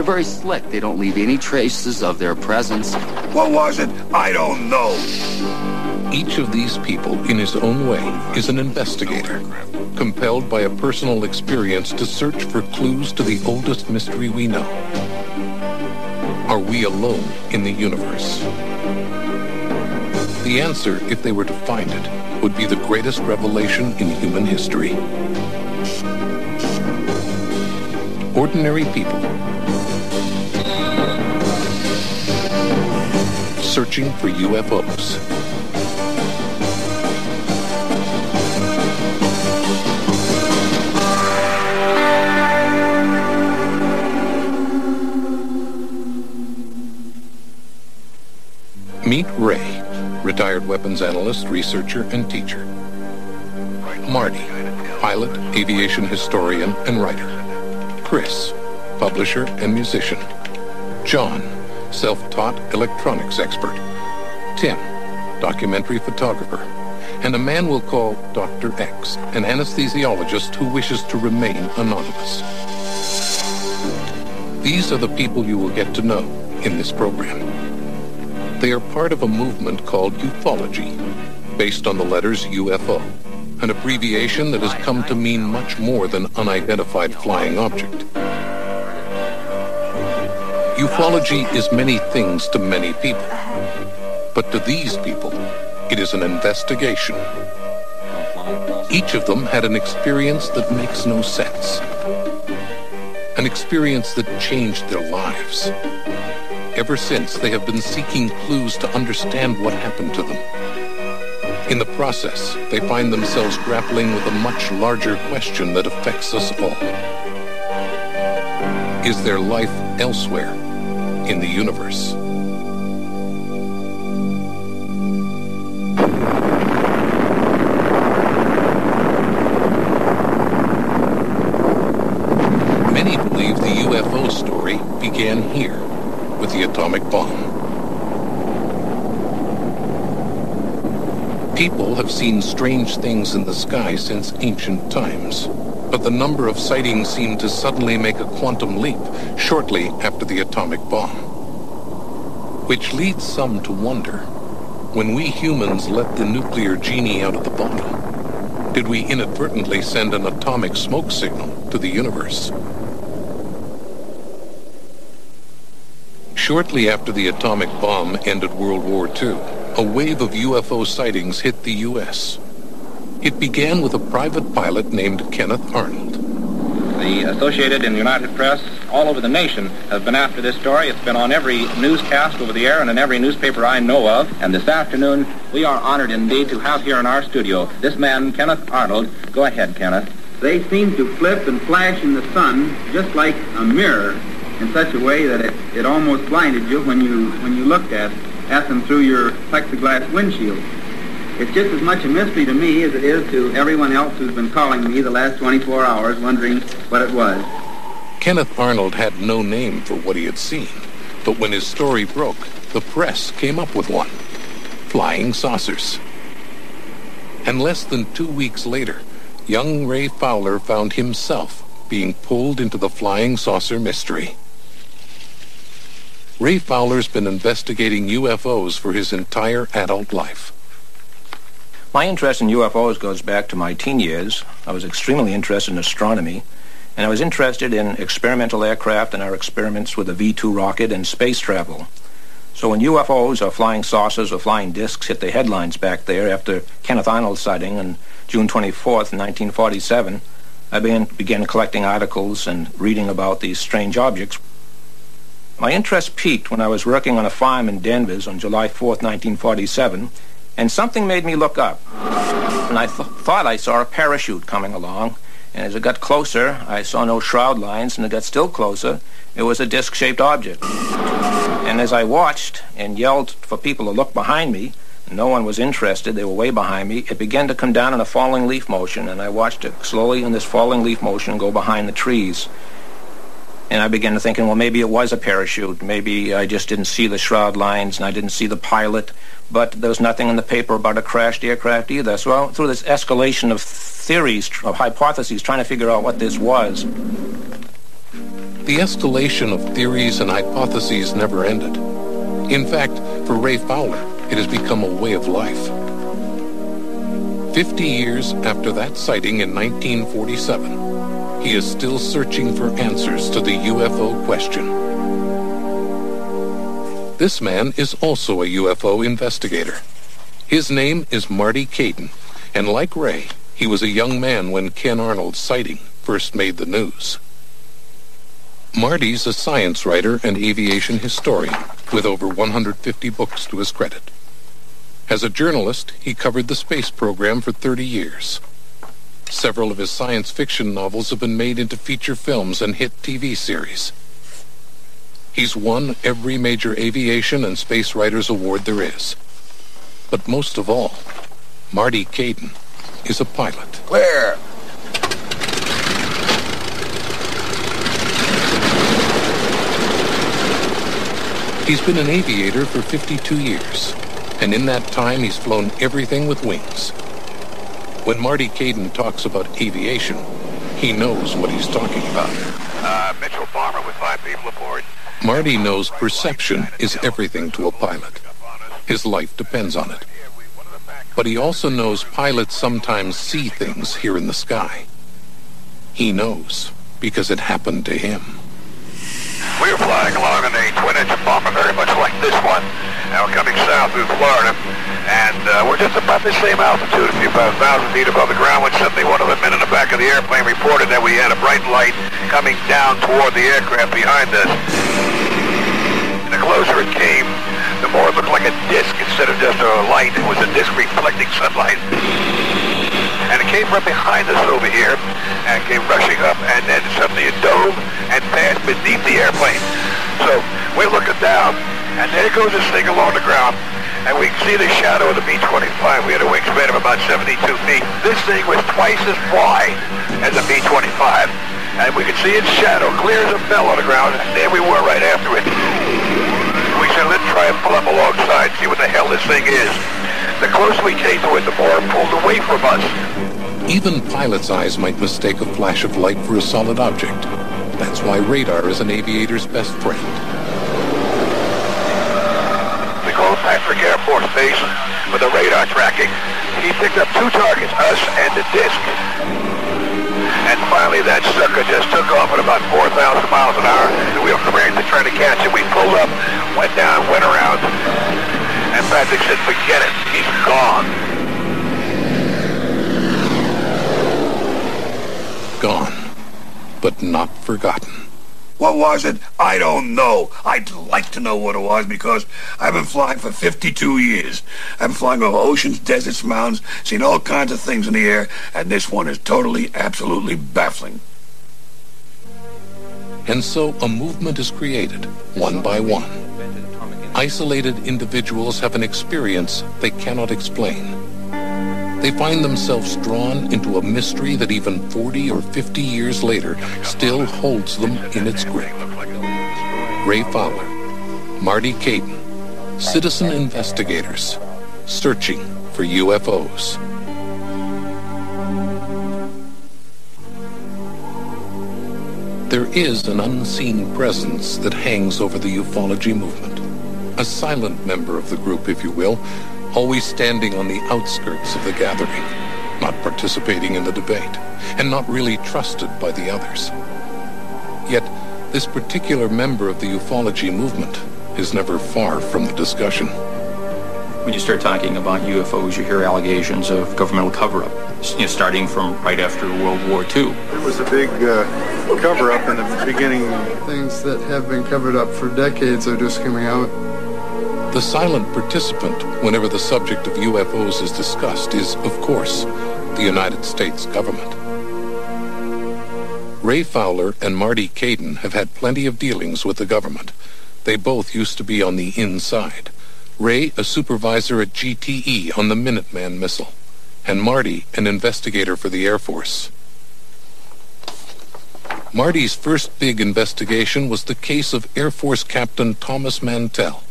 They're very slick. They don't leave any traces of their presence. What was it? I don't know. Each of these people, in his own way, is an investigator, compelled by a personal experience to search for clues to the oldest mystery we know. Are we alone in the universe? The answer, if they were to find it, would be the greatest revelation in human history. Ordinary people searching for UFOs. Meet Ray, retired weapons analyst, researcher, and teacher. Marty, pilot, aviation historian, and writer. Chris, publisher and musician. John, self-taught electronics expert. Tim, documentary photographer. And a man we'll call Dr. X, an anesthesiologist who wishes to remain anonymous. These are the people you will get to know in this program. They are part of a movement called ufology, based on the letters UFO, an abbreviation that has come to mean much more than unidentified flying object. Ufology is many things to many people, but to these people, it is an investigation. Each of them had an experience that makes no sense, an experience that changed their lives. Ever since, they have been seeking clues to understand what happened to them. In the process, they find themselves grappling with a much larger question that affects us all. Is there life elsewhere in the universe? Many believe the UFO story began here with the atomic bomb. People have seen strange things in the sky since ancient times, but the number of sightings seemed to suddenly make a quantum leap shortly after the atomic bomb. Which leads some to wonder, when we humans let the nuclear genie out of the bottle, did we inadvertently send an atomic smoke signal to the universe? Shortly after the atomic bomb ended World War II, a wave of UFO sightings hit the U.S. It began with a private pilot named Kenneth Arnold. The Associated and United Press all over the nation have been after this story. It's been on every newscast over the air and in every newspaper I know of. And this afternoon, we are honored indeed to have here in our studio this man, Kenneth Arnold. Go ahead, Kenneth. They seem to flip and flash in the sun just like a mirror in such a way that it, it almost blinded you when you when you looked at at them through your plexiglass windshield. It's just as much a mystery to me as it is to everyone else who's been calling me the last 24 hours wondering what it was. Kenneth Arnold had no name for what he had seen, but when his story broke, the press came up with one. Flying saucers. And less than two weeks later, young Ray Fowler found himself being pulled into the flying saucer mystery. Ray Fowler's been investigating UFOs for his entire adult life. My interest in UFOs goes back to my teen years. I was extremely interested in astronomy, and I was interested in experimental aircraft and our experiments with the V-2 rocket and space travel. So when UFOs or flying saucers or flying discs hit the headlines back there after Kenneth Arnold's sighting on June 24, 1947, I began, began collecting articles and reading about these strange objects. My interest peaked when I was working on a farm in Danvers on July 4, 1947, and something made me look up. And I th- thought I saw a parachute coming along, and as it got closer, I saw no shroud lines, and it got still closer. It was a disc-shaped object. And as I watched and yelled for people to look behind me, no one was interested. They were way behind me. It began to come down in a falling leaf motion, and I watched it slowly in this falling leaf motion go behind the trees. And I began to thinking, well, maybe it was a parachute. Maybe I just didn't see the shroud lines, and I didn't see the pilot. But there was nothing in the paper about a crashed aircraft either. So through this escalation of theories, of hypotheses, trying to figure out what this was. The escalation of theories and hypotheses never ended. In fact, for Ray Fowler, it has become a way of life. Fifty years after that sighting in 1947, he is still searching for answers to the UFO question. This man is also a UFO investigator. His name is Marty Caidin, and like Ray, he was a young man when Ken Arnold's sighting first made the news. Marty's a science writer and aviation historian with over 150 books to his credit. As a journalist, he covered the space program for 30 years. Several of his science fiction novels have been made into feature films and hit TV series. He's won every major aviation and space writers award there is. But most of all, Marty Caidin is a pilot. Clear. He's been an aviator for 52 years, and in that time he's flown everything with wings. When Marty Caidin talks about aviation, he knows what he's talking about. Uh, Mitchell Farmer with five people aboard. Marty knows perception is everything to a pilot. His life depends on it. But he also knows pilots sometimes see things here in the sky. He knows because it happened to him. We were flying along in a twin-engine bomber very much like this one. Now coming south through Florida, and uh, we're just about the same altitude, a few thousand feet above the ground, when suddenly one of the men in the back of the airplane reported that we had a bright light coming down toward the aircraft behind us. Closer it came, the more it looked like a disc instead of just a light. It was a disc reflecting sunlight. And it came from behind us over here and came rushing up and then suddenly it dove and passed beneath the airplane. So we're looking down and there goes this thing along the ground and we can see the shadow of the B-25. We had a wingspan of about 72 feet. This thing was twice as wide as a B-25 and we could see its shadow clear as a bell on the ground and there we were right after it. We said, let's try and pull up alongside, see what the hell this thing is. The closer we came to it, the more it pulled away from us. Even pilot's eyes might mistake a flash of light for a solid object. That's why radar is an aviator's best friend. We called Patrick Air Force Base for the radar tracking. He picked up two targets, us and the disc. And finally that sucker just took off at about 4,000 miles an hour. We were preparing to try to catch it. We pulled up, went down, went around. And Patrick said, forget it. He's gone. Gone, but not forgotten. What was it? I don't know. I'd like to know what it was because I've been flying for 52 years. I've been flying over oceans, deserts, mountains, seen all kinds of things in the air, and this one is totally, absolutely baffling. And so a movement is created, one by one. Isolated individuals have an experience they cannot explain. They find themselves drawn into a mystery that even 40 or 50 years later still holds them in its grip. Ray Fowler, Marty Caidin, citizen investigators, searching for UFOs. There is an unseen presence that hangs over the ufology movement. A silent member of the group, if you will, always standing on the outskirts of the gathering, not participating in the debate, and not really trusted by the others. Yet, this particular member of the ufology movement is never far from the discussion. When you start talking about UFOs, you hear allegations of governmental cover-up, you know, starting from right after World War II. It was a big uh, cover-up in the beginning. Things that have been covered up for decades are just coming out. The silent participant whenever the subject of UFOs is discussed is, of course, the United States government. Ray Fowler and Marty Caidin have had plenty of dealings with the government. They both used to be on the inside. Ray, a supervisor at GTE on the Minuteman missile, and Marty, an investigator for the Air Force. Marty's first big investigation was the case of Air Force Captain Thomas Mantell,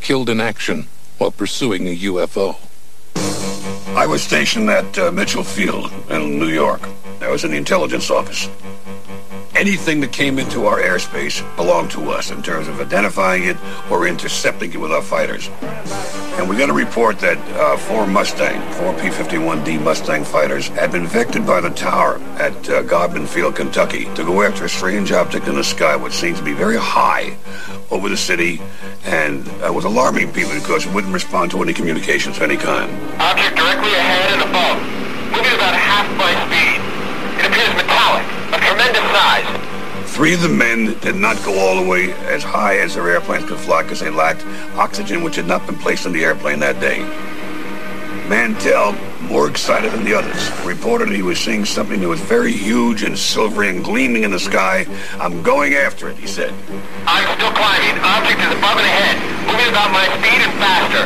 killed in action while pursuing a UFO. I was stationed at uh, Mitchell Field in New York. I was in the intelligence office. Anything that came into our airspace belonged to us in terms of identifying it or intercepting it with our fighters. And we got a report that uh, four Mustang, four P-51D Mustang fighters had been vectored by the tower at uh, Godman Field, Kentucky, to go after a strange object in the sky, which seemed to be very high over the city, and uh, was alarming people because it wouldn't respond to any communications of any kind. Object directly ahead and above, moving about half my speed. It appears metallic, of tremendous size. Three of the men did not go all the way as high as their airplanes could fly because they lacked oxygen, which had not been placed in the airplane that day. Mantell, more excited than the others, reported he was seeing something that was very huge and silvery and gleaming in the sky. I'm going after it, he said. I'm still climbing. Object is above and ahead, moving about my speed and faster.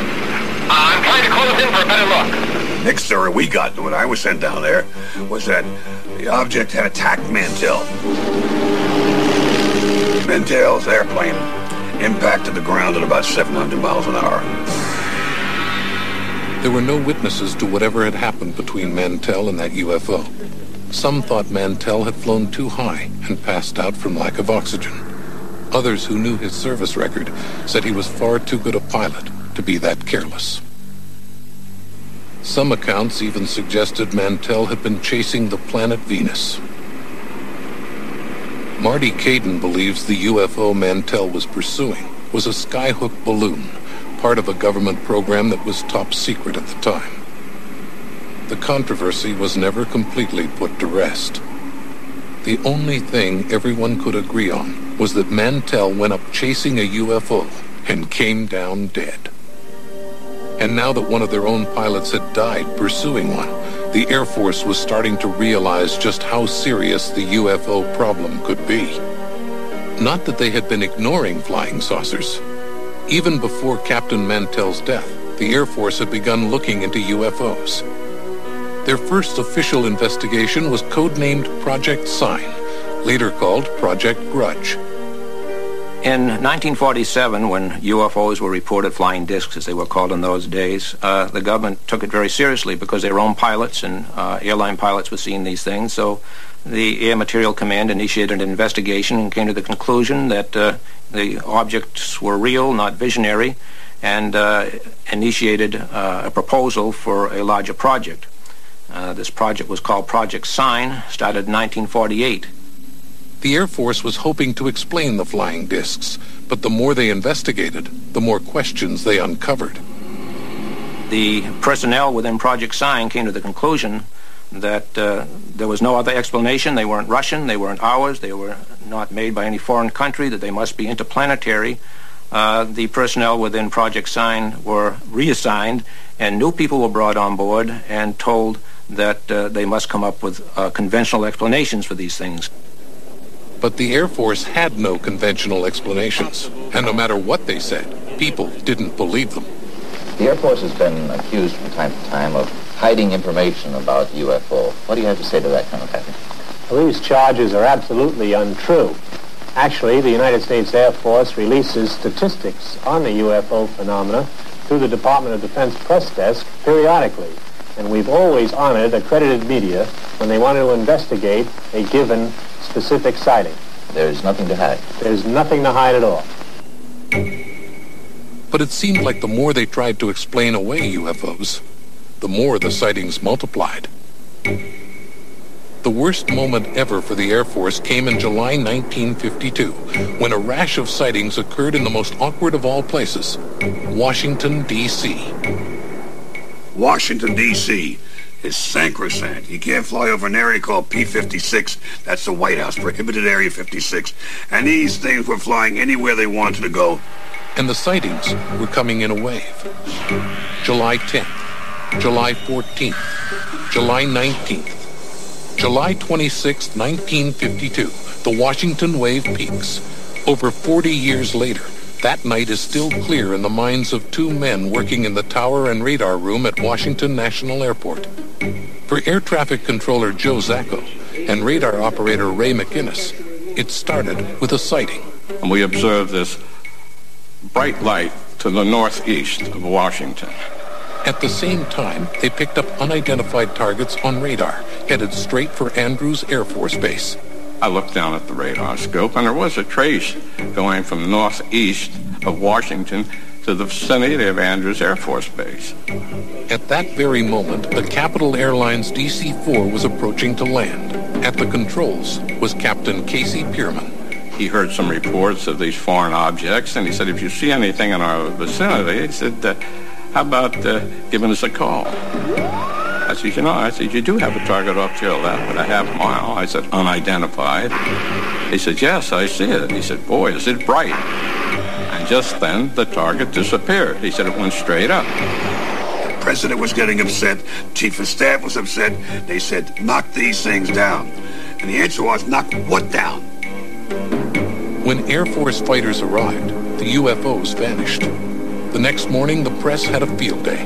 Uh, I'm trying to close in for a better look. Next story we got when I was sent down there was that the object had attacked Mantell. Mantell's airplane impacted the ground at about 700 miles an hour. There were no witnesses to whatever had happened between Mantell and that UFO. Some thought Mantell had flown too high and passed out from lack of oxygen. Others who knew his service record said he was far too good a pilot to be that careless. Some accounts even suggested Mantell had been chasing the planet Venus. Marty Caidin believes the UFO Mantell was pursuing was a skyhook balloon, part of a government program that was top secret at the time. The controversy was never completely put to rest. The only thing everyone could agree on was that Mantell went up chasing a UFO and came down dead. And now that one of their own pilots had died pursuing one, the Air Force was starting to realize just how serious the UFO problem could be. Not that they had been ignoring flying saucers. Even before Captain Mantell's death, the Air Force had begun looking into UFOs. Their first official investigation was codenamed Project Sign, later called Project Grudge. In 1947, when UFOs were reported flying discs, as they were called in those days, uh, the government took it very seriously because their own pilots and uh, airline pilots were seeing these things. So the Air Materiel Command initiated an investigation and came to the conclusion that uh, the objects were real, not visionary, and uh, initiated uh, a proposal for a larger project. Uh, this project was called Project Sign, started in 1948. The Air Force was hoping to explain the flying discs, but the more they investigated, the more questions they uncovered. The personnel within Project Sign came to the conclusion that uh, there was no other explanation. They weren't Russian, they weren't ours, they were not made by any foreign country, that they must be interplanetary. Uh, the personnel within Project Sign were reassigned, and new people were brought on board and told that uh, they must come up with uh, conventional explanations for these things. But the Air Force had no conventional explanations, and no matter what they said, people didn't believe them. The Air Force has been accused from time to time of hiding information about UFO. What do you have to say to that, Colonel Patrick? Well, these charges are absolutely untrue. Actually, the United States Air Force releases statistics on the UFO phenomena through the Department of Defense press desk periodically. And we've always honored accredited media when they want to investigate a given specific sighting. There's nothing to hide. There's nothing to hide at all. But it seemed like the more they tried to explain away UFOs, the more the sightings multiplied. The worst moment ever for the Air Force came in July 1952, when a rash of sightings occurred in the most awkward of all places, Washington, D.C. Washington, D.C. is sacrosanct. You can't fly over an area called P-56. That's the White House, prohibited Area 56. And these things were flying anywhere they wanted to go. And the sightings were coming in a wave. July 10th, July 14th, July 19th, July 26, 1952, the Washington wave peaks. Over 40 years later, that night is still clear in the minds of two men working in the tower and radar room at Washington National Airport. For air traffic controller Joe Zacco and radar operator Ray McInnes, it started with a sighting. And we observed this bright light to the northeast of Washington. At the same time, they picked up unidentified targets on radar, headed straight for Andrews Air Force Base. I looked down at the radar scope, and there was a trace going from northeast of Washington to the vicinity of Andrews Air Force Base. At that very moment, the Capital Airlines DC-4 was approaching to land. At the controls was Captain Casey Pierman. He heard some reports of these foreign objects, and he said, if you see anything in our vicinity, he said, uh, how about uh, giving us a call? I said, you know, I said, you do have a target off to your left, but a half mile. I said, unidentified. He said, yes, I see it. He said, boy, is it bright. And just then, the target disappeared. He said it went straight up. The president was getting upset. Chief of staff was upset. They said, knock these things down. And the answer was, knock what down? When Air Force fighters arrived, the UFOs vanished. The next morning, the press had a field day,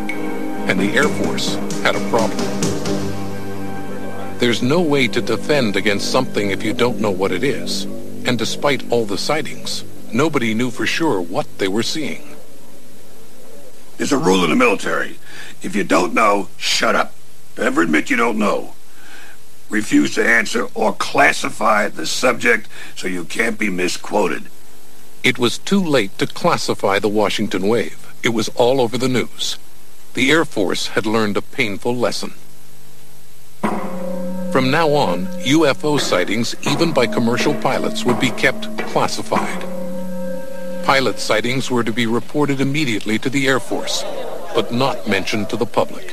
and the Air Force had a problem. There's no way to defend against something if you don't know what it is. And despite all the sightings, nobody knew for sure what they were seeing. There's a rule in the military. If you don't know, shut up. Never admit you don't know. Refuse to answer or classify the subject so you can't be misquoted. It was too late to classify the Washington wave. It was all over the news. The Air Force had learned a painful lesson. From now on, UFO sightings, even by commercial pilots, would be kept classified. Pilot sightings were to be reported immediately to the Air Force, but not mentioned to the public.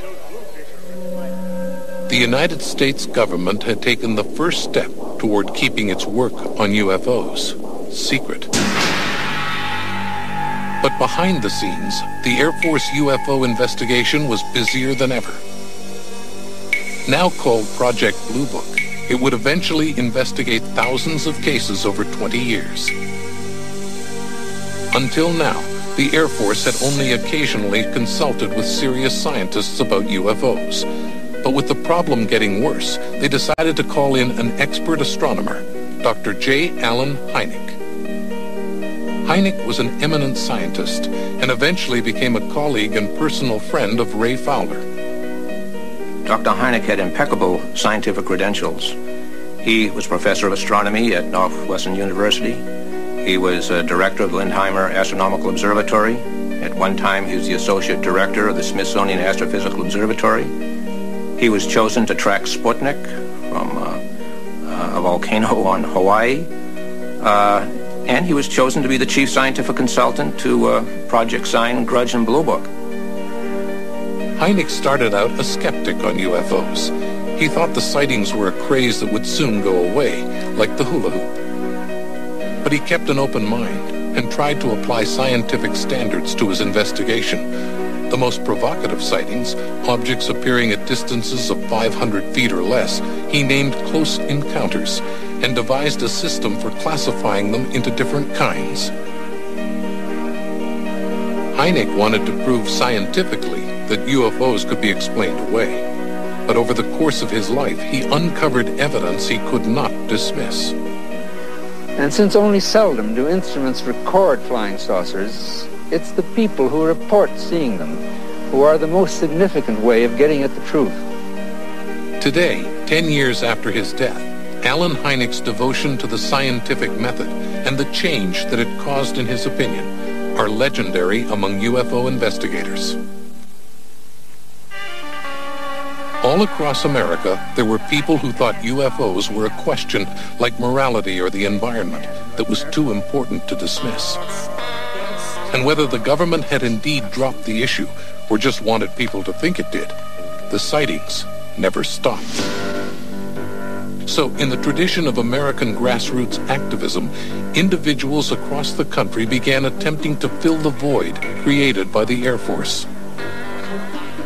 The United States government had taken the first step toward keeping its work on UFOs secret. But behind the scenes, the Air Force UFO investigation was busier than ever. Now called Project Blue Book, it would eventually investigate thousands of cases over 20 years. Until now, the Air Force had only occasionally consulted with serious scientists about UFOs. But with the problem getting worse, they decided to call in an expert astronomer, Dr. J. Allen Hynek. Hynek was an eminent scientist and eventually became a colleague and personal friend of Ray Fowler. Dr. Hynek had impeccable scientific credentials. He was professor of astronomy at Northwestern University. He was a director of the Lindheimer Astronomical Observatory. At one time, he was the associate director of the Smithsonian Astrophysical Observatory. He was chosen to track Sputnik from uh, uh, a volcano on Hawaii. Uh, and he was chosen to be the chief scientific consultant to uh, Project Sign, Grudge, and Blue Book. Hynek started out a skeptic on UFOs. He thought the sightings were a craze that would soon go away, like the hula hoop. But he kept an open mind and tried to apply scientific standards to his investigation. The most provocative sightings, objects appearing at distances of 500 feet or less, he named close encounters and devised a system for classifying them into different kinds. Hynek wanted to prove scientifically that UFOs could be explained away. But over the course of his life, he uncovered evidence he could not dismiss. And since only seldom do instruments record flying saucers, it's the people who report seeing them who are the most significant way of getting at the truth. Today, 10 years after his death, Allen Hynek's devotion to the scientific method and the change that it caused in his opinion are legendary among UFO investigators. All across America, there were people who thought UFOs were a question like morality or the environment that was too important to dismiss. And whether the government had indeed dropped the issue or just wanted people to think it did, the sightings never stopped. So, in the tradition of American grassroots activism, individuals across the country began attempting to fill the void created by the Air Force.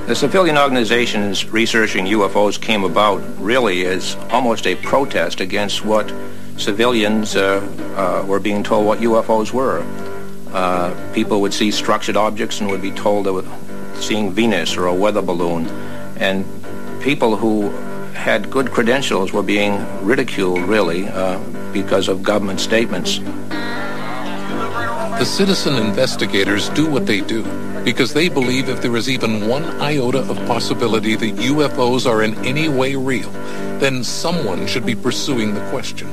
The civilian organizations researching UFOs came about really as almost a protest against what civilians uh, uh, were being told what UFOs were. Uh, people would see structured objects and would be told they were seeing Venus or a weather balloon. And people who had good credentials were being ridiculed, really, uh, because of government statements. The citizen investigators do what they do because they believe if there is even one iota of possibility that UFOs are in any way real, then someone should be pursuing the question.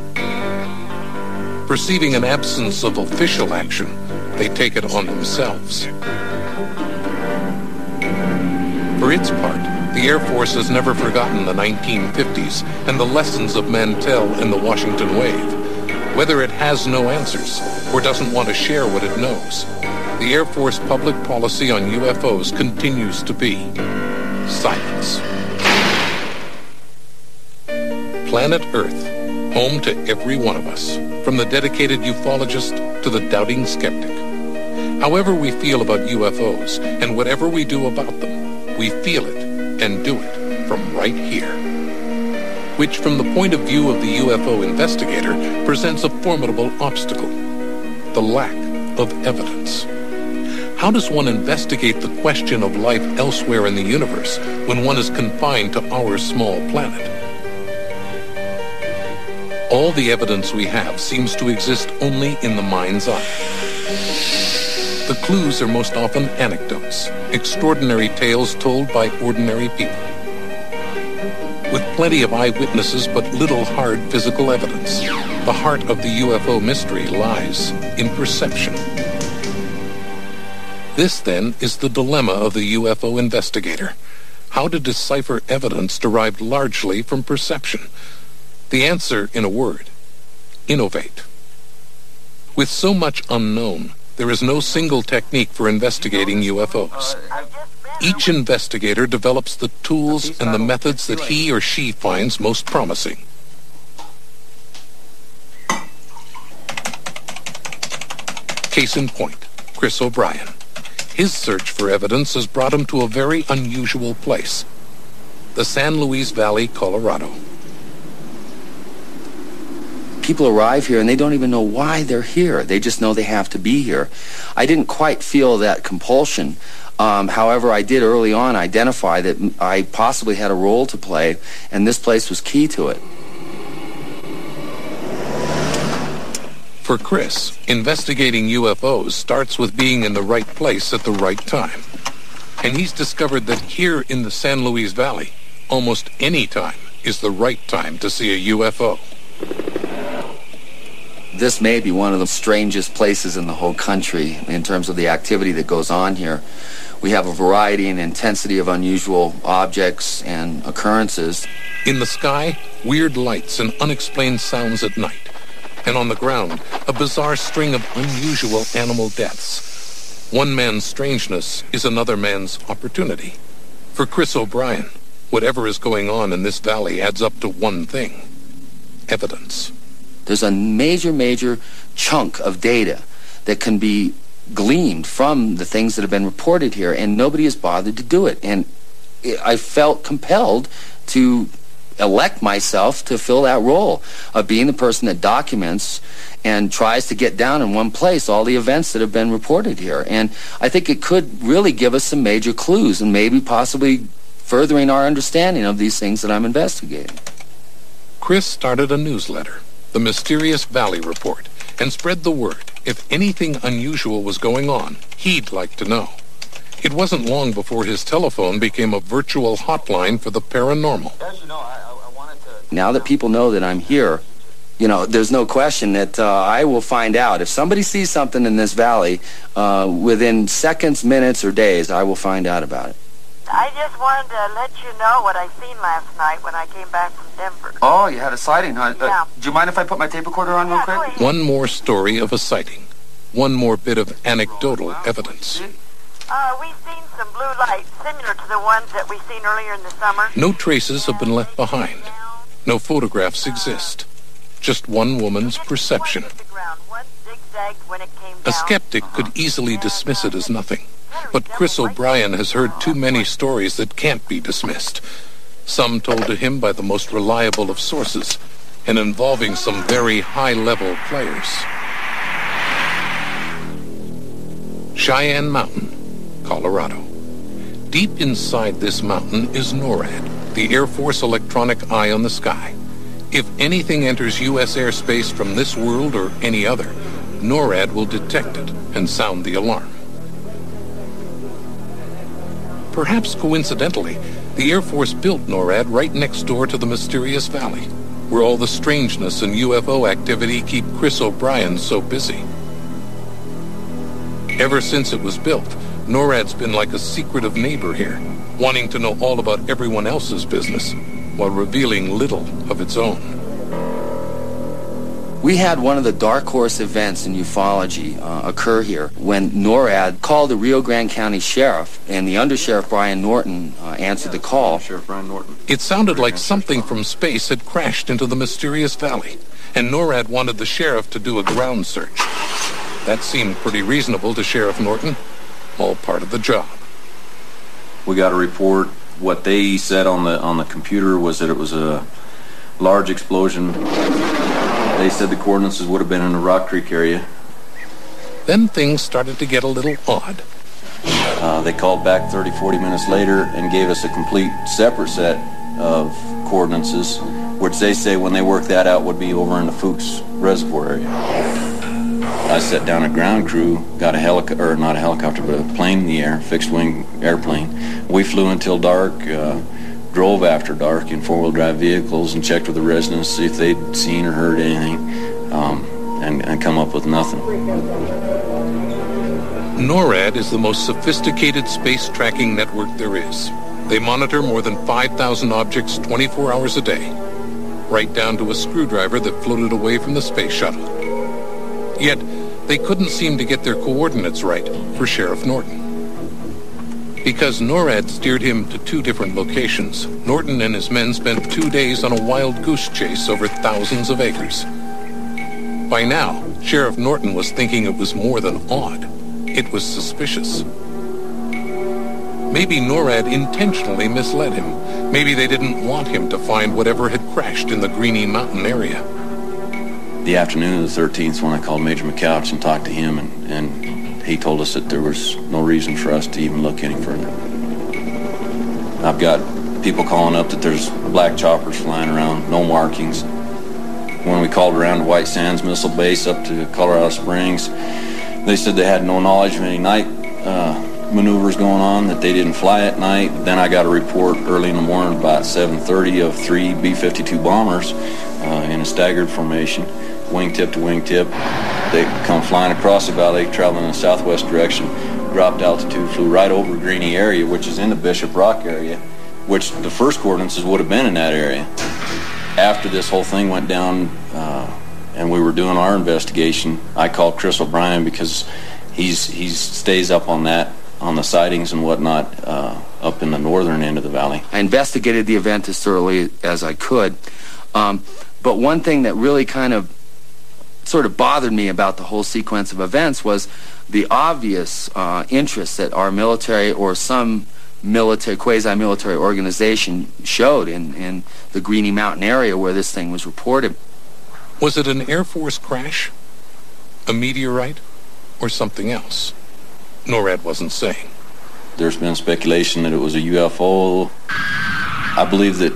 Perceiving an absence of official action, they take it on themselves. For its part, the Air Force has never forgotten the 1950s and the lessons of Mantell and the Washington Wave. Whether it has no answers or doesn't want to share what it knows, the Air Force public policy on UFOs continues to be silence. Planet Earth, home to every one of us, from the dedicated ufologist to the doubting skeptic. However we feel about UFOs and whatever we do about them, we feel it and do it from right here. Which, from the point of view of the UFO investigator, presents a formidable obstacle the lack of evidence. How does one investigate the question of life elsewhere in the universe when one is confined to our small planet? All the evidence we have seems to exist only in the mind's eye. The clues are most often anecdotes, extraordinary tales told by ordinary people. With plenty of eyewitnesses but little hard physical evidence, the heart of the UFO mystery lies in perception. This, then, is the dilemma of the UFO investigator. How to decipher evidence derived largely from perception the answer, in a word, innovate. With so much unknown, there is no single technique for investigating UFOs. Each investigator develops the tools and the methods that he or she finds most promising. Case in point, Chris O'Brien. His search for evidence has brought him to a very unusual place, the San Luis Valley, Colorado people arrive here and they don't even know why they're here. They just know they have to be here. I didn't quite feel that compulsion. Um, however, I did early on identify that I possibly had a role to play, and this place was key to it. For Chris, investigating UFOs starts with being in the right place at the right time. And he's discovered that here in the San Luis Valley, almost any time is the right time to see a UFO this may be one of the strangest places in the whole country in terms of the activity that goes on here. We have a variety and intensity of unusual objects and occurrences. In the sky, weird lights and unexplained sounds at night. And on the ground, a bizarre string of unusual animal deaths. One man's strangeness is another man's opportunity. For Chris O'Brien, whatever is going on in this valley adds up to one thing evidence. There's a major, major chunk of data that can be gleaned from the things that have been reported here, and nobody has bothered to do it. And I felt compelled to elect myself to fill that role of being the person that documents and tries to get down in one place all the events that have been reported here. And I think it could really give us some major clues and maybe possibly furthering our understanding of these things that I'm investigating. Chris started a newsletter the Mysterious Valley Report, and spread the word. If anything unusual was going on, he'd like to know. It wasn't long before his telephone became a virtual hotline for the paranormal. Now that people know that I'm here, you know, there's no question that uh, I will find out. If somebody sees something in this valley, uh, within seconds, minutes, or days, I will find out about it. I just wanted to let you know what I seen last night when I came back from Denver. Oh, you had a sighting, huh? Uh, yeah. Uh, do you mind if I put my tape recorder on yeah, real quick? Please. One more story of a sighting. One more bit of anecdotal evidence. Uh, we've seen some blue lights similar to the ones that we seen earlier in the summer. No traces have been left behind. No photographs exist. Just one woman's perception. A skeptic could easily dismiss it as nothing. But Chris O'Brien has heard too many stories that can't be dismissed. Some told to him by the most reliable of sources, and involving some very high-level players. Cheyenne Mountain, Colorado. Deep inside this mountain is NORAD, the Air Force electronic eye on the sky. If anything enters U.S. airspace from this world or any other, NORAD will detect it and sound the alarm. Perhaps coincidentally, the Air Force built NORAD right next door to the mysterious valley. where all the strangeness and UFO activity keep Chris O'Brien so busy. Ever since it was built, NORAD's been like a secretive neighbor here, wanting to know all about everyone else's business while revealing little of its own. We had one of the dark horse events in ufology uh, occur here when NORAD called the Rio Grande County Sheriff, and the Undersheriff Brian Norton uh, answered the call. Sheriff Brian Norton. It sounded like something from space had crashed into the mysterious valley, and NORAD wanted the sheriff to do a ground search. That seemed pretty reasonable to Sheriff Norton. All part of the job. We got a report. What they said on the on the computer was that it was a large explosion they said the coordinates would have been in the Rock Creek area. Then things started to get a little odd. Uh, they called back 30, 40 minutes later and gave us a complete separate set of coordinates, which they say when they work that out would be over in the Fuchs Reservoir area. I set down a ground crew, got a helicopter, or not a helicopter, but a plane in the air, fixed wing airplane. We flew until dark. Uh, drove after dark in four-wheel drive vehicles and checked with the residents to see if they'd seen or heard anything um, and, and come up with nothing. NORAD is the most sophisticated space tracking network there is. They monitor more than 5,000 objects 24 hours a day, right down to a screwdriver that floated away from the space shuttle. Yet, they couldn't seem to get their coordinates right for Sheriff Norton. Because NORAD steered him to two different locations, Norton and his men spent two days on a wild goose chase over thousands of acres. By now, Sheriff Norton was thinking it was more than odd. It was suspicious. Maybe NORAD intentionally misled him. Maybe they didn't want him to find whatever had crashed in the Greenie Mountain area. The afternoon of the 13th when I called Major McCouch and talked to him and, and he told us that there was no reason for us to even look any further. I've got people calling up that there's black choppers flying around, no markings. When we called around to White Sands Missile Base up to Colorado Springs, they said they had no knowledge of any night uh, maneuvers going on, that they didn't fly at night. Then I got a report early in the morning about 7.30 of three B-52 bombers uh, in a staggered formation, wingtip to wingtip. They come flying across the valley, traveling in the southwest direction, dropped altitude, flew right over Greenie area, which is in the Bishop Rock area, which the first coordinates would have been in that area. After this whole thing went down uh, and we were doing our investigation, I called Chris O'Brien because he's he stays up on that, on the sightings and whatnot, uh, up in the northern end of the valley. I investigated the event as thoroughly as I could. Um, but one thing that really kind of sort of bothered me about the whole sequence of events was the obvious uh, interest that our military or some military, quasi-military organization showed in, in the Greenie Mountain area where this thing was reported. Was it an Air Force crash, a meteorite, or something else? NORAD wasn't saying. There's been speculation that it was a UFO. I believe that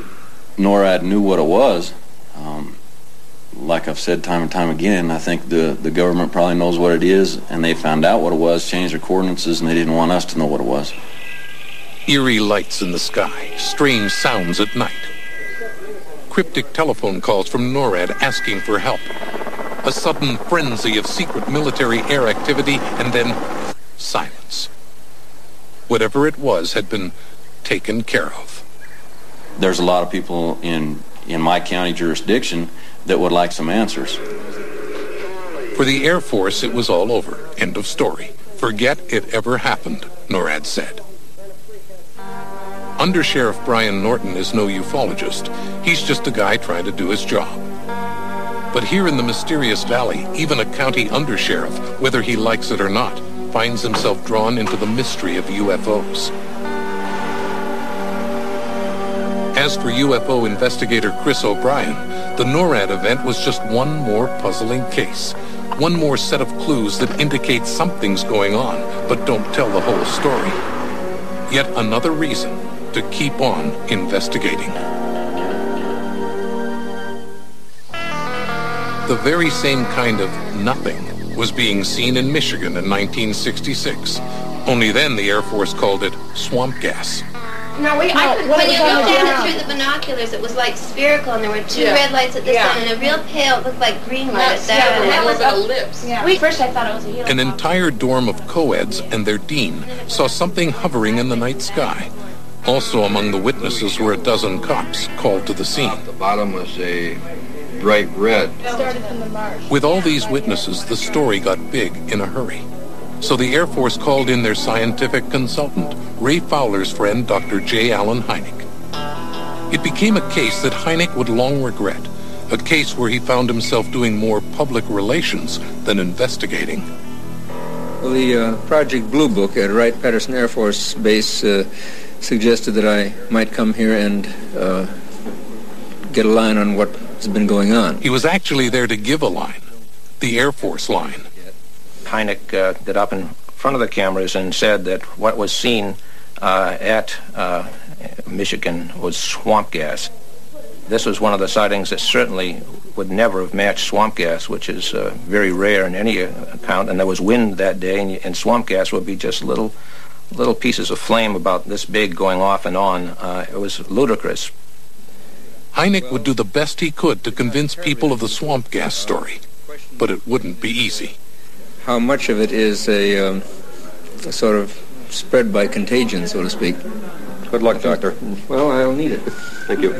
NORAD knew what it was. Um, like I've said time and time again, I think the, the government probably knows what it is, and they found out what it was, changed their coordinates, and they didn't want us to know what it was. Eerie lights in the sky, strange sounds at night. Cryptic telephone calls from NORAD asking for help. A sudden frenzy of secret military air activity, and then silence. Whatever it was had been taken care of. There's a lot of people in, in my county jurisdiction that would like some answers. For the Air Force, it was all over. End of story. Forget it ever happened, NORAD said. Under Sheriff Brian Norton is no ufologist. He's just a guy trying to do his job. But here in the mysterious valley, even a county undersheriff, whether he likes it or not, finds himself drawn into the mystery of UFOs. As for UFO investigator Chris O'Brien, the NORAD event was just one more puzzling case. One more set of clues that indicate something's going on, but don't tell the whole story. Yet another reason to keep on investigating. The very same kind of nothing was being seen in Michigan in 1966. Only then the Air Force called it swamp gas. No, we, I could, when you on looked at ground. it through the binoculars, it was like spherical, and there were two Yeah. red lights at the Yeah. sun, and a real pale, it looked like green light That's- at yeah, that. but and that it was up- ellipse. Yeah. We, first I thought it was a helicopter. An entire dorm of co-eds and their dean saw something hovering in the night sky. Also among the witnesses were a dozen cops called to the scene. The bottom was a bright red. started from the marsh. With all these witnesses, the story got big in a hurry. So the Air Force called in their scientific consultant, Ray Fowler's friend, Dr. J. Allen Hynek. It became a case that Hynek would long regret, a case where he found himself doing more public relations than investigating. Well, the uh, Project Blue Book at Wright-Patterson Air Force Base uh, suggested that I might come here and uh, get a line on what has been going on. He was actually there to give a line, the Air Force line. Hynek uh, got up in front of the cameras and said that what was seen uh, at uh, Michigan was swamp gas. This was one of the sightings that certainly would never have matched swamp gas, which is uh, very rare in any account. And there was wind that day, and, and swamp gas would be just little, little pieces of flame about this big going off and on. Uh, it was ludicrous. Hynek would do the best he could to convince people of the swamp gas story, but it wouldn't be easy. How much of it is a, um, a sort of spread by contagion, so to speak? Good luck, Doctor. Well, I'll need it. Thank you.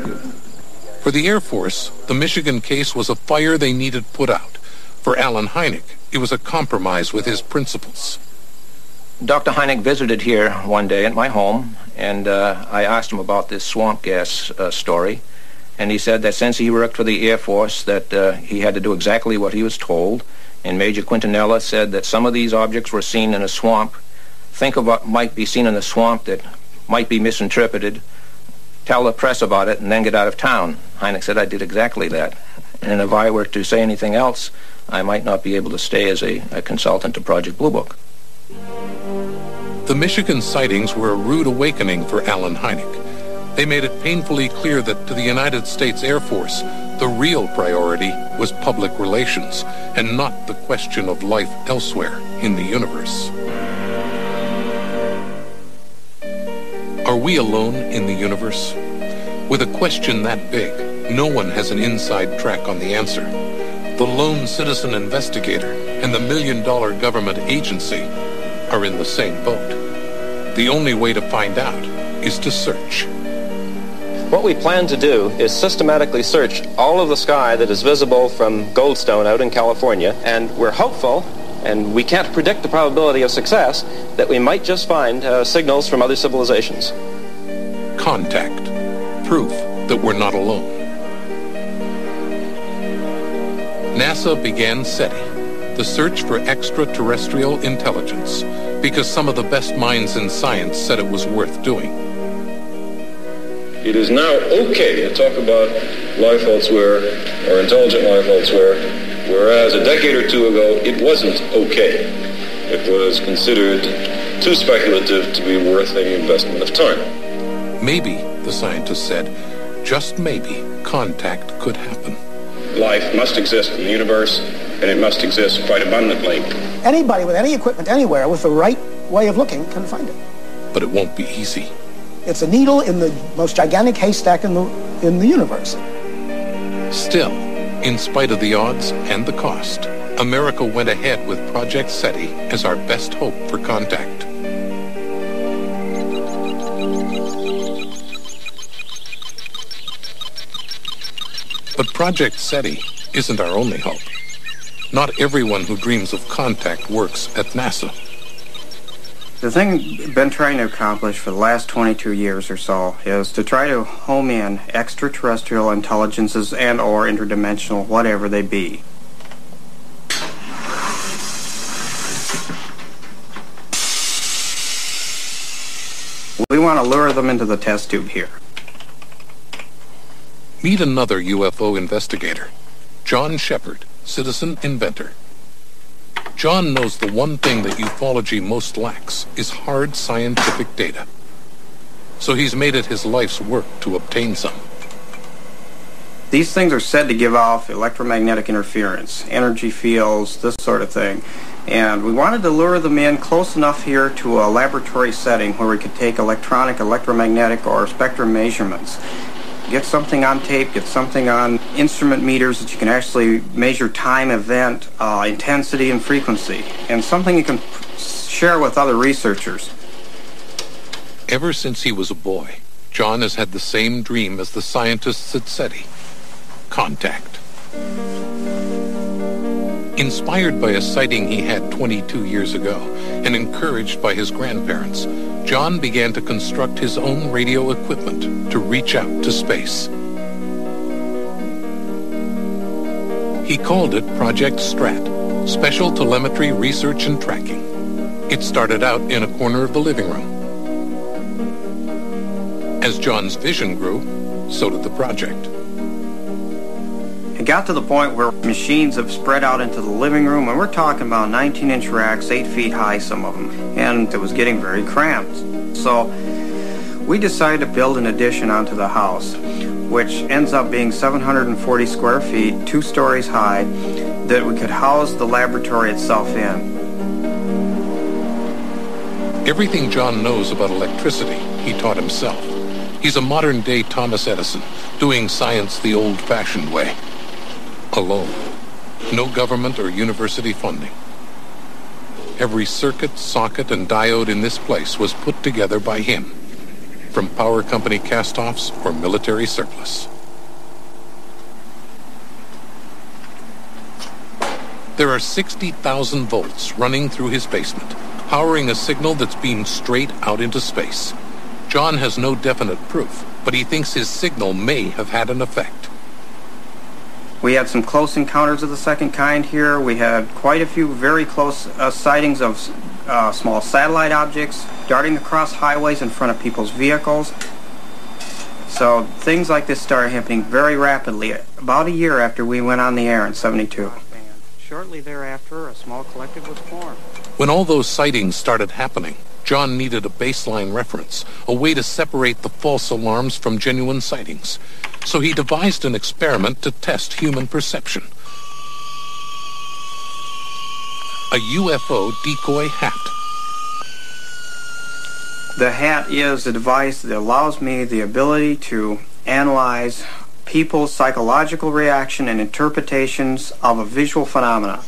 For the Air Force, the Michigan case was a fire they needed put out. For Allen Hynek, it was a compromise with his principles. Dr. Hynek visited here one day at my home, and uh, I asked him about this swamp gas uh, story. And he said that since he worked for the Air Force, that uh, he had to do exactly what he was told. And Major Quintanilla said that some of these objects were seen in a swamp. Think of what might be seen in a swamp that might be misinterpreted. Tell the press about it, and then get out of town. Hynek said I did exactly that. And if I were to say anything else, I might not be able to stay as a, a consultant to Project Blue Book. The Michigan sightings were a rude awakening for Allen Hynek. They made it painfully clear that to the United States Air Force, the real priority was public relations and not the question of life elsewhere in the universe. Are we alone in the universe? With a question that big, no one has an inside track on the answer. The lone citizen investigator and the million dollar government agency are in the same boat. The only way to find out is to search. What we plan to do is systematically search all of the sky that is visible from Goldstone out in California, and we're hopeful, and we can't predict the probability of success, that we might just find uh, signals from other civilizations. Contact. Proof that we're not alone. NASA began SETI, the search for extraterrestrial intelligence, because some of the best minds in science said it was worth doing. It is now okay to talk about life elsewhere or intelligent life elsewhere, whereas a decade or two ago it wasn't okay. It was considered too speculative to be worth any investment of time. Maybe, the scientist said, just maybe, contact could happen. Life must exist in the universe, and it must exist quite abundantly. Anybody with any equipment anywhere with the right way of looking can find it. But it won't be easy. It's a needle in the most gigantic haystack in the, in the universe. Still, in spite of the odds and the cost, America went ahead with Project SETI as our best hope for contact. But Project SETI isn't our only hope. Not everyone who dreams of contact works at NASA. The thing I've been trying to accomplish for the last 22 years or so is to try to home in extraterrestrial intelligences and or interdimensional, whatever they be. We want to lure them into the test tube here. Meet another UFO investigator, John Shepard, citizen inventor. John knows the one thing that ufology most lacks is hard scientific data. So he's made it his life's work to obtain some. These things are said to give off electromagnetic interference, energy fields, this sort of thing. And we wanted to lure them in close enough here to a laboratory setting where we could take electronic, electromagnetic, or spectrum measurements. Get something on tape, get something on instrument meters that you can actually measure time, event, uh, intensity, and frequency, and something you can share with other researchers. Ever since he was a boy, John has had the same dream as the scientists at SETI contact. Inspired by a sighting he had 22 years ago and encouraged by his grandparents, John began to construct his own radio equipment to reach out to space. He called it Project Strat, Special Telemetry Research and Tracking. It started out in a corner of the living room. As John's vision grew, so did the project. It got to the point where machines have spread out into the living room, and we're talking about 19-inch racks, 8 feet high, some of them, and it was getting very cramped. So we decided to build an addition onto the house, which ends up being 740 square feet, two stories high, that we could house the laboratory itself in. Everything John knows about electricity, he taught himself. He's a modern-day Thomas Edison, doing science the old-fashioned way alone. No government or university funding. Every circuit, socket, and diode in this place was put together by him, from power company cast-offs or military surplus. There are 60,000 volts running through his basement, powering a signal that's beamed straight out into space. John has no definite proof, but he thinks his signal may have had an effect. We had some close encounters of the second kind here. We had quite a few very close uh, sightings of uh, small satellite objects darting across highways in front of people's vehicles. So things like this started happening very rapidly, about a year after we went on the air in 72. Shortly thereafter, a small collective was formed. When all those sightings started happening, John needed a baseline reference, a way to separate the false alarms from genuine sightings. So he devised an experiment to test human perception. A UFO decoy hat. The hat is a device that allows me the ability to analyze people's psychological reaction and interpretations of a visual phenomena.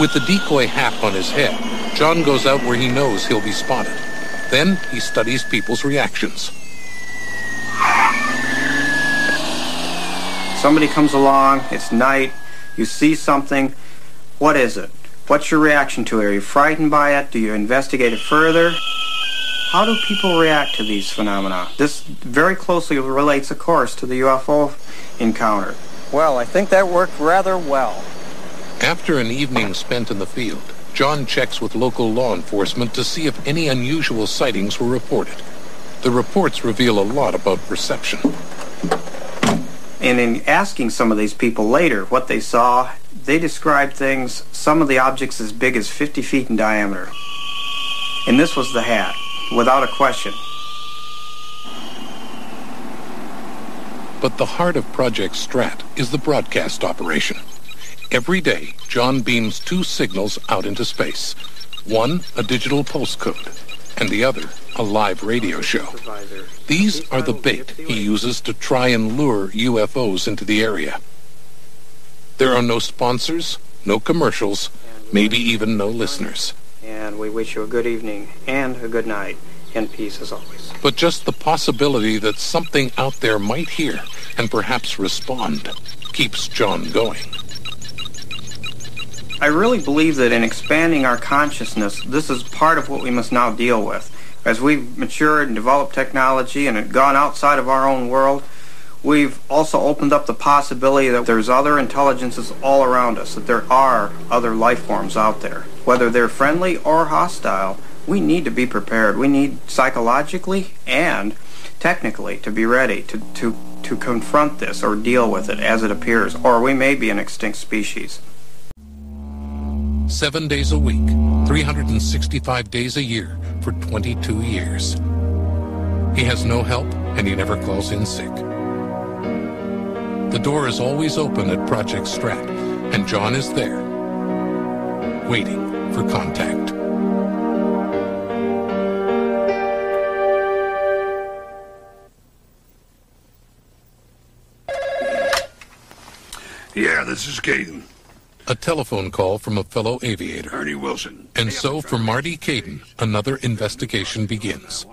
With the decoy hat on his head, John goes out where he knows he'll be spotted. Then he studies people's reactions. Somebody comes along, it's night, you see something. What is it? What's your reaction to it? Are you frightened by it? Do you investigate it further? How do people react to these phenomena? This very closely relates, of course, to the UFO encounter. Well, I think that worked rather well. After an evening spent in the field, John checks with local law enforcement to see if any unusual sightings were reported. The reports reveal a lot about perception. And in asking some of these people later what they saw, they described things, some of the objects as big as 50 feet in diameter. And this was the hat, without a question. But the heart of Project Strat is the broadcast operation. Every day, John beams two signals out into space. One, a digital pulse code, and the other, a live radio show. These are the bait he uses to try and lure UFOs into the area. There are no sponsors, no commercials, maybe even no listeners. And we wish you a good evening and a good night, in peace as always. But just the possibility that something out there might hear and perhaps respond keeps John going. I really believe that in expanding our consciousness, this is part of what we must now deal with. As we've matured and developed technology and gone outside of our own world, we've also opened up the possibility that there's other intelligences all around us, that there are other life forms out there. Whether they're friendly or hostile, we need to be prepared. We need psychologically and technically to be ready to, to, to confront this or deal with it as it appears, or we may be an extinct species. Seven days a week, 365 days a year for 22 years. He has no help and he never calls in sick. The door is always open at Project Strat, And John is there, waiting for contact. Yeah, this is Caidin. A telephone call from a fellow aviator. Ernie Wilson. And so, for Marty Caidin, another investigation begins.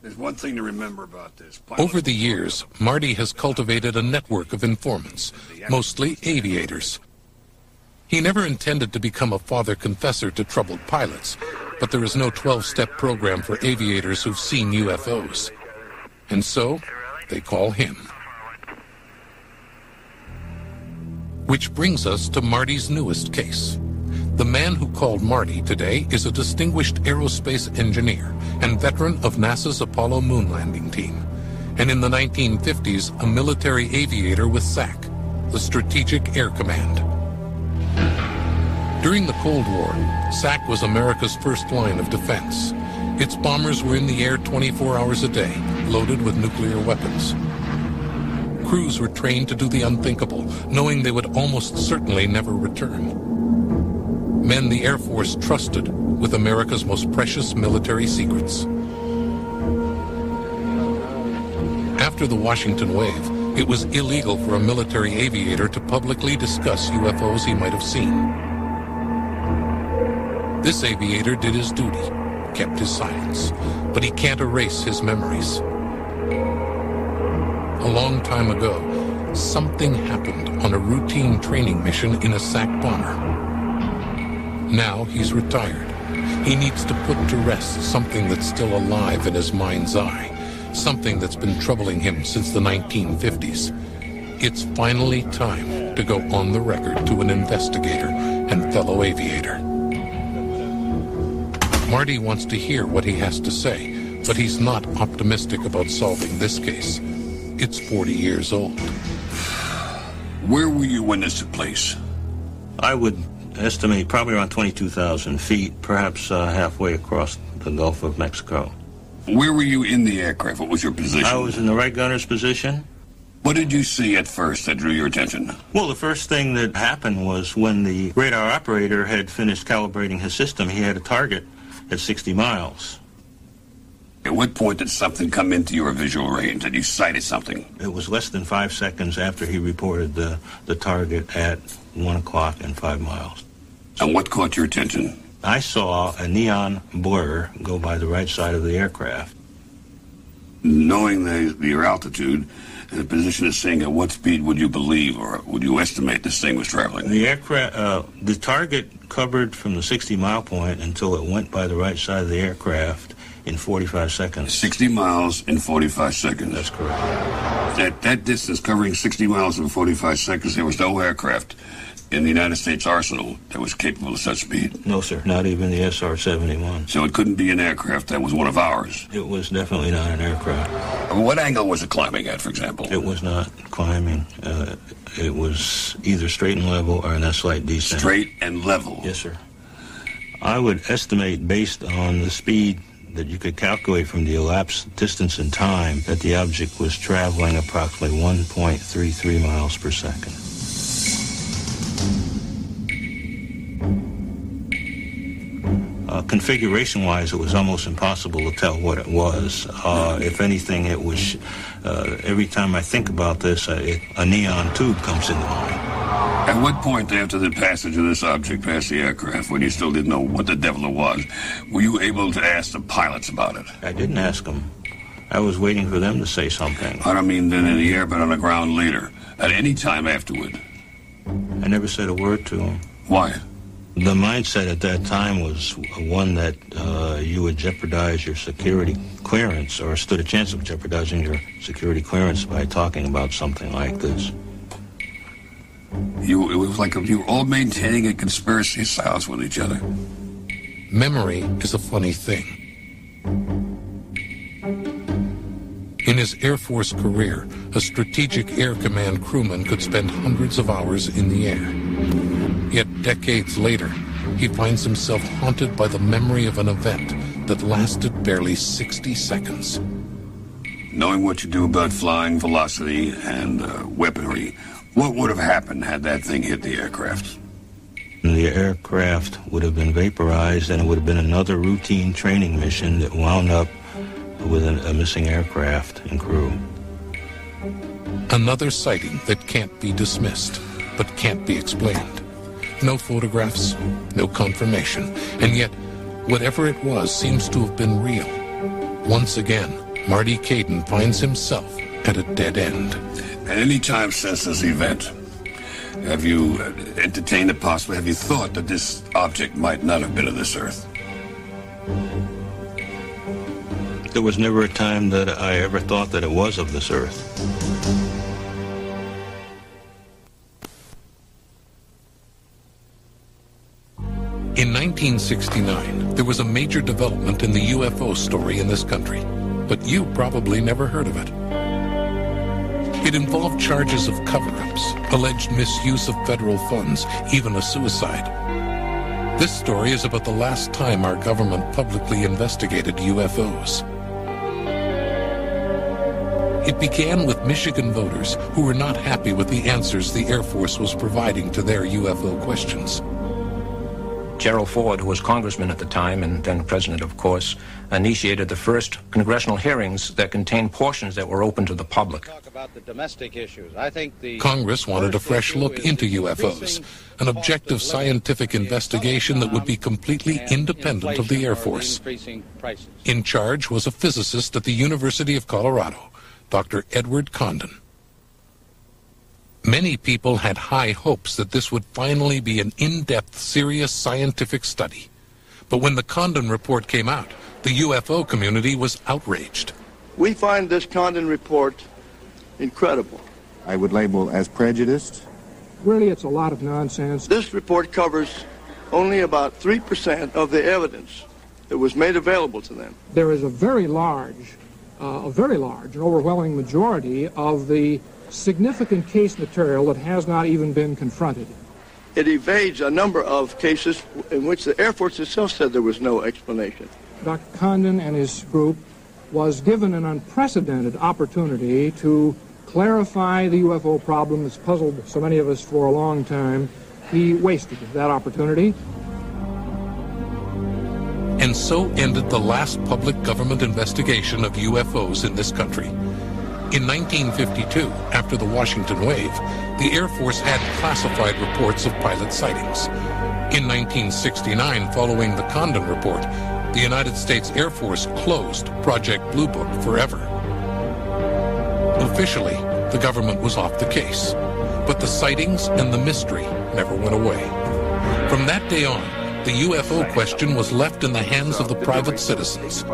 There's one thing to remember about this. Over the years, Marty has cultivated a network of informants, mostly aviators. He never intended to become a father confessor to troubled pilots, but there is no 12-step program for aviators who've seen UFOs. And so, they call him. Which brings us to Marty's newest case. The man who called Marty today is a distinguished aerospace engineer and veteran of NASA's Apollo moon landing team, and in the 1950s, a military aviator with SAC, the Strategic Air Command. During the Cold War, SAC was America's first line of defense. Its bombers were in the air 24 hours a day, loaded with nuclear weapons. Crews were trained to do the unthinkable, knowing they would almost certainly never return. Men the Air Force trusted with America's most precious military secrets. After the Washington wave, it was illegal for a military aviator to publicly discuss UFOs he might have seen. This aviator did his duty, kept his silence, but he can't erase his memories. A long time ago, something happened on a routine training mission in a SAC bomber. Now he's retired. He needs to put to rest something that's still alive in his mind's eye, something that's been troubling him since the 1950s. It's finally time to go on the record to an investigator and fellow aviator. Marty wants to hear what he has to say, but he's not optimistic about solving this case. It's 40 years old. Where were you when this took place? I would estimate probably around 22,000 feet, perhaps uh, halfway across the Gulf of Mexico. Where were you in the aircraft? What was your position? I was in the right gunner's position. What did you see at first that drew your attention? Well, the first thing that happened was when the radar operator had finished calibrating his system, he had a target at 60 miles. At what point did something come into your visual range that you sighted something? It was less than five seconds after he reported the, the target at 1 o'clock and 5 miles. And what caught your attention? I saw a neon blur go by the right side of the aircraft. Knowing the, your altitude and the position of seeing at what speed would you believe or would you estimate this thing was traveling? The aircraft, uh, the target covered from the 60 mile point until it went by the right side of the aircraft in 45 seconds. 60 miles in 45 seconds. That's correct. At that distance, covering 60 miles in 45 seconds, there was no aircraft in the United States arsenal that was capable of such speed. No, sir. Not even the SR-71. So it couldn't be an aircraft that was one of ours. It was definitely not an aircraft. What angle was it climbing at, for example? It was not climbing. Uh, it was either straight and level or in a slight descent. Straight and level? Yes, sir. I would estimate, based on the speed that you could calculate from the elapsed distance and time, that the object was traveling approximately 1.33 miles per second. Uh, configuration-wise, it was almost impossible to tell what it was. Uh, if anything, it was. Uh, every time I think about this, it, a neon tube comes into my mind. At what point after the passage of this object past the aircraft, when you still didn't know what the devil it was, were you able to ask the pilots about it? I didn't ask them. I was waiting for them to say something. I don't mean then in the air, but on the ground later. At any time afterward. I never said a word to them. Why? The mindset at that time was one that uh, you would jeopardize your security clearance or stood a chance of jeopardizing your security clearance by talking about something like this. You, it was like you were all maintaining a conspiracy silence with each other. Memory is a funny thing. In his Air Force career, a Strategic Air Command crewman could spend hundreds of hours in the air. Yet decades later, he finds himself haunted by the memory of an event that lasted barely 60 seconds. Knowing what you do about flying, velocity, and uh, weaponry, What would have happened had that thing hit the aircraft? The aircraft would have been vaporized, and it would have been another routine training mission that wound up with a, a missing aircraft and crew. Another sighting that can't be dismissed, but can't be explained. No photographs, no confirmation, and yet, whatever it was seems to have been real. Once again, Marty Caidin finds himself at a dead end. At any time since this event, have you entertained the possibility, have you thought that this object might not have been of this earth? There was never a time that I ever thought that it was of this earth. In 1969, there was a major development in the UFO story in this country, but you probably never heard of it. It involved charges of cover-ups, alleged misuse of federal funds, even a suicide. This story is about the last time our government publicly investigated UFOs. It began with Michigan voters who were not happy with the answers the Air Force was providing to their UFO questions. Gerald Ford, who was congressman at the time and then president, of course, initiated the first congressional hearings that contained portions that were open to the public. About the domestic issues. I think the Congress wanted a fresh look into UFOs, an objective scientific investigation that would be completely independent of the Air Force. In charge was a physicist at the University of Colorado, Dr. Edward Condon. Many people had high hopes that this would finally be an in-depth, serious scientific study. But when the Condon report came out, the UFO community was outraged. We find this Condon report incredible. I would label as prejudiced. Really, it's a lot of nonsense. This report covers only about 3% of the evidence that was made available to them. There is a very large, uh, a very large and overwhelming majority of the significant case material that has not even been confronted. It evades a number of cases in which the Air Force itself said there was no explanation. Dr. Condon and his group was given an unprecedented opportunity to clarify the UFO problem that's puzzled so many of us for a long time. He wasted that opportunity. And so ended the last public government investigation of UFOs in this country. In 1952, after the Washington wave, the Air Force had classified reports of pilot sightings. In 1969, following the Condon report, the United States Air Force closed Project Blue Book forever. Officially, the government was off the case, but the sightings and the mystery never went away. From that day on, the UFO question was left in the hands of the private citizens.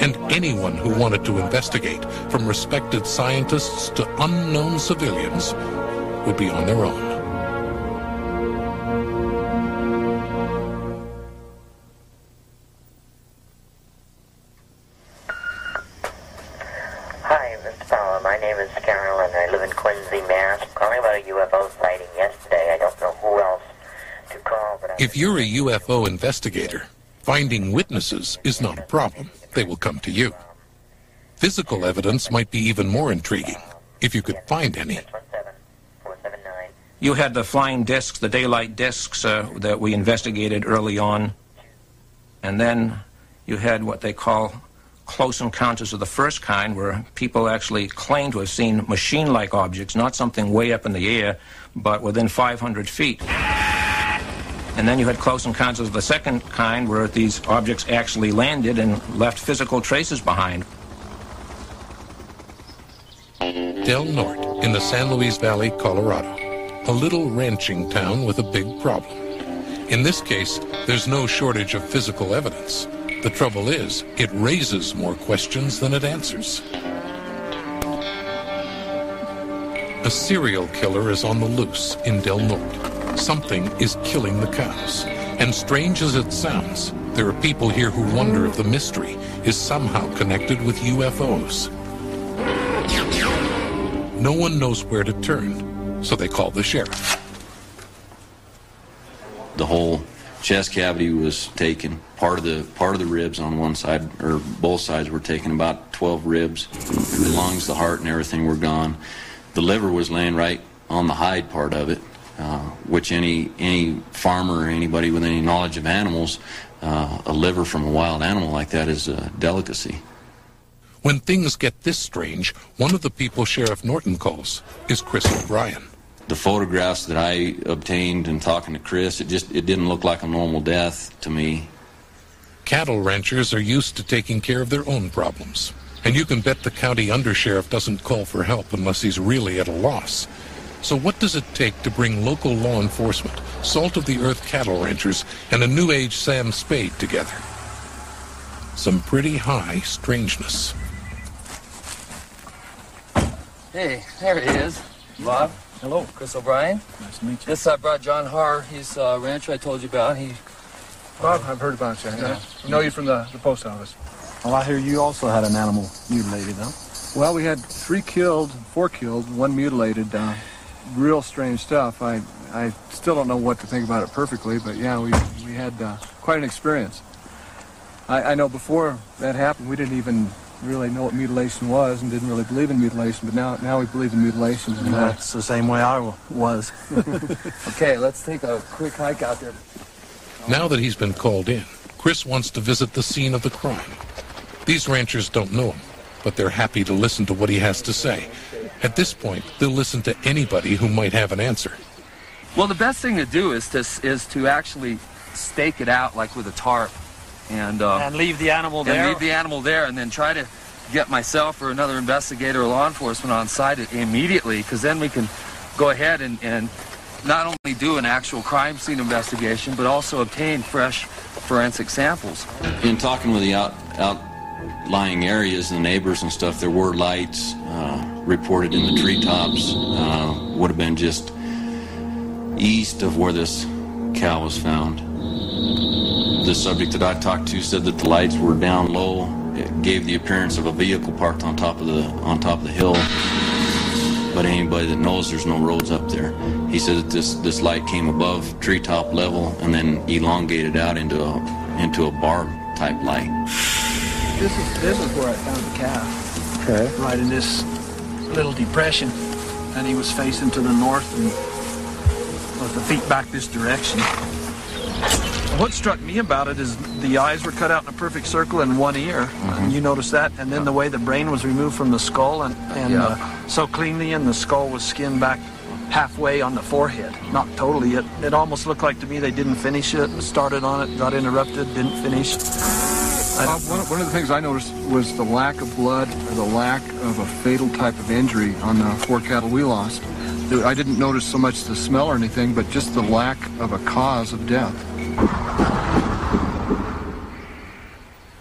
And anyone who wanted to investigate, from respected scientists to unknown civilians, would be on their own. Hi, Mr. Fowler. My name is Carolyn. I live in Quincy, Mass. I'm calling about a UFO sighting yesterday. I don't know who else to call, but I... If you're a UFO investigator, finding witnesses is not a problem. They will come to you. Physical evidence might be even more intriguing, if you could find any. You had the flying discs, the daylight discs uh, that we investigated early on. And then you had what they call close encounters of the first kind, where people actually claim to have seen machine like objects, not something way up in the air, but within 500 feet. And then you had close encounters of the second kind, where these objects actually landed and left physical traces behind. Del Norte in the San Luis Valley, Colorado. A little ranching town with a big problem. In this case, there's no shortage of physical evidence. The trouble is, it raises more questions than it answers. A serial killer is on the loose in Del Norte. Something is killing the cows. And strange as it sounds, there are people here who wonder if the mystery is somehow connected with UFOs. No one knows where to turn, so they call the sheriff. The whole chest cavity was taken. Part of the part of the ribs on one side or both sides were taken. About 12 ribs. The lungs, the heart, and everything were gone. the liver was laying right on the hide part of it, uh, which any any farmer or anybody with any knowledge of animals, uh, a liver from a wild animal like that is a delicacy. When things get this strange, one of the people Sheriff Norton calls is Chris O'Brien. The photographs that I obtained and talking to Chris, it just it didn't look like a normal death to me. Cattle ranchers are used to taking care of their own problems. And you can bet the county undersheriff doesn't call for help unless he's really at a loss. So what does it take to bring local law enforcement, salt of the earth cattle ranchers, and a new age Sam Spade together? Some pretty high strangeness. Hey, there he is. Bob. Hello. Chris O'Brien. Nice to meet you. This I brought John Har. He's a uh, rancher I told you about. He. Bob, I've heard about you. Yeah. I know you from the, the post office. Well, I hear you also had an animal mutilated, huh? Well, we had three killed, four killed, one mutilated. Uh, real strange stuff. I I still don't know what to think about it perfectly, but yeah, we we had uh, quite an experience. I, I know before that happened, we didn't even really know what mutilation was and didn't really believe in mutilation, but now now we believe in mutilation. And, That's the same way I was. okay, let's take a quick hike out there. Now that he's been called in, Chris wants to visit the scene of the crime. These ranchers don't know him, but they're happy to listen to what he has to say. At this point, they'll listen to anybody who might have an answer. Well, the best thing to do is to is to actually stake it out like with a tarp, and uh, and leave the animal and there. leave the animal there, and then try to get myself or another investigator or law enforcement on site immediately, because then we can go ahead and, and not only do an actual crime scene investigation, but also obtain fresh forensic samples. In talking with the out, outlying areas and the neighbors and stuff, there were lights uh, reported in the treetops. Uh, would have been just east of where this cow was found. The subject that I talked to said that the lights were down low. It gave the appearance of a vehicle parked on top of the on top of the hill. But anybody that knows there's no roads up there, he said that this this light came above treetop level and then elongated out into a into a barb type light. This is this is where I found the calf. Okay. Right in this little depression, and he was facing to the north and with the feet back this direction. What struck me about it is the eyes were cut out in a perfect circle in one ear. Mm-hmm. You noticed that, and then the way the brain was removed from the skull and, and Yeah. uh, so cleanly, and the skull was skinned back halfway on the forehead, not totally. It, it almost looked like to me they didn't finish it, started on it, got interrupted, didn't finish. Uh, one, one of the things I noticed was the lack of blood or the lack of a fatal type of injury on the four cattle we lost. I didn't notice so much the smell or anything, but just the lack of a cause of death.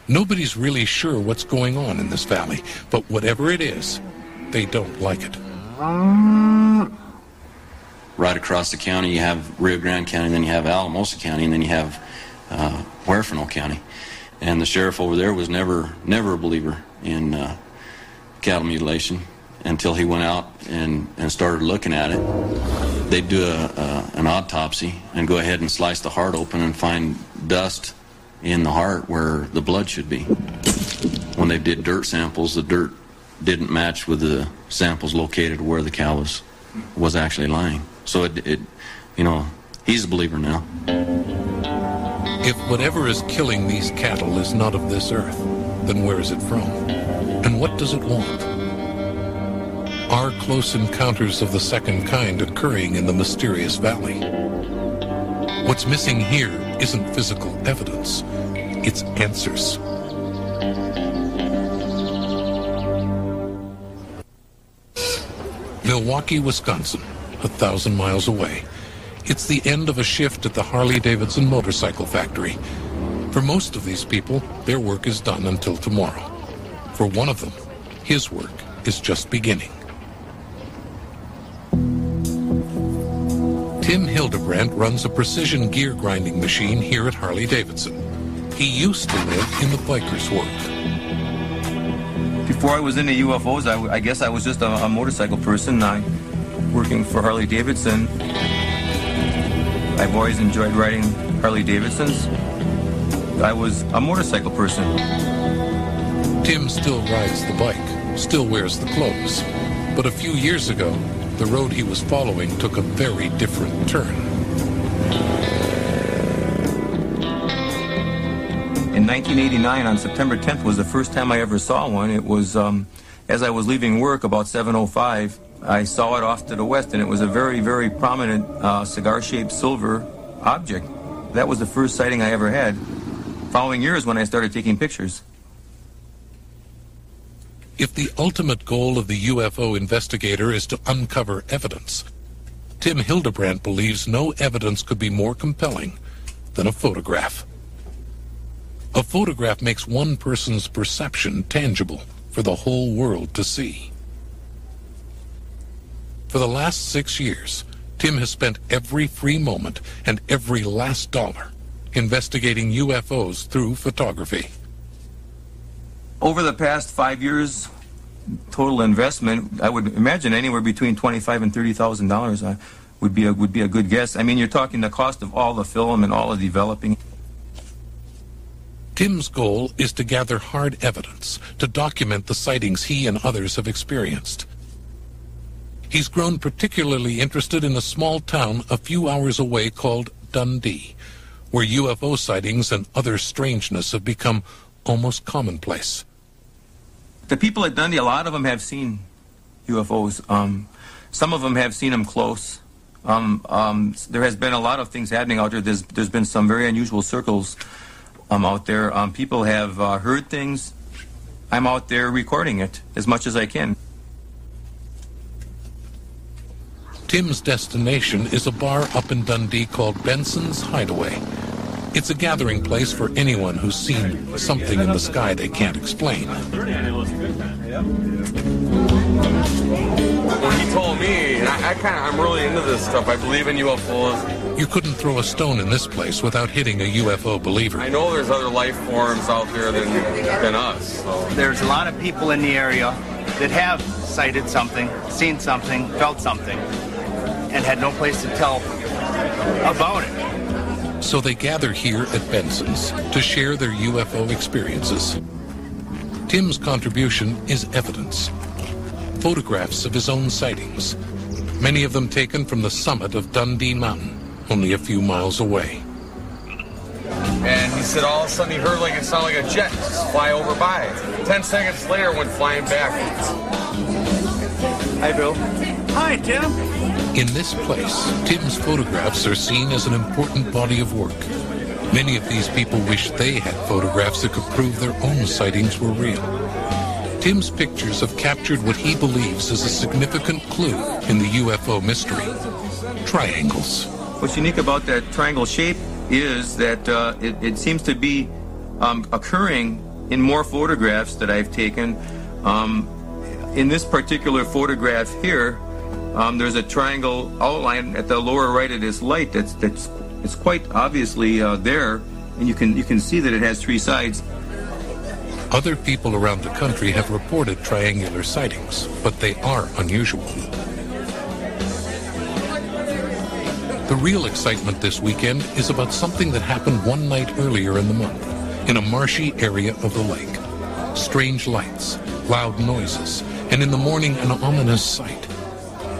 Nobody's really sure what's going on in this valley, but whatever it is, they don't like it. Right across the county, you have Rio Grande County, then you have Alamosa County, and then you have uh, Huerfano County. And the sheriff over there was never never a believer in uh, cattle mutilation until he went out and, and started looking at it. They'd do a, a, an autopsy and go ahead and slice the heart open and find dust in the heart where the blood should be. When they did dirt samples, the dirt didn't match with the samples located where the cow was was actually lying. So it, it you know, he's a believer now. If whatever is killing these cattle is not of this earth, then where is it from? And what does it want? Are close encounters of the second kind occurring in the mysterious valley? What's missing here isn't physical evidence, it's answers. Milwaukee, Wisconsin, a thousand miles away. It's the end of a shift at the Harley Davidson motorcycle factory. For most of these people, their work is done until tomorrow. For one of them, his work is just beginning. Tim Hildebrandt runs a precision gear grinding machine here at Harley Davidson. He used to live in the biker's world. Before I was into UFOs, I guess I was just a, a motorcycle person. I working for Harley Davidson. I've always enjoyed riding Harley Davidsons. I was a motorcycle person. Tim still rides the bike, still wears the clothes, But a few years ago, the road he was following took a very different turn. In 1989, on September 10th, was the first time I ever saw one. It was um, as I was leaving work about 7:05. I saw it off to the west, and it was a very, very prominent uh, cigar-shaped silver object. That was the first sighting I ever had. Following years, when I started taking pictures. If the ultimate goal of the UFO investigator is to uncover evidence, Tim Hildebrandt believes no evidence could be more compelling than a photograph. A photograph makes one person's perception tangible for the whole world to see. For the last six years, Tim has spent every free moment and every last dollar investigating UFOs through photography. Over the past five years, total investment, I would imagine anywhere between twenty-five and thirty thousand dollars would be a would be a good guess. I mean, you're talking the cost of all the film and all the developing. Tim's goal is to gather hard evidence to document the sightings he and others have experienced. He's grown particularly interested in a small town a few hours away called Dundee, where UFO sightings and other strangeness have become almost commonplace. The people at Dundee, a lot of them have seen UFOs. Um, some of them have seen them close. Um, um, there has been a lot of things happening out there. There's, there's been some very unusual circles um, out there. Um, people have uh, heard things. I'm out there recording it as much as I can. Tim's destination is a bar up in Dundee called Benson's Hideaway. It's a gathering place for anyone who's seen something in the sky they can't explain. Well, he told me, and I, I kind of, I'm really into this stuff. I believe in UFOs. You couldn't throw a stone in this place without hitting a UFO believer. I know there's other life forms out there than, than us. So. There's a lot of people in the area that have sighted something, seen something, felt something, and had no place to tell about it. So they gather here at Benson's to share their UFO experiences. Tim's contribution is evidence. Photographs of his own sightings, many of them taken from the summit of Dundee Mountain, only a few miles away. And he said all of a sudden he heard like it sounded like a jet just fly over by. Ten seconds later went flying back. Hi, Bill. Hi, Tim. In this place, Tim's photographs are seen as an important body of work. Many of these people wish they had photographs that could prove their own sightings were real. Tim's pictures have captured what he believes is a significant clue in the UFO mystery triangles. What's unique about that triangle shape is that uh, it, it, seems to be um, occurring in more photographs that I've taken. Um, in this particular photograph here, um, there's a triangle outline at the lower right of this light that's that's it's quite obviously uh, there, and you can you can see that it has three sides. Other people around the country have reported triangular sightings, but they are unusual. The real excitement this weekend is about something that happened one night earlier in the month, in a marshy area of the lake. Strange lights, loud noises, and in the morning an ominous sight.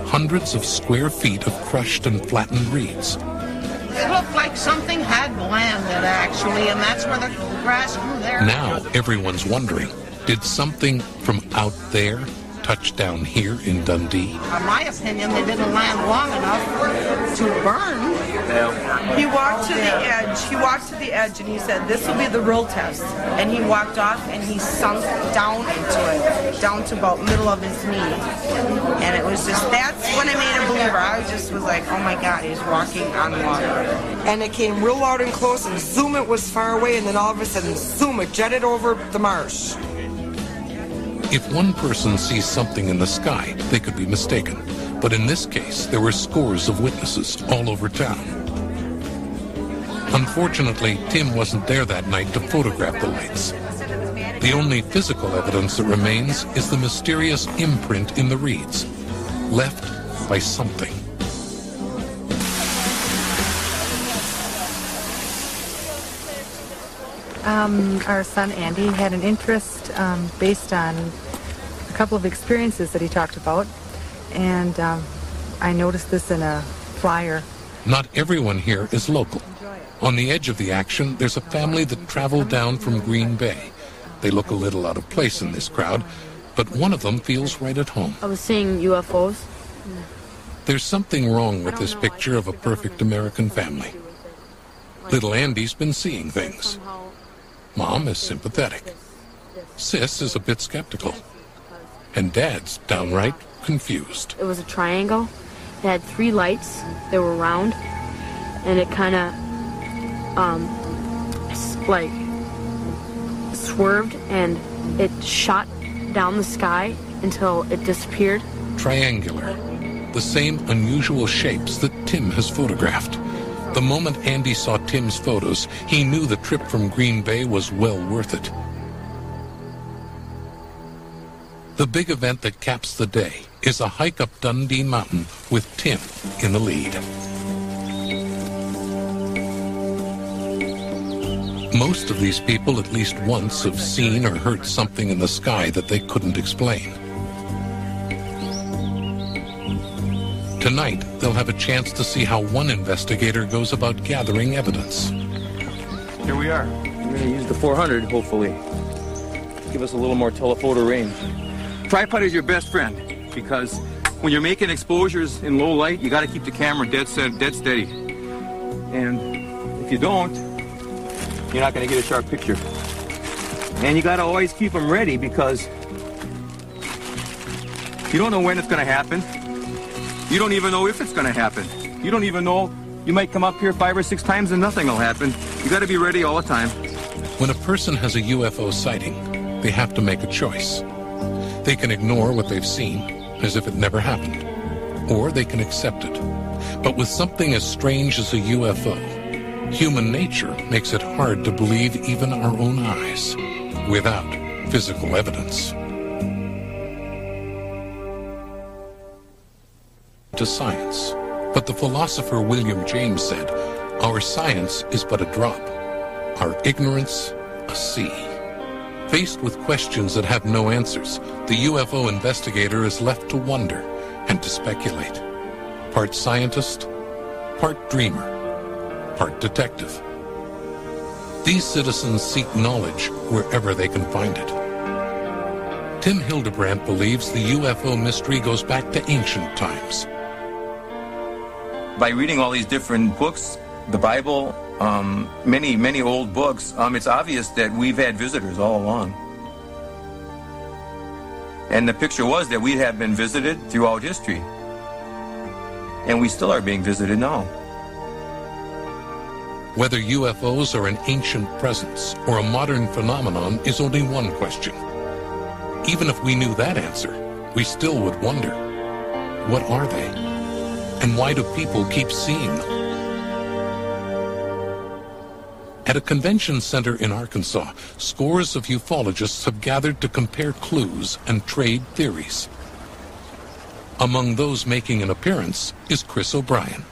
Hundreds of square feet of crushed and flattened reeds. It looked like something had landed, actually, and that's where the grass grew there. Now everyone's wondering, did something from out there touch down here in Dundee? In my opinion, they didn't land long enough to burn. He walked to the edge. He walked to the edge and he said, "This will be the real test." And he walked off and he sunk down into it, down to about middle of his knee. And it was just that's when I made a believer. I just was like, "Oh my God, he's walking on water." And it came real loud and close, and zoom, it was far away, and then all of a sudden, zoom, it jetted over the marsh. If one person sees something in the sky, they could be mistaken. But in this case, there were scores of witnesses all over town. Unfortunately, Tim wasn't there that night to photograph the lights. The only physical evidence that remains is the mysterious imprint in the reeds, left by something. Um, our son Andy had an interest um, based on a couple of experiences that he talked about and um, I noticed this in a flyer. Not everyone here is local. On the edge of the action, there's a family that traveled down from Green Bay. They look a little out of place in this crowd, but one of them feels right at home. I was seeing UFOs. There's something wrong with this picture of a perfect American family. Little Andy's been seeing things. Mom is sympathetic. Sis is a bit skeptical. And Dad's downright confused. It was a triangle. It had three lights. They were round, and it kind of, um, like swerved and it shot down the sky until it disappeared. Triangular. The same unusual shapes that Tim has photographed. The moment Andy saw Tim's photos, he knew the trip from Green Bay was well worth it. The big event that caps the day is a hike up Dundee Mountain with Tim in the lead. Most of these people at least once have seen or heard something in the sky that they couldn't explain. Tonight, they'll have a chance to see how one investigator goes about gathering evidence. Here we are. We're going to use the 400, hopefully. Give us a little more telephoto range. Tripod is your best friend because when you're making exposures in low light, you got to keep the camera dead set, dead steady. And if you don't, you're not going to get a sharp picture. And you got to always keep them ready because you don't know when it's going to happen. You don't even know if it's going to happen. You don't even know you might come up here five or six times and nothing will happen. You got to be ready all the time. When a person has a UFO sighting, they have to make a choice. They can ignore what they've seen as if it never happened, or they can accept it. But with something as strange as a UFO, human nature makes it hard to believe even our own eyes without physical evidence. To science. But the philosopher William James said, Our science is but a drop, our ignorance a sea. Faced with questions that have no answers, the UFO investigator is left to wonder and to speculate. Part scientist, part dreamer, part detective. These citizens seek knowledge wherever they can find it. Tim Hildebrandt believes the UFO mystery goes back to ancient times. By reading all these different books, the Bible, um, many, many old books, um, it's obvious that we've had visitors all along. And the picture was that we have been visited throughout history. And we still are being visited now. Whether UFOs are an ancient presence or a modern phenomenon is only one question. Even if we knew that answer, we still would wonder, what are they? And why do people keep seeing them? At a convention center in Arkansas, scores of ufologists have gathered to compare clues and trade theories. Among those making an appearance is Chris O'Brien.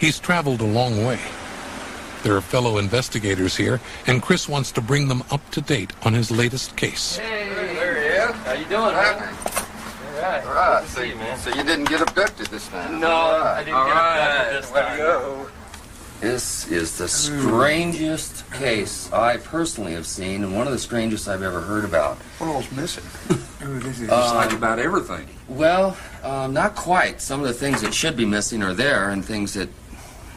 He's traveled a long way. There are fellow investigators here, and Chris wants to bring them up to date on his latest case. Hey, there he is. How you doing? All right. All right. So, so you didn't get abducted this time? No, I didn't All get right. abducted this time. go. This is the strangest case I personally have seen, and one of the strangest I've ever heard about. What all's missing? this is Uh, like about everything. Well, um, not quite. Some of the things that should be missing are there, and things that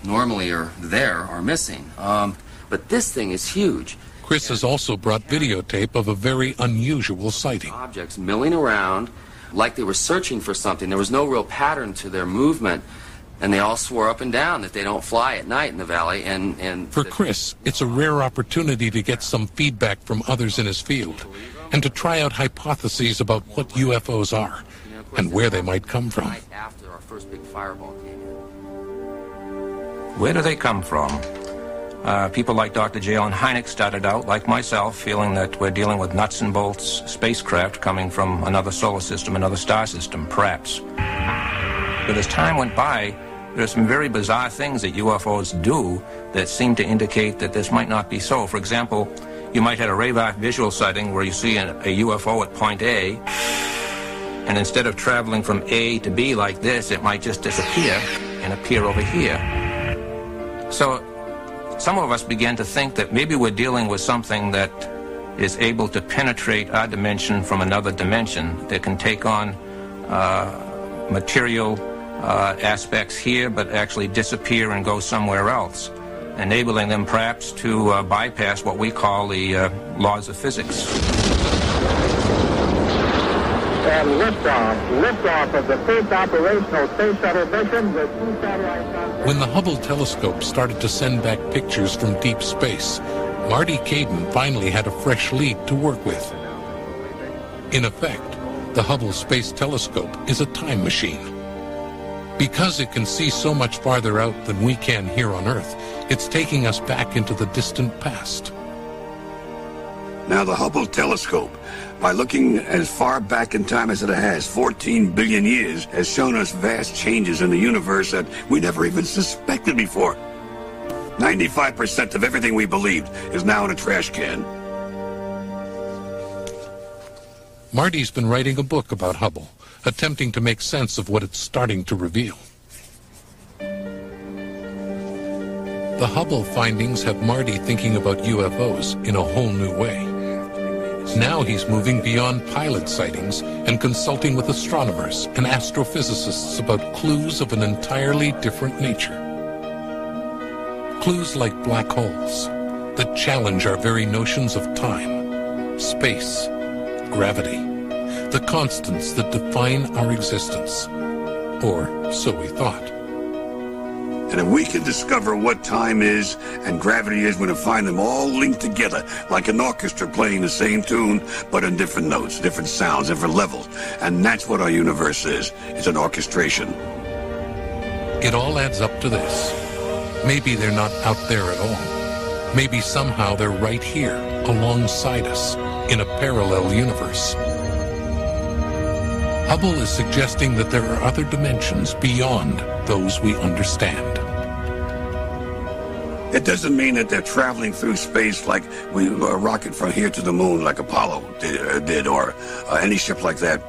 normally are there are missing. Um, but this thing is huge. Chris has also brought videotape of a very unusual sighting. Objects milling around like they were searching for something. There was no real pattern to their movement, and they all swore up and down that they don't fly at night in the valley. And, and For Chris, it's a rare opportunity to get some feedback from others in his field and to try out hypotheses about what UFOs are and where they might come from. after our first big fireball came in. Where do they come from? Uh, people like Dr. J. Allen Hynek started out, like myself, feeling that we're dealing with nuts and bolts spacecraft coming from another solar system, another star system, perhaps. But as time went by, there are some very bizarre things that UFOs do that seem to indicate that this might not be so. For example, you might have a radar visual sighting where you see a, a UFO at point A, And instead of traveling from A to B like this, it might just disappear and appear over here. So some of us began to think that maybe we're dealing with something that is able to penetrate our dimension from another dimension that can take on uh, material uh, aspects here but actually disappear and go somewhere else, enabling them perhaps to uh, bypass what we call the uh, laws of physics. And liftoff, liftoff of the first operational space shuttle mission with two satellites. When the Hubble telescope started to send back pictures from deep space, Marty Caidin finally had a fresh lead to work with. In effect, the Hubble Space Telescope is a time machine. Because it can see so much farther out than we can here on Earth, it's taking us back into the distant past. Now the Hubble telescope, by looking as far back in time as it has, 14 billion years, has shown us vast changes in the universe that we never even suspected before. 95% of everything we believed is now in a trash can. Marty's been writing a book about Hubble, attempting to make sense of what it's starting to reveal. The Hubble findings have Marty thinking about UFOs in a whole new way. Now he's moving beyond pilot sightings and consulting with astronomers and astrophysicists about clues of an entirely different nature. Clues like black holes that challenge our very notions of time, space, gravity, the constants that define our existence. Or so we thought. And if we can discover what time is and gravity is, we're going to find them all linked together like an orchestra playing the same tune, but in different notes, different sounds, different levels. And that's what our universe is. It's an orchestration. It all adds up to this. Maybe they're not out there at all. Maybe somehow they're right here, alongside us, in a parallel universe. Hubble is suggesting that there are other dimensions beyond those we understand. It doesn't mean that they're traveling through space like we a rocket from here to the moon, like Apollo did, uh, did or uh, any ship like that.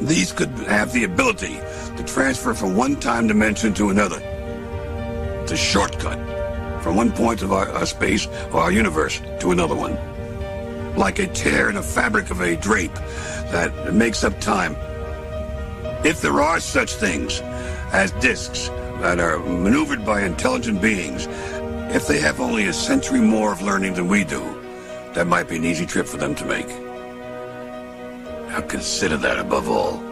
These could have the ability to transfer from one time dimension to another. It's a shortcut from one point of our, our space or our universe to another one. Like a tear in the fabric of a drape that makes up time. If there are such things as disks that are maneuvered by intelligent beings, if they have only a century more of learning than we do, that might be an easy trip for them to make. Now consider that above all.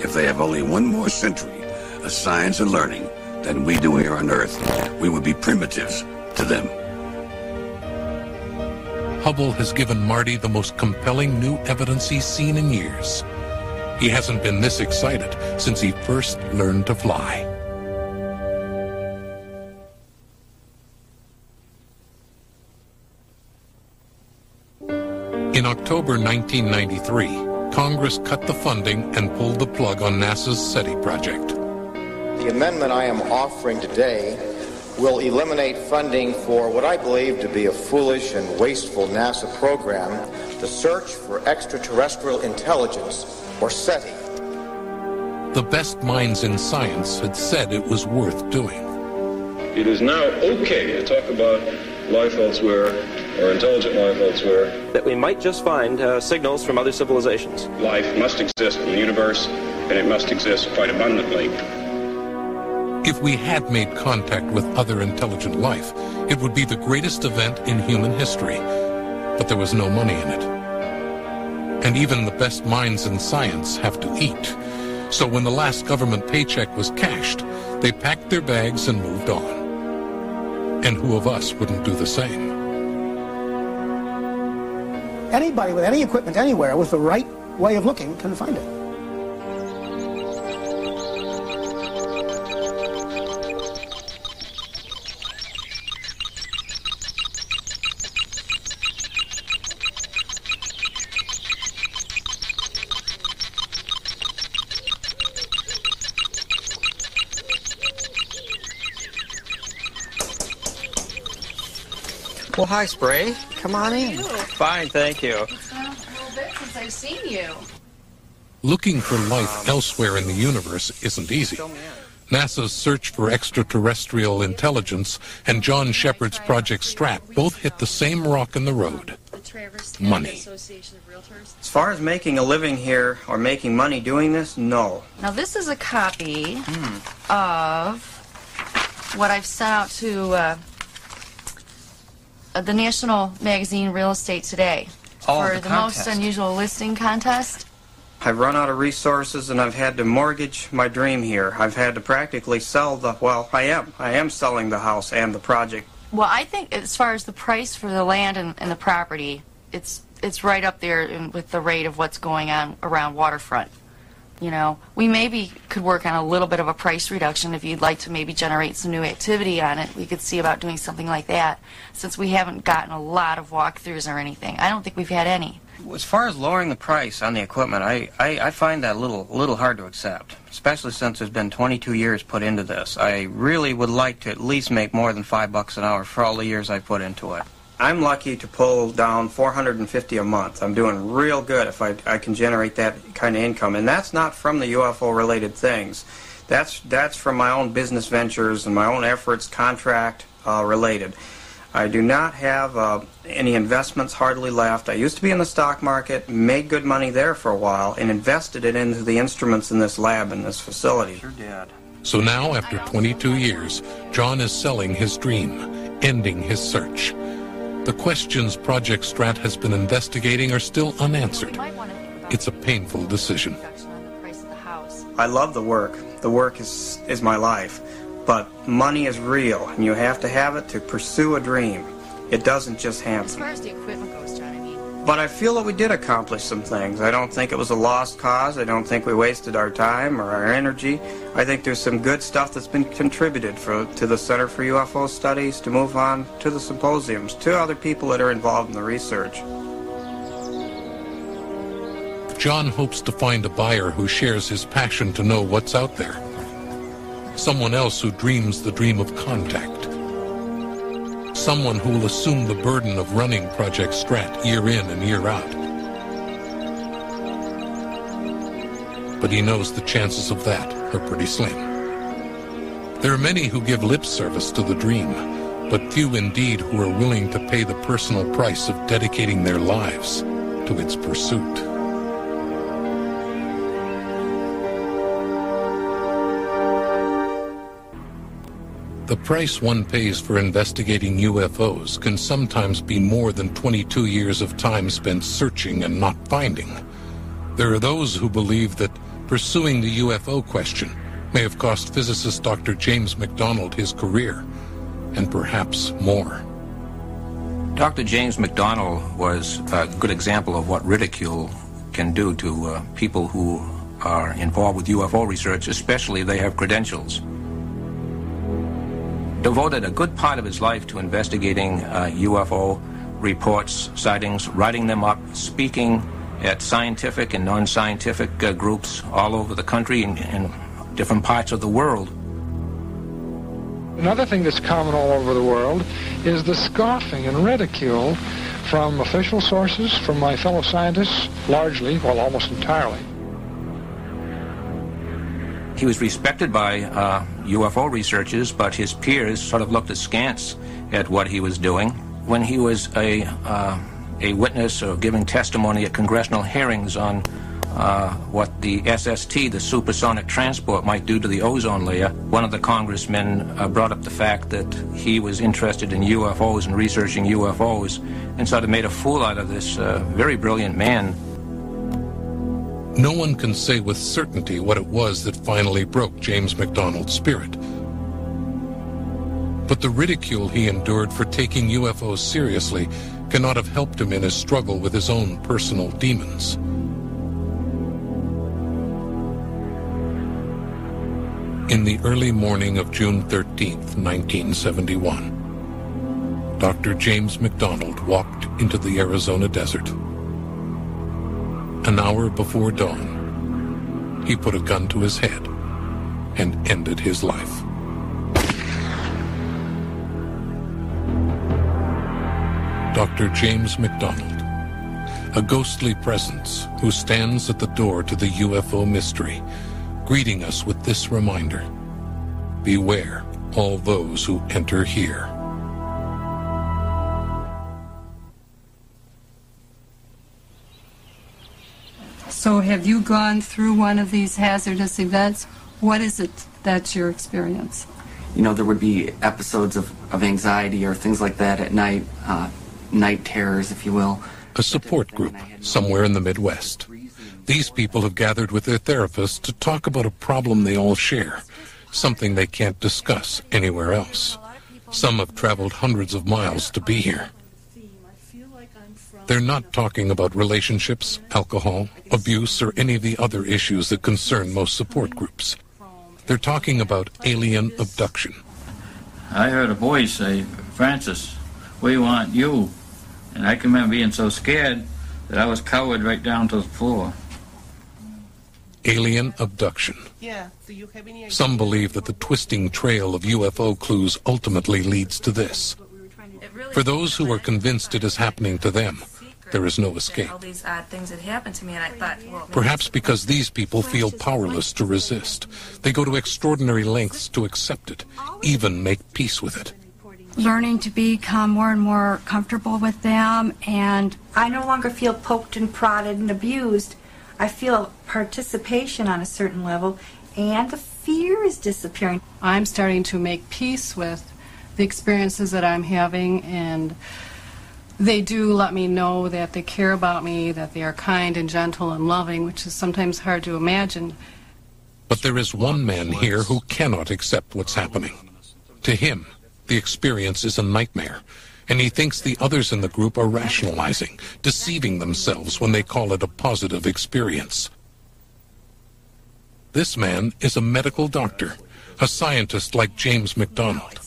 If they have only one more century of science and learning than we do here on Earth, we would be primitives to them. Hubble has given Marty the most compelling new evidence he's seen in years. He hasn't been this excited since he first learned to fly. In October 1993, Congress cut the funding and pulled the plug on NASA's SETI project. The amendment I am offering today will eliminate funding for what I believe to be a foolish and wasteful NASA program, the Search for Extraterrestrial Intelligence, or SETI. The best minds in science had said it was worth doing. It is now okay to talk about life elsewhere or intelligent life elsewhere. That we might just find uh, signals from other civilizations. Life must exist in the universe, and it must exist quite abundantly. If we had made contact with other intelligent life, it would be the greatest event in human history. But there was no money in it. And even the best minds in science have to eat. So when the last government paycheck was cashed, they packed their bags and moved on. And who of us wouldn't do the same? Anybody with any equipment anywhere with the right way of looking can find it. Hi, Spray. Come on in. Fine, thank you. It's been a little bit since I've seen you. Looking for life elsewhere in the universe isn't easy. NASA's search for extraterrestrial intelligence and John Shepard's Project Strat both hit the same rock in the road money. As far as making a living here or making money doing this, no. Now, this is a copy of what I've sent out to uh, uh, the National Magazine Real Estate Today Oh, for the the, most unusual listing contest. I've run out of resources and I've had to mortgage my dream here. I've had to practically sell the, well, I am. I am selling the house and the project. Well, I think as far as the price for the land and, and the property, it's it's right up there in, with the rate of what's going on around waterfront. You know, we maybe could work on a little bit of a price reduction if you'd like to maybe generate some new activity on it. We could see about doing something like that, since we haven't gotten a lot of walkthroughs or anything. I don't think we've had any. As far as lowering the price on the equipment, I, I, I find that a little, a little hard to accept, especially since there's been 22 years put into this. I really would like to at least make more than five bucks an hour for all the years I put into it. I'm lucky to pull down 450 a month. I'm doing real good if I, I can generate that kind of income, and that's not from the UFO related things. That's that's from my own business ventures and my own efforts, contract uh, related. I do not have uh, any investments hardly left. I used to be in the stock market, made good money there for a while, and invested it into the instruments in this lab in this facility. Sure did. So now, after 22 years, John is selling his dream, ending his search. The questions Project Strat has been investigating are still unanswered. It's a painful decision. I love the work. The work is, is my life. But money is real, and you have to have it to pursue a dream. It doesn't just As happen. far as the equipment goes, John, I mean, But I feel that we did accomplish some things. I don't think it was a lost cause. I don't think we wasted our time or our energy. I think there's some good stuff that's been contributed for, to the Center for UFO Studies to move on to the symposiums, to other people that are involved in the research. John hopes to find a buyer who shares his passion to know what's out there. Someone else who dreams the dream of contact. Someone who will assume the burden of running Project Strat year in and year out. But he knows the chances of that are pretty slim. There are many who give lip service to the dream, but few indeed who are willing to pay the personal price of dedicating their lives to its pursuit. The price one pays for investigating UFOs can sometimes be more than 22 years of time spent searching and not finding. There are those who believe that pursuing the UFO question may have cost physicist Dr. James McDonald his career, and perhaps more. Dr. James McDonald was a good example of what ridicule can do to uh, people who are involved with UFO research, especially if they have credentials. Devoted a good part of his life to investigating uh, UFO reports, sightings, writing them up, speaking at scientific and non-scientific uh, groups all over the country and in different parts of the world. Another thing that's common all over the world is the scoffing and ridicule from official sources, from my fellow scientists, largely, well, almost entirely. He was respected by uh, UFO researchers, but his peers sort of looked askance at what he was doing. When he was a, uh, a witness or giving testimony at congressional hearings on uh, what the SST, the supersonic transport, might do to the ozone layer, one of the congressmen uh, brought up the fact that he was interested in UFOs and researching UFOs, and sort of made a fool out of this uh, very brilliant man. No one can say with certainty what it was that finally broke James McDonald's spirit. But the ridicule he endured for taking UFOs seriously cannot have helped him in his struggle with his own personal demons. In the early morning of June 13, 1971, Dr. James McDonald walked into the Arizona desert. An hour before dawn, he put a gun to his head and ended his life. Dr. James McDonald, a ghostly presence who stands at the door to the UFO mystery, greeting us with this reminder Beware all those who enter here. So, have you gone through one of these hazardous events? What is it that's your experience? You know, there would be episodes of, of anxiety or things like that at night, uh, night terrors, if you will. A support group somewhere in the Midwest. These people have gathered with their therapists to talk about a problem they all share, something they can't discuss anywhere else. Some have traveled hundreds of miles to be here. They're not talking about relationships, alcohol, abuse, or any of the other issues that concern most support groups. They're talking about alien abduction. I heard a voice say, Francis, we want you. And I can remember being so scared that I was cowered right down to the floor. Alien abduction. Yeah. Do you have any Some believe that the twisting trail of UFO clues ultimately leads to this. For those who are convinced it is happening to them, there is no escape. All these odd things had happened to me, and I thought, well, Perhaps because these people feel powerless to resist. They go to extraordinary lengths to accept it, even make peace with it. learning to become more and more comfortable with them and I no longer feel poked and prodded and abused. I feel participation on a certain level, and the fear is disappearing. I'm starting to make peace with the experiences that I'm having, and they do let me know that they care about me, that they are kind and gentle and loving, which is sometimes hard to imagine. But there is one man here who cannot accept what's happening. To him, the experience is a nightmare, and he thinks the others in the group are rationalizing, deceiving themselves when they call it a positive experience. This man is a medical doctor, a scientist like James McDonald.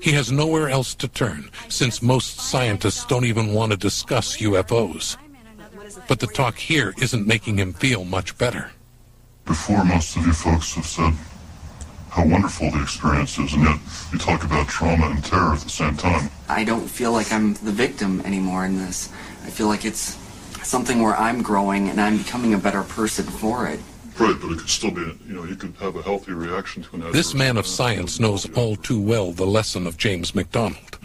He has nowhere else to turn, since most scientists don't even want to discuss UFOs. But the talk here isn't making him feel much better. Before, most of you folks have said how wonderful the experience is, and yet you talk about trauma and terror at the same time. I don't feel like I'm the victim anymore in this. I feel like it's something where I'm growing and I'm becoming a better person for it. Right, but it could still be, you know, you could have a healthy reaction to an adverse This man of science knows all too well the lesson of James McDonald.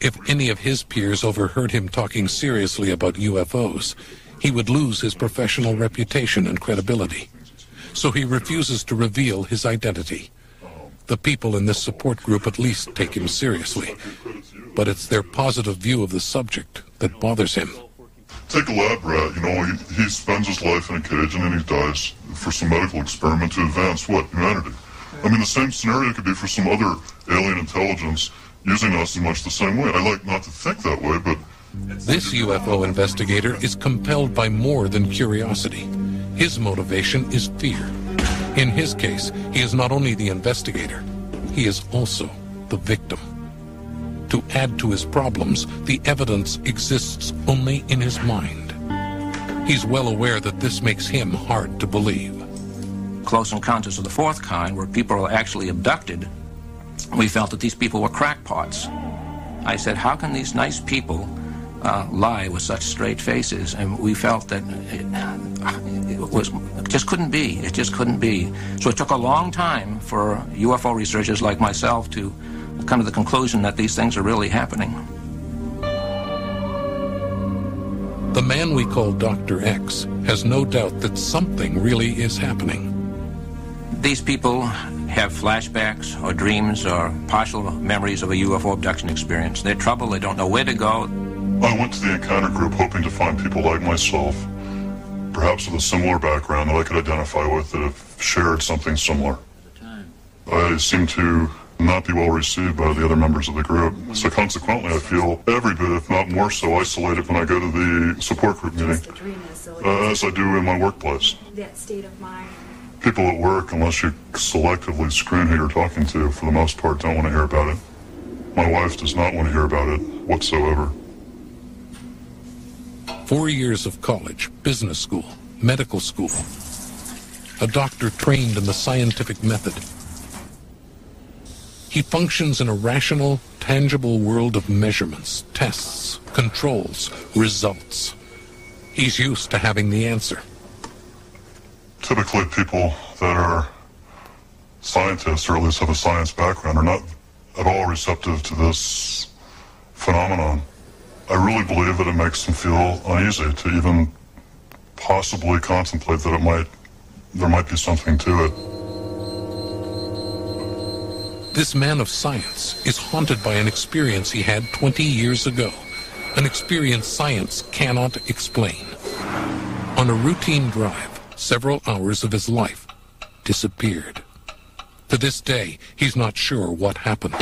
If any of his peers overheard him talking seriously about UFOs, he would lose his professional reputation and credibility. So he refuses to reveal his identity. The people in this support group at least take him seriously, but it's their positive view of the subject that bothers him. Take a lab rat, you know, he, he spends his life in a cage and then he dies for some medical experiment to advance what? Humanity. I mean, the same scenario could be for some other alien intelligence using us in much the same way. I like not to think that way, but This UFO investigator is compelled by more than curiosity. His motivation is fear. In his case, he is not only the investigator, he is also the victim. To add to his problems, the evidence exists only in his mind. He's well aware that this makes him hard to believe. Close encounters of the fourth kind, where people are actually abducted, we felt that these people were crackpots. I said, how can these nice people uh, lie with such straight faces? And we felt that it, it was it just couldn't be. It just couldn't be. So it took a long time for UFO researchers like myself to come to the conclusion that these things are really happening. The man we call Dr. X has no doubt that something really is happening. These people have flashbacks or dreams or partial memories of a UFO abduction experience. They're troubled, they don't know where to go. I went to the encounter group hoping to find people like myself, perhaps with a similar background that I could identify with that have shared something similar. I seem to not be well received by the other members of the group, so consequently I feel every bit, if not more so, isolated when I go to the support group meeting, uh, as I do in my workplace. That state of mind. People at work, unless you selectively screen who you're talking to, for the most part, don't want to hear about it. My wife does not want to hear about it whatsoever. Four years of college, business school, medical school. A doctor trained in the scientific method. He functions in a rational, tangible world of measurements, tests, controls, results. He's used to having the answer. Typically, people that are scientists, or at least have a science background, are not at all receptive to this phenomenon. I really believe that it makes them feel uneasy to even possibly contemplate that it might there might be something to it. This man of science is haunted by an experience he had 20 years ago, an experience science cannot explain. On a routine drive, several hours of his life disappeared. To this day, he's not sure what happened.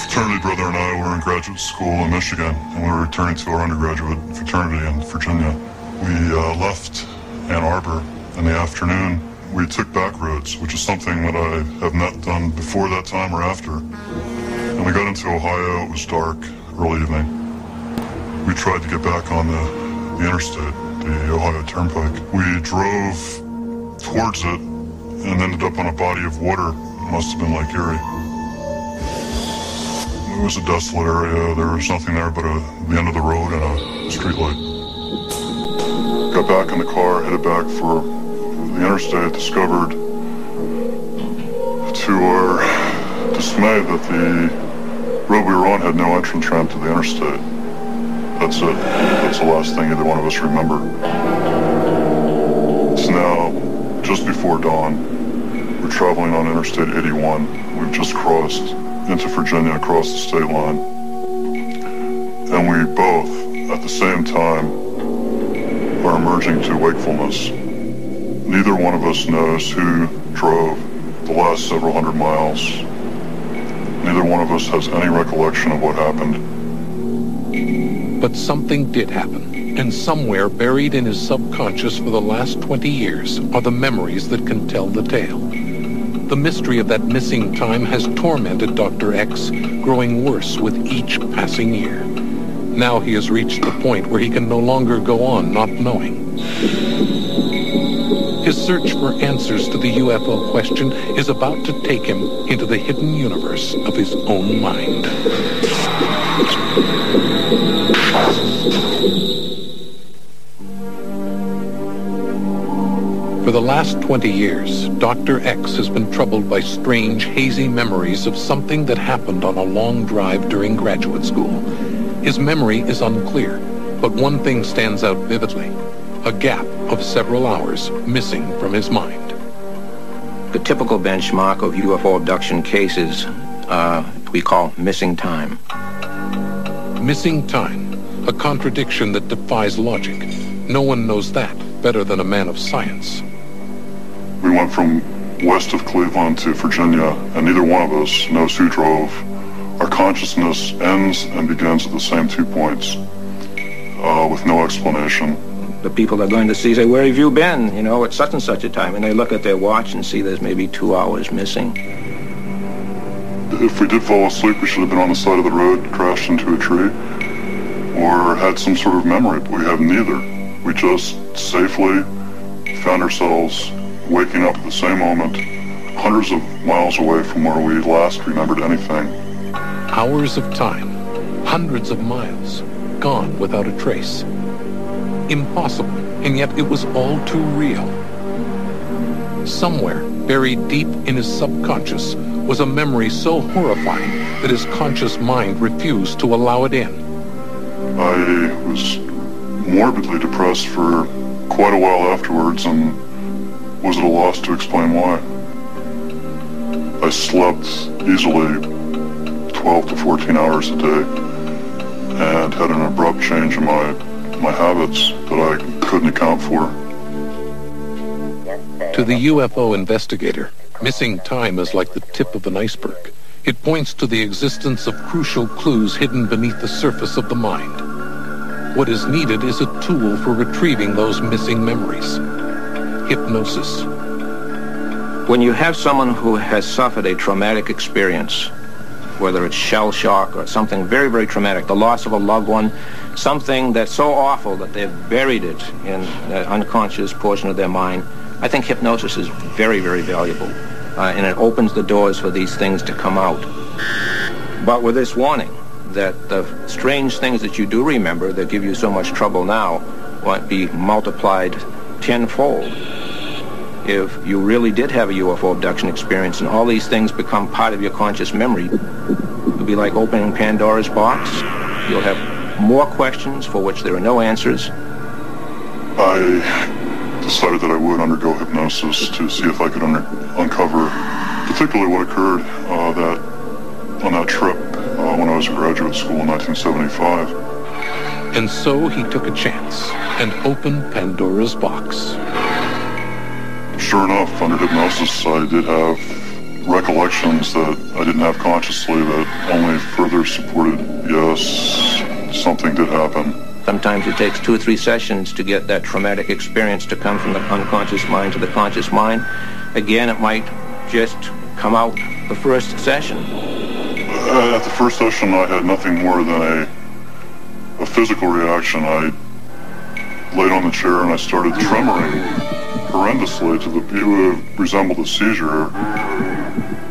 Fraternity brother and I were in graduate school in Michigan, and we were returning to our undergraduate fraternity in Virginia. We uh, left Ann Arbor in the afternoon. We took back roads, which is something that I have not done before that time or after. And we got into Ohio. It was dark, early evening. We tried to get back on the, the interstate, the Ohio Turnpike. We drove towards it and ended up on a body of water. It must have been Lake Erie. It was a desolate area. There was nothing there but a, the end of the road and a street light. Got back in the car, headed back for the interstate, discovered to uh, our dismay that the road we were on had no entrance ramp to the interstate. That's it. That's the last thing either one of us remember. It's now just before dawn. We're traveling on Interstate 81. We've just crossed into Virginia across the state line. And we both, at the same time, are emerging to wakefulness. Neither one of us knows who drove the last several hundred miles. Neither one of us has any recollection of what happened. But something did happen, and somewhere buried in his subconscious for the last 20 years are the memories that can tell the tale. The mystery of that missing time has tormented Dr. X, growing worse with each passing year. Now he has reached the point where he can no longer go on not knowing. His search for answers to the UFO question is about to take him into the hidden universe of his own mind. For the last 20 years, Dr. X has been troubled by strange, hazy memories of something that happened on a long drive during graduate school. His memory is unclear, but one thing stands out vividly a gap of several hours missing from his mind. The typical benchmark of UFO abduction cases uh, we call missing time. Missing time, a contradiction that defies logic. No one knows that better than a man of science. We went from west of Cleveland to Virginia, and neither one of us knows who drove. Our consciousness ends and begins at the same two points, uh, with no explanation. The people are going to see say, where have you been? You know, at such and such a time. And they look at their watch and see there's maybe two hours missing. If we did fall asleep, we should have been on the side of the road, crashed into a tree, or had some sort of memory, but we have neither. We just safely found ourselves waking up at the same moment, hundreds of miles away from where we last remembered anything. Hours of time, hundreds of miles, gone without a trace. Impossible, and yet it was all too real. Somewhere, buried deep in his subconscious, was a memory so horrifying that his conscious mind refused to allow it in. I was morbidly depressed for quite a while afterwards and was at a loss to explain why. I slept easily 12 to 14 hours a day and had an abrupt change in my, my habits that I couldn't account for. To the UFO investigator, missing time is like the tip of an iceberg. It points to the existence of crucial clues hidden beneath the surface of the mind. What is needed is a tool for retrieving those missing memories. Hypnosis. When you have someone who has suffered a traumatic experience, whether it's shell shock or something very, very traumatic, the loss of a loved one, something that's so awful that they've buried it in the unconscious portion of their mind, I think hypnosis is very, very valuable. Uh, and it opens the doors for these things to come out. But with this warning that the strange things that you do remember that give you so much trouble now might be multiplied tenfold if you really did have a UFO abduction experience and all these things become part of your conscious memory. It'll be like opening Pandora's box. You'll have more questions for which there are no answers. I decided that I would undergo hypnosis to see if I could un uncover particularly what occurred uh, that on that trip uh, when I was in graduate school in 1975. And so he took a chance and opened Pandora's box. Sure enough, under hypnosis, I did have recollections that I didn't have consciously that only further supported, yes, something did happen. Sometimes it takes two or three sessions to get that traumatic experience to come from the unconscious mind to the conscious mind. Again, it might just come out the first session. Uh, at the first session, I had nothing more than a, a physical reaction. I laid on the chair and I started tremoring horrendously to the it resembled a seizure.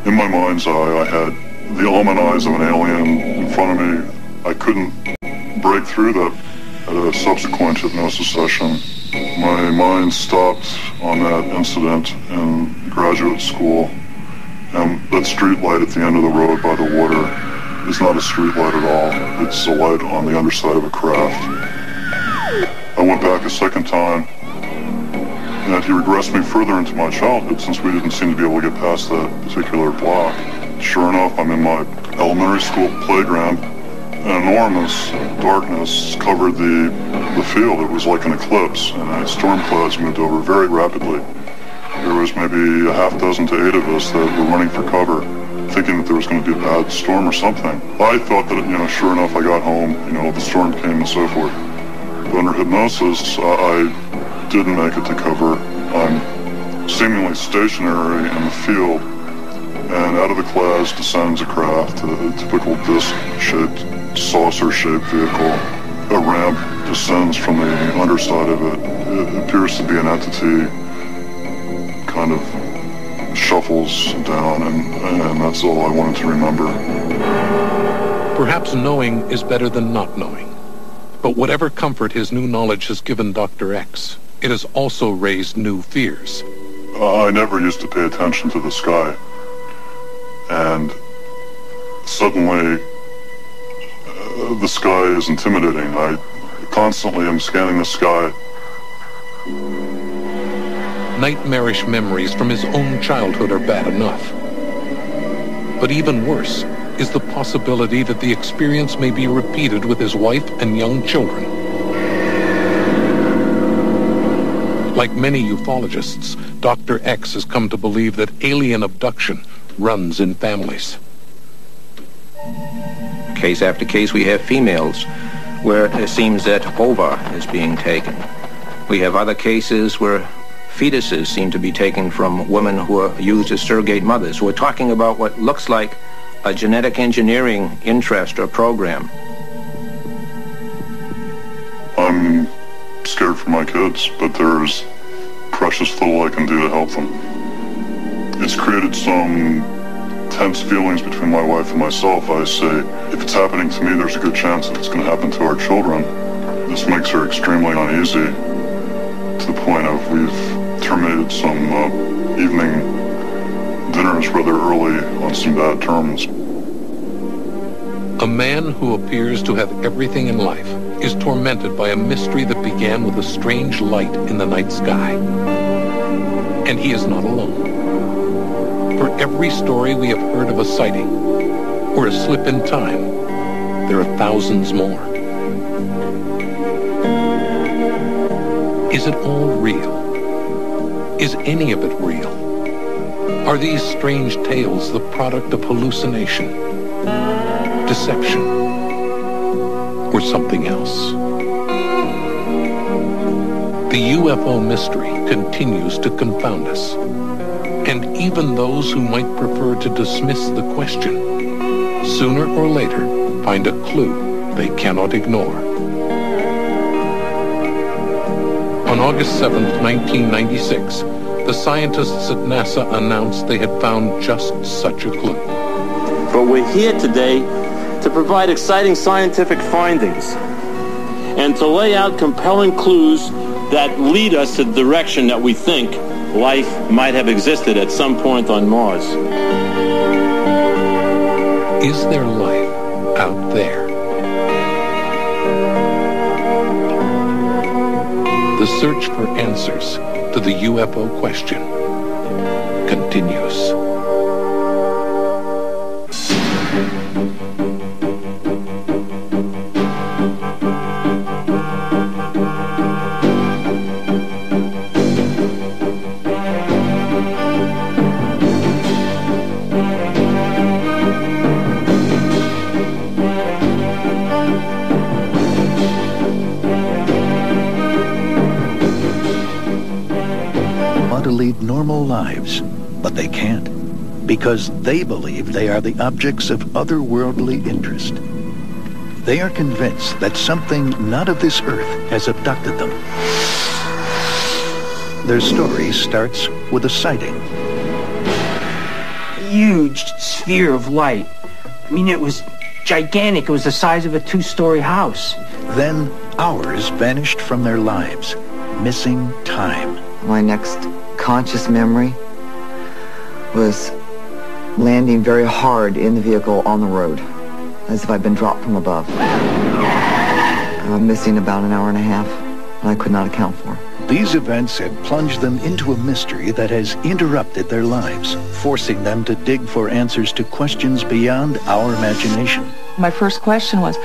In my mind's eye, I had the almond eyes of an alien in front of me. I couldn't break through that at a subsequent hypnosis session. My mind stopped on that incident in graduate school. And that street light at the end of the road by the water is not a street light at all. It's a light on the underside of a craft. I went back a second time, and he regressed me further into my childhood since we didn't seem to be able to get past that particular block. Sure enough, I'm in my elementary school playground. An enormous darkness covered the, the field. It was like an eclipse, and storm clouds moved over very rapidly. There was maybe a half dozen to eight of us that were running for cover, thinking that there was going to be a bad storm or something. I thought that, you know, sure enough, I got home, you know, the storm came and so forth. But under hypnosis, I didn't make it to cover. I'm seemingly stationary in the field, and out of the clouds descends a craft, a typical disc-shaped, saucer-shaped vehicle. A ramp descends from the underside of it. It appears to be an entity kind of shuffles down, and, and that's all I wanted to remember. Perhaps knowing is better than not knowing. But whatever comfort his new knowledge has given Dr. X, it has also raised new fears. Uh, I never used to pay attention to the sky. And suddenly, uh, the sky is intimidating. I constantly am scanning the sky nightmarish memories from his own childhood are bad enough. But even worse is the possibility that the experience may be repeated with his wife and young children. Like many ufologists, Dr. X has come to believe that alien abduction runs in families. Case after case, we have females where it seems that ova is being taken. We have other cases where fetuses seem to be taken from women who are used as surrogate mothers. We're talking about what looks like a genetic engineering interest or program. I'm scared for my kids, but there's precious little I can do to help them. It's created some tense feelings between my wife and myself. I say, if it's happening to me, there's a good chance that it's going to happen to our children. This makes her extremely uneasy to the point of we've terminated some uh, evening dinners rather early on some bad terms. A man who appears to have everything in life is tormented by a mystery that began with a strange light in the night sky. And he is not alone. For every story we have heard of a sighting or a slip in time, there are thousands more. Is it all real? Is any of it real? Are these strange tales the product of hallucination, deception, or something else? The UFO mystery continues to confound us. And even those who might prefer to dismiss the question, sooner or later find a clue they cannot ignore. On August 7, 1996, the scientists at NASA announced they had found just such a clue. But we're here today to provide exciting scientific findings and to lay out compelling clues that lead us to the direction that we think life might have existed at some point on Mars. Is there life out there? The search for answers to the UFO question continues. Because they believe they are the objects of otherworldly interest. They are convinced that something not of this earth has abducted them. Their story starts with a sighting. Huge sphere of light. I mean, it was gigantic. It was the size of a two-story house. Then hours vanished from their lives, missing time. My next conscious memory was landing very hard in the vehicle on the road, as if I'd been dropped from above. I'm missing about an hour and a half, and I could not account for. These events have plunged them into a mystery that has interrupted their lives, forcing them to dig for answers to questions beyond our imagination. My first question was,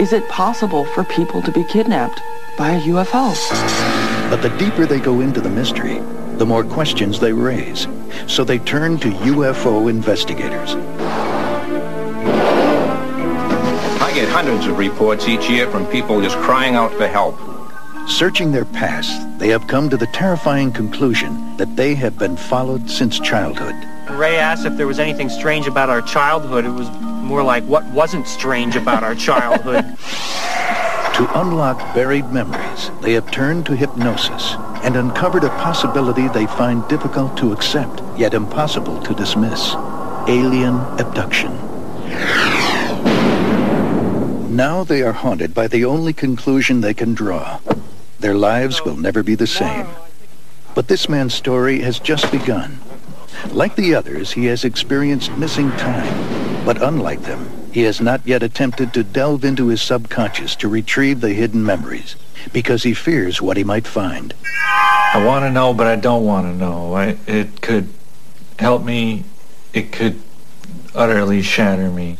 is it possible for people to be kidnapped by a UFO? But the deeper they go into the mystery, the more questions they raise. So they turn to UFO investigators. I get hundreds of reports each year from people just crying out for help. Searching their past, they have come to the terrifying conclusion that they have been followed since childhood. Ray asked if there was anything strange about our childhood. It was more like what wasn't strange about our childhood. To unlock buried memories, they have turned to hypnosis and uncovered a possibility they find difficult to accept, yet impossible to dismiss. Alien abduction. Now they are haunted by the only conclusion they can draw. Their lives will never be the same. But this man's story has just begun. Like the others, he has experienced missing time. But unlike them, he has not yet attempted to delve into his subconscious to retrieve the hidden memories, because he fears what he might find. I want to know, but I don't want to know. I, it could help me. It could utterly shatter me.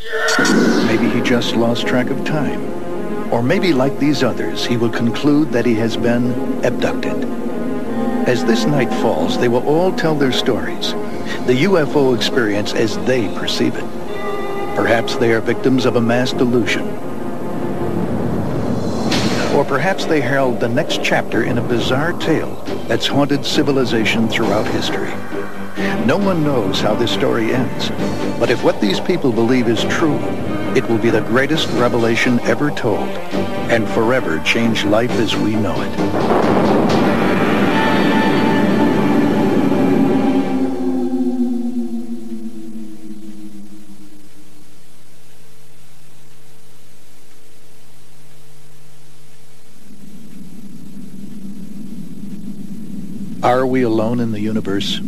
Maybe he just lost track of time. Or maybe, like these others, he will conclude that he has been abducted. As this night falls, they will all tell their stories, the UFO experience as they perceive it. Perhaps they are victims of a mass delusion. Or perhaps they herald the next chapter in a bizarre tale that's haunted civilization throughout history. No one knows how this story ends, but if what these people believe is true, it will be the greatest revelation ever told and forever change life as we know it. Are we alone in the universe?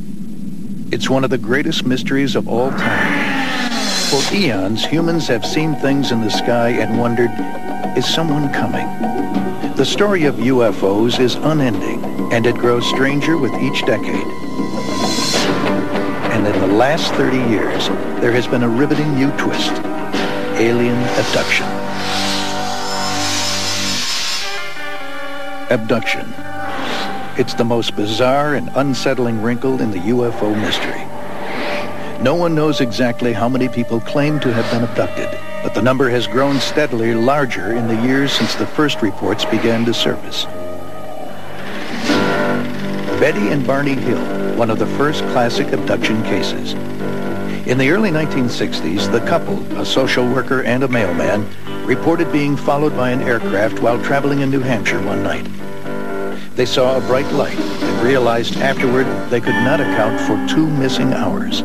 It's one of the greatest mysteries of all time. For eons, humans have seen things in the sky and wondered, is someone coming? The story of UFOs is unending, and it grows stranger with each decade. And in the last 30 years, there has been a riveting new twist. Alien abduction. Abduction. It's the most bizarre and unsettling wrinkle in the UFO mystery. No one knows exactly how many people claim to have been abducted, but the number has grown steadily larger in the years since the first reports began to surface. Betty and Barney Hill, one of the first classic abduction cases. In the early 1960s, the couple, a social worker and a mailman, reported being followed by an aircraft while traveling in New Hampshire one night. They saw a bright light and realized afterward they could not account for two missing hours.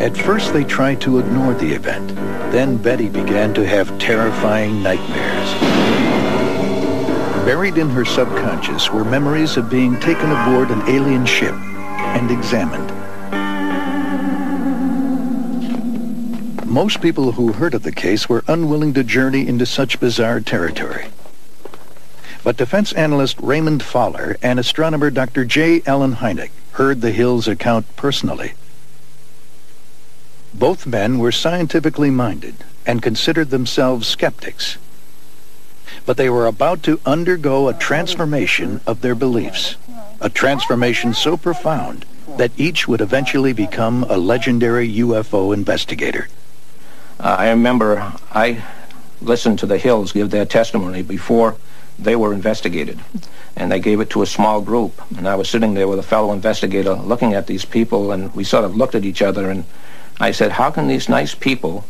At first they tried to ignore the event, Then Betty began to have terrifying nightmares. Buried in her subconscious were memories of being taken aboard an alien ship and examined. Most people who heard of the case were unwilling to journey into such bizarre territory. But defense analyst Raymond Fowler and astronomer Dr. J. Allen Hynek heard the Hills account personally. Both men were scientifically minded and considered themselves skeptics. But they were about to undergo a transformation of their beliefs, a transformation so profound that each would eventually become a legendary UFO investigator. Uh, I remember I listened to the Hills give their testimony before they were investigated. And they gave it to a small group. And I was sitting there with a fellow investigator looking at these people, and we sort of looked at each other, and I said, how can these nice people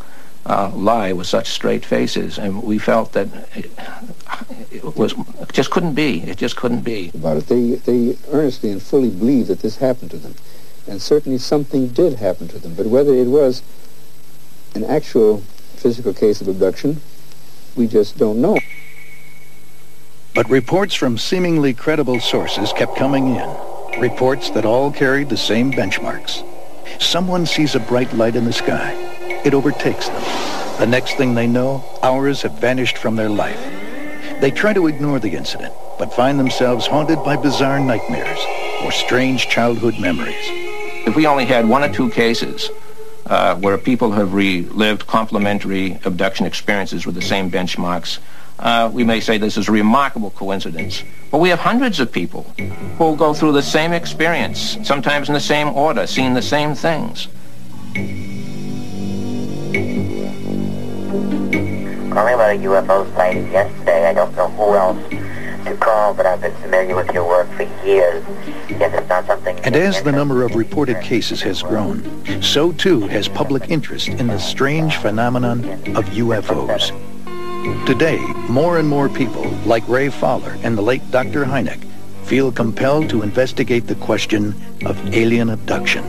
uh, lie with such straight faces? And we felt that it, it was it just couldn't be. It just couldn't be. About it, they, they earnestly and fully believe that this happened to them. And certainly something did happen to them. But whether it was an actual physical case of abduction, we just don't know. But reports from seemingly credible sources kept coming in. Reports that all carried the same benchmarks. Someone sees a bright light in the sky. It overtakes them. The next thing they know, hours have vanished from their life. They try to ignore the incident, but find themselves haunted by bizarre nightmares or strange childhood memories. If we only had one or two cases uh, where people have relived complementary abduction experiences with the same benchmarks, uh, we may say this is a remarkable coincidence. But we have hundreds of people who go through the same experience, sometimes in the same order, seeing the same things. Calling about a UFO sighting yesterday. I don't know who else to call, but I've been familiar with your work for years. Yet it's not something... And as the number of reported cases has grown, so too has public interest in the strange phenomenon of UFOs. Today, more and more people, like Ray Fowler and the late Dr. Hynek, feel compelled to investigate the question of alien abduction.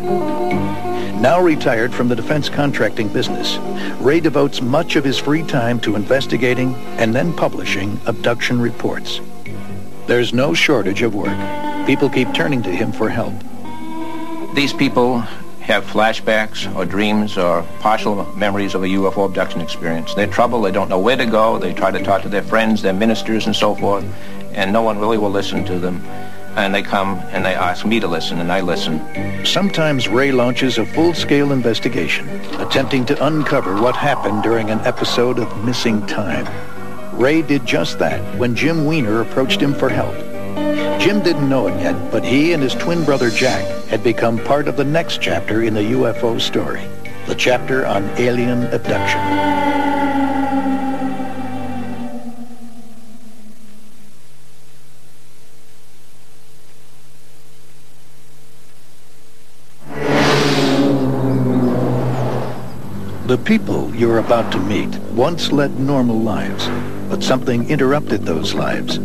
Now retired from the defense contracting business, Ray devotes much of his free time to investigating and then publishing abduction reports. There's no shortage of work. People keep turning to him for help. These people have flashbacks or dreams or partial memories of a UFO abduction experience. They're troubled. They don't know where to go. They try to talk to their friends, their ministers, and so forth, and no one really will listen to them. And they come and they ask me to listen, and I listen. Sometimes Ray launches a full-scale investigation, attempting to uncover what happened during an episode of Missing Time. Ray did just that when Jim Weiner approached him for help. Jim didn't know it yet, but he and his twin brother Jack had become part of the next chapter in the UFO story, the chapter on alien abduction. The people you're about to meet once led normal lives, but something interrupted those lives.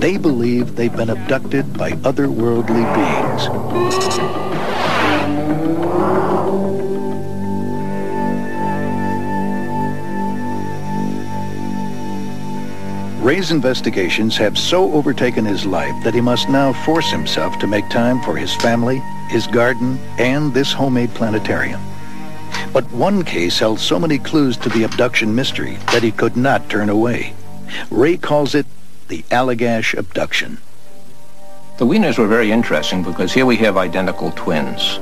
They believe they've been abducted by otherworldly beings. Ray's investigations have so overtaken his life that he must now force himself to make time for his family, his garden, and this homemade planetarium. But one case held so many clues to the abduction mystery that he could not turn away. Ray calls it the Allagash abduction. The Weiners were very interesting because here we have identical twins.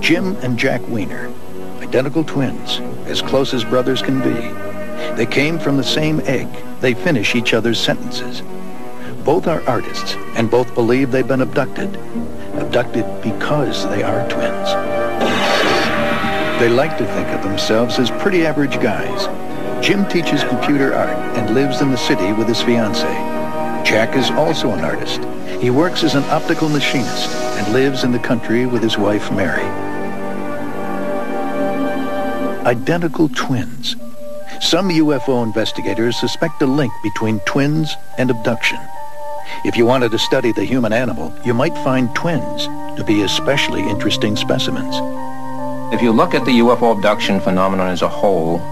Jim and Jack Weiner, identical twins, as close as brothers can be. They came from the same egg. They finish each other's sentences. Both are artists, and both believe they've been abducted. Abducted because they are twins. They like to think of themselves as pretty average guys. Jim teaches computer art and lives in the city with his fiancée. Jack is also an artist. He works as an optical machinist and lives in the country with his wife, Mary. Identical twins. Some UFO investigators suspect a link between twins and abduction. If you wanted to study the human animal, you might find twins to be especially interesting specimens. If you look at the UFO abduction phenomenon as a whole,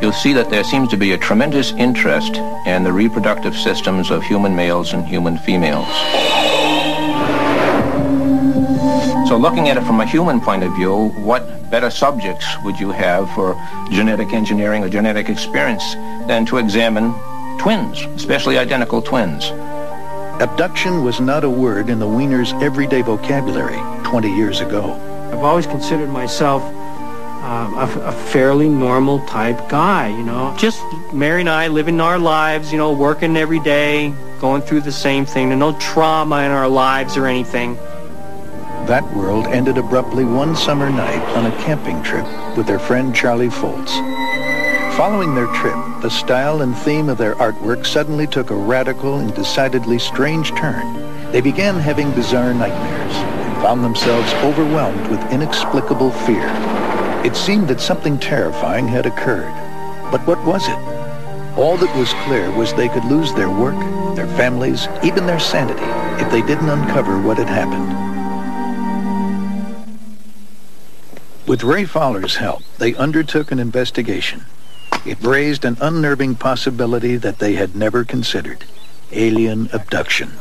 you'll see that there seems to be a tremendous interest in the reproductive systems of human males and human females. So looking at it from a human point of view, what better subjects would you have for genetic engineering or genetic experience than to examine twins, especially identical twins? Abduction was not a word in the Weiner's everyday vocabulary 20 years ago. I've always considered myself uh, a, a, fairly normal type guy, you know. Just Mary and I living our lives, you know, working every day, going through the same thing, no trauma in our lives or anything. That world ended abruptly one summer night on a camping trip with their friend Charlie Foltz. Following their trip, the style and theme of their artwork suddenly took a radical and decidedly strange turn. They began having bizarre nightmares and found themselves overwhelmed with inexplicable fear. It seemed that something terrifying had occurred. But what was it? All that was clear was they could lose their work, their families, even their sanity if they didn't uncover what had happened. With Ray Fowler's help, they undertook an investigation it raised an unnerving possibility that they had never considered. Alien abduction.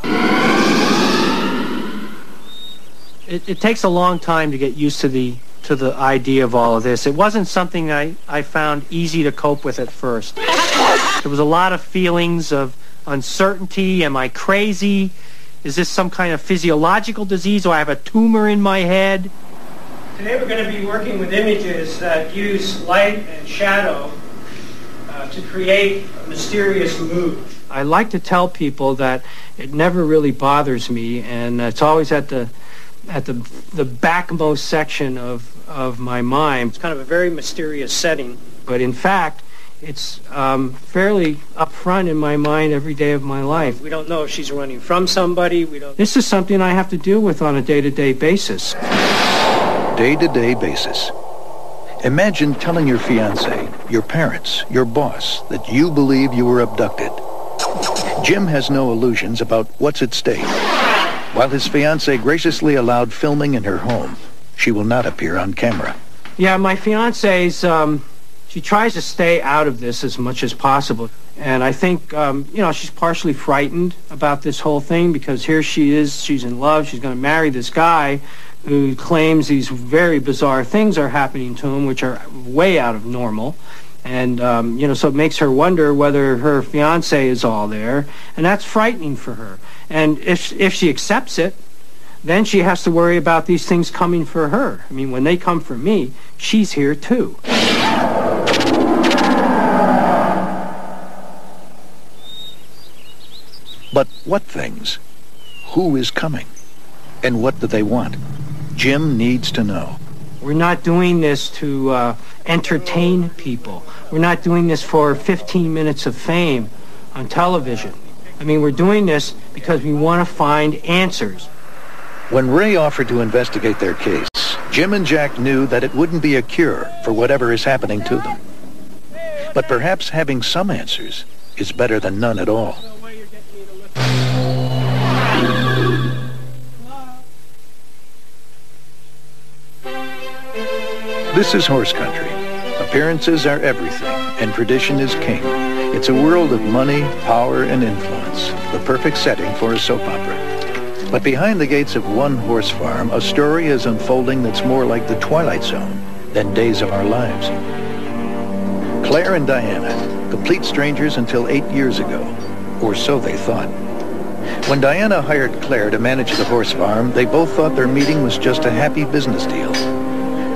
It, it, takes a long time to get used to the to the idea of all of this. It wasn't something I, I found easy to cope with at first. There was a lot of feelings of uncertainty. Am I crazy? Is this some kind of physiological disease? Do I have a tumor in my head? Today we're going to be working with images that use light and shadow uh, to create a mysterious mood. I like to tell people that it never really bothers me, and it's always at the at the the backmost section of of my mind. It's kind of a very mysterious setting, but in fact, it's um, fairly upfront in my mind every day of my life. We don't know if she's running from somebody. We don't. This is something I have to deal with on a day-to-day basis. Day-to-day basis. Imagine telling your fiance, your parents, your boss, that you believe you were abducted. Jim has no illusions about what's at stake. While his fiance graciously allowed filming in her home, she will not appear on camera. Yeah, my fiance's, um, she tries to stay out of this as much as possible. And I think, um, you know, she's partially frightened about this whole thing because here she is, she's in love, she's going to marry this guy who claims these very bizarre things are happening to him, which are way out of normal. And, um, you know, so it makes her wonder whether her fiance is all there. And that's frightening for her. And if, if she accepts it, then she has to worry about these things coming for her. I mean, when they come for me, she's here too. But what things? Who is coming? And what do they want? Jim needs to know. We're not doing this to uh, entertain people. We're not doing this for 15 minutes of fame on television. I mean, we're doing this because we want to find answers. When Ray offered to investigate their case, Jim and Jack knew that it wouldn't be a cure for whatever is happening to them. But perhaps having some answers is better than none at all. This is horse country. Appearances are everything, and tradition is king. It's a world of money, power, and influence, the perfect setting for a soap opera. But behind the gates of one horse farm, a story is unfolding that's more like the Twilight Zone than Days of Our Lives. Claire and Diana, complete strangers until eight years ago, or so they thought. When Diana hired Claire to manage the horse farm, they both thought their meeting was just a happy business deal.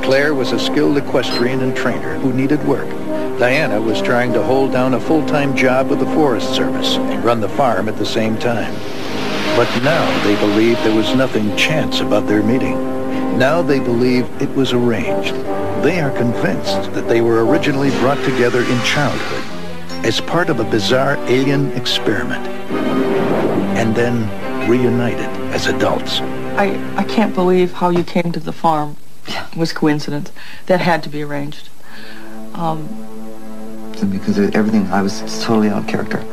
Claire was a skilled equestrian and trainer who needed work. Diana was trying to hold down a full-time job with the Forest Service and run the farm at the same time. But now they believe there was nothing chance about their meeting. Now they believe it was arranged. They are convinced that they were originally brought together in childhood as part of a bizarre alien experiment and then reunited as adults. I, I can't believe how you came to the farm was coincidence. That had to be arranged. Um, because everything, I was totally out of character.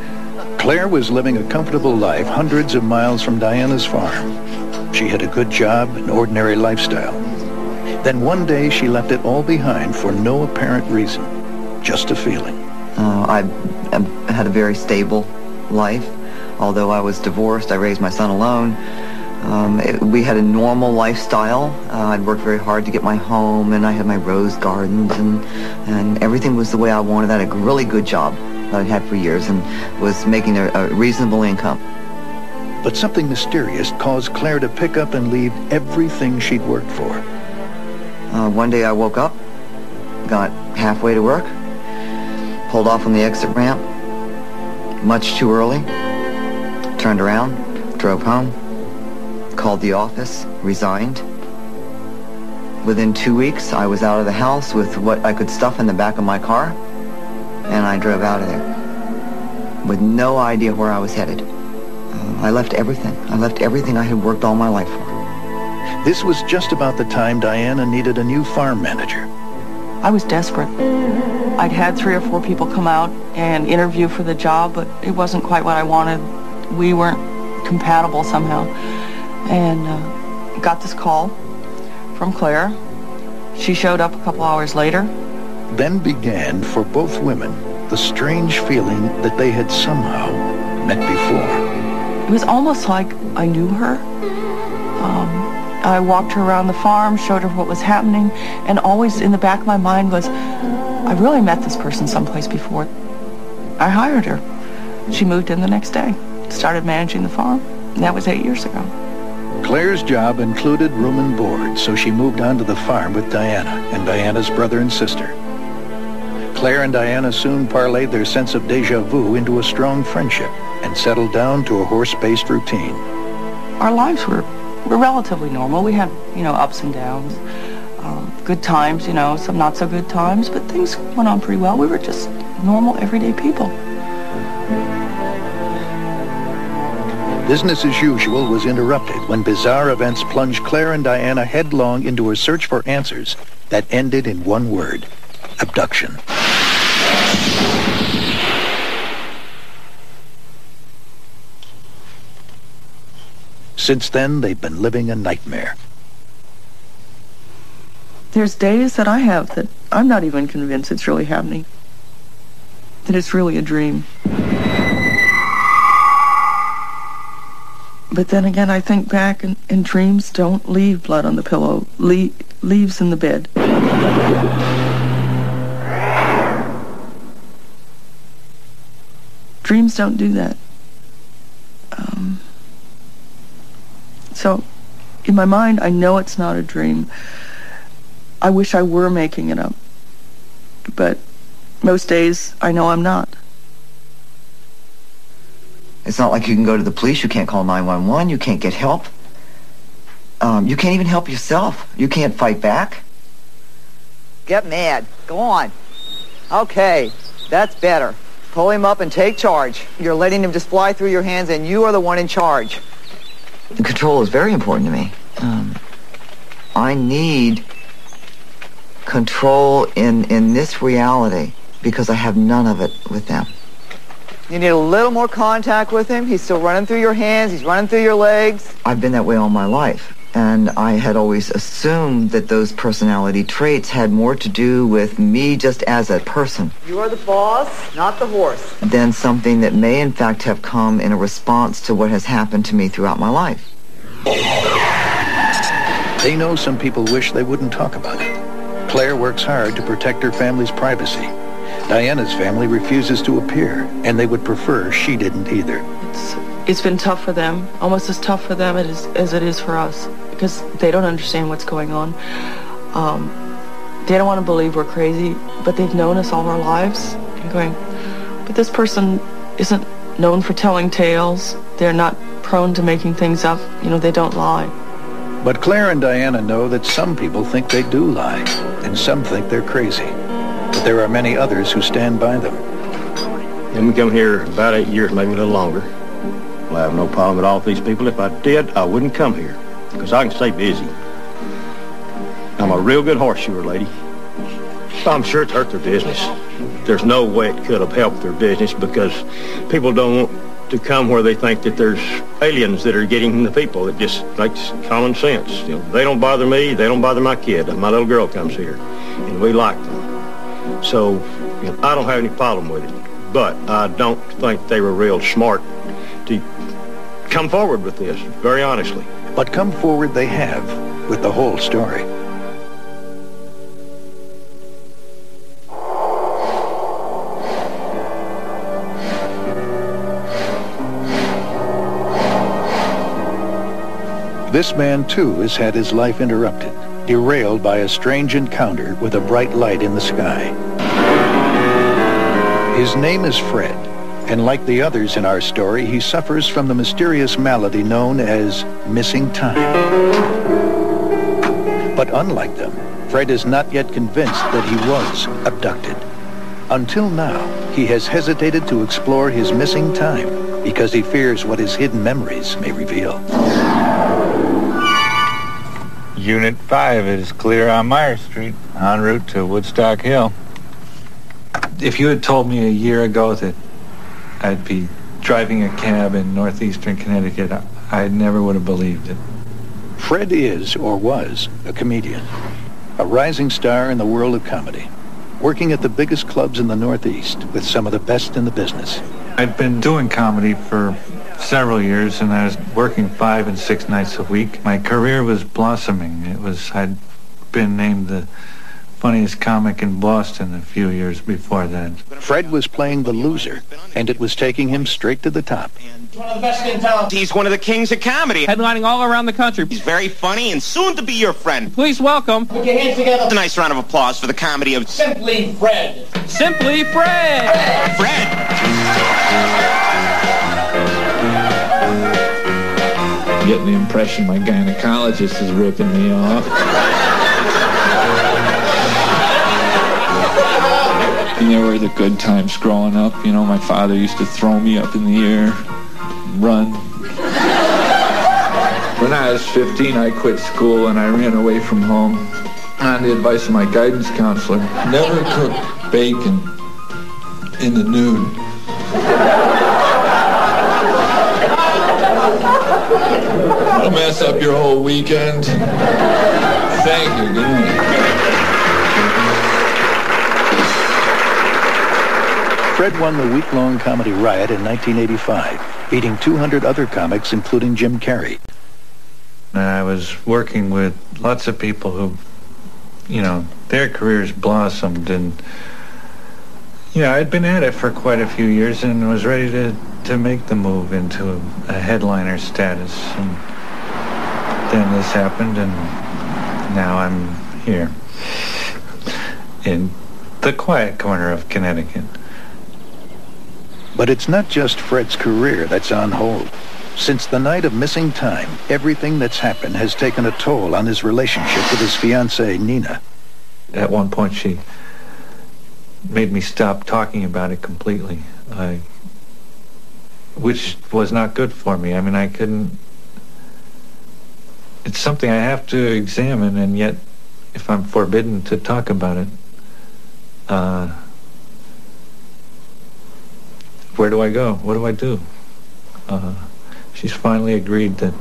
Claire was living a comfortable life hundreds of miles from Diana's farm. She had a good job, an ordinary lifestyle. Then one day she left it all behind for no apparent reason, just a feeling. Uh, I, I had a very stable life. Although I was divorced, I raised my son alone. Um, it, we had a normal lifestyle. Uh, I'd worked very hard to get my home, and I had my rose gardens, and, and everything was the way I wanted. I had a really good job that I'd had for years and was making a, a reasonable income. But something mysterious caused Claire to pick up and leave everything she'd worked for. Uh, one day I woke up, got halfway to work, pulled off on the exit ramp, much too early, turned around, drove home, called the office, resigned. Within two weeks, I was out of the house with what I could stuff in the back of my car, and I drove out of there with no idea where I was headed. Uh, I left everything. I left everything I had worked all my life for. This was just about the time Diana needed a new farm manager. I was desperate. I'd had three or four people come out and interview for the job, but it wasn't quite what I wanted. We weren't compatible somehow. And uh, got this call from Claire. She showed up a couple hours later. Then began, for both women, the strange feeling that they had somehow met before. It was almost like I knew her. Um, I walked her around the farm, showed her what was happening, and always in the back of my mind was, I really met this person someplace before. I hired her. She moved in the next day, started managing the farm, and that was eight years ago. Claire's job included room and board, so she moved onto the farm with Diana and Diana's brother and sister. Claire and Diana soon parlayed their sense of deja vu into a strong friendship and settled down to a horse-based routine. Our lives were were relatively normal. We had, you know, ups and downs, um, good times, you know, some not so good times, but things went on pretty well. We were just normal, everyday people. Business as usual was interrupted when bizarre events plunged Claire and Diana headlong into a search for answers that ended in one word, abduction. Since then, they've been living a nightmare. There's days that I have that I'm not even convinced it's really happening. That it's really a dream. But then again, I think back and, and dreams don't leave blood on the pillow. Le leaves in the bed. Dreams don't do that. Um, so, in my mind, I know it's not a dream. I wish I were making it up. But most days, I know I'm not. It's not like you can go to the police. You can't call 911. You can't get help. Um, you can't even help yourself. You can't fight back. Get mad. Go on. Okay, that's better. Pull him up and take charge. You're letting him just fly through your hands, and you are the one in charge. The control is very important to me. Um, I need control in, in this reality because I have none of it with them. You need a little more contact with him. He's still running through your hands. He's running through your legs. I've been that way all my life. And I had always assumed that those personality traits had more to do with me just as a person. You are the boss, not the horse. Than something that may in fact have come in a response to what has happened to me throughout my life. They know some people wish they wouldn't talk about it. Claire works hard to protect her family's privacy. Diana's family refuses to appear, and they would prefer she didn't either. It's, it's been tough for them, almost as tough for them as, as it is for us, because they don't understand what's going on. Um, they don't want to believe we're crazy, but they've known us all our lives. And going, but this person isn't known for telling tales. They're not prone to making things up. You know, they don't lie. But Claire and Diana know that some people think they do lie, and some think they're crazy. But there are many others who stand by them. I've been coming here about eight years, maybe a little longer. Well, I have no problem at all with these people. If I did, I wouldn't come here, because I can stay busy. I'm a real good horseshoer, lady. I'm sure it's hurt their business. There's no way it could have helped their business because people don't want to come where they think that there's aliens that are getting the people. It just makes common sense. You know, they don't bother me. They don't bother my kid. My little girl comes here, and we like them. So you know, I don't have any problem with it. But I don't think they were real smart to come forward with this, very honestly. But come forward they have with the whole story. This man, too, has had his life interrupted, derailed by a strange encounter with a bright light in the sky. His name is Fred, and like the others in our story, he suffers from the mysterious malady known as missing time. But unlike them, Fred is not yet convinced that he was abducted. Until now, he has hesitated to explore his missing time because he fears what his hidden memories may reveal. Unit 5 is clear on Meyer Street, en route to Woodstock Hill. If you had told me a year ago that I'd be driving a cab in northeastern Connecticut, I never would have believed it. Fred is, or was, a comedian, a rising star in the world of comedy, working at the biggest clubs in the Northeast with some of the best in the business. I've been doing comedy for several years, and I was working five and six nights a week. My career was blossoming. It was I'd been named the funniest comic in Boston a few years before that. Fred was playing the loser, and it was taking him straight to the top. One of the best in town. He's one of the kings of comedy. Headlining all around the country. He's very funny and soon to be your friend. Please welcome. Put your hands together. A nice round of applause for the comedy of Simply Fred. Simply Fred. Fred. Getting the impression my gynecologist is ripping me off. and there were the good times growing up. You know, my father used to throw me up in the air, run. When I was 15, I quit school and I ran away from home on the advice of my guidance counselor. Never cook bacon in the nude. It'll mess up your whole weekend. Thank you. Good night. Fred won the week-long comedy riot in 1985, beating 200 other comics, including Jim Carrey. I was working with lots of people who, you know, their careers blossomed and, you know, I'd been at it for quite a few years and was ready to to make the move into a headliner status. And then this happened, and now I'm here in the quiet corner of Connecticut. But it's not just Fred's career that's on hold. Since the night of missing time, everything that's happened has taken a toll on his relationship with his fiancée, Nina. At one point, she made me stop talking about it completely. I which was not good for me. I mean, I couldn't. It's something I have to examine, and yet, if I'm forbidden to talk about it, uh, where do I go? What do I do? Uh, she's finally agreed that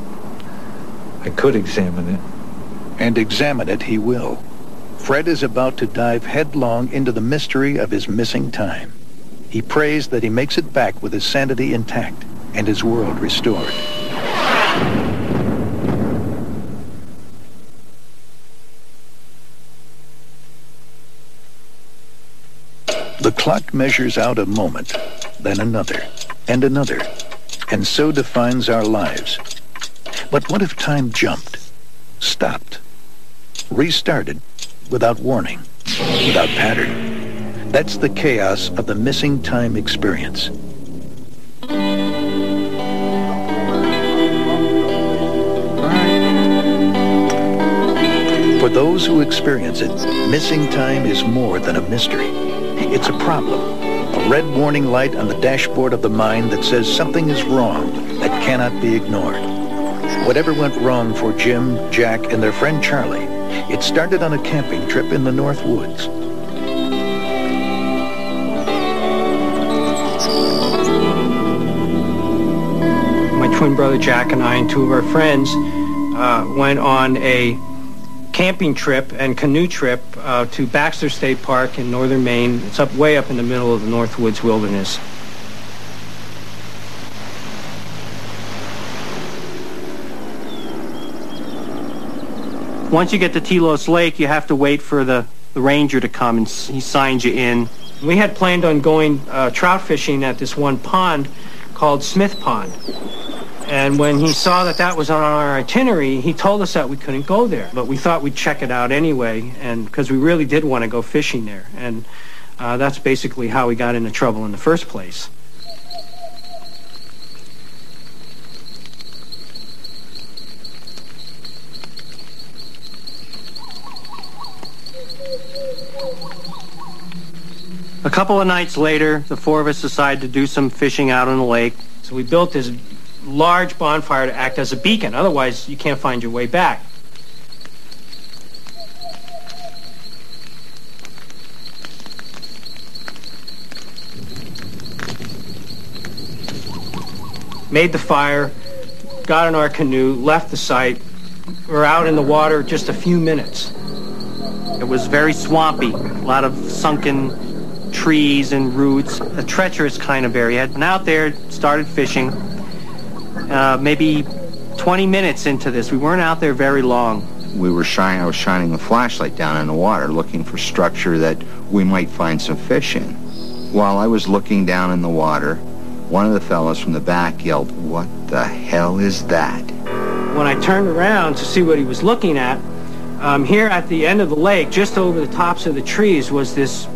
I could examine it. And examine it he will. Fred is about to dive headlong into the mystery of his missing time. He prays that he makes it back with his sanity intact and his world restored. The clock measures out a moment, then another, and another, and so defines our lives. But what if time jumped, stopped, restarted, without warning, without pattern? That's the chaos of the missing time experience. For those who experience it, missing time is more than a mystery. It's a problem, a red warning light on the dashboard of the mind that says something is wrong that cannot be ignored. Whatever went wrong for Jim, Jack, and their friend Charlie, it started on a camping trip in the North Woods. My twin brother Jack and I and two of our friends uh, went on a camping trip and canoe trip uh, to Baxter State Park in northern Maine. It's up way up in the middle of the Northwoods Wilderness. Once you get to Telos Lake, you have to wait for the, the ranger to come and he signs you in. We had planned on going uh, trout fishing at this one pond called Smith Pond. And when he saw that that was on our itinerary, he told us that we couldn't go there. But we thought we'd check it out anyway, and because we really did want to go fishing there. And uh, that's basically how we got into trouble in the first place. A couple of nights later, the four of us decided to do some fishing out on the lake. So we built this large bonfire to act as a beacon. Otherwise, you can't find your way back. Made the fire, got in our canoe, left the site. We were out in the water just a few minutes. It was very swampy, a lot of sunken trees and roots, a treacherous kind of area. And out there, started fishing. Uh, maybe 20 minutes into this, we weren't out there very long. We were shining, I was shining a flashlight down in the water looking for structure that we might find some fish in. While I was looking down in the water, one of the fellows from the back yelled, what the hell is that? When I turned around to see what he was looking at, um, here at the end of the lake, just over the tops of the trees, was this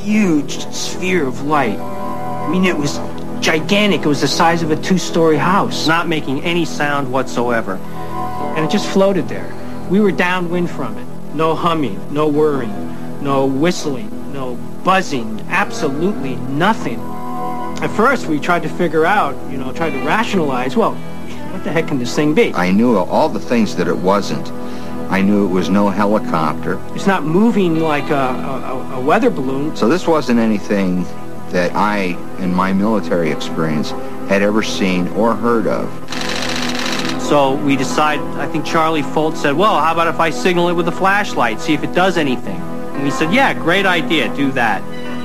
huge sphere of light. I mean, it was gigantic. It was the size of a two-story house, not making any sound whatsoever. And it just floated there. We were downwind from it. No humming, no whirring, no whistling, no buzzing, absolutely nothing. At first, we tried to figure out, you know, tried to rationalize, well, what the heck can this thing be? I knew all the things that it wasn't. I knew it was no helicopter. It's not moving like a, a, a weather balloon. So this wasn't anything that I, in my military experience, had ever seen or heard of. So we decide, I think Charlie Folt said, well, how about if I signal it with a flashlight, see if it does anything? And we said, yeah, great idea, do that.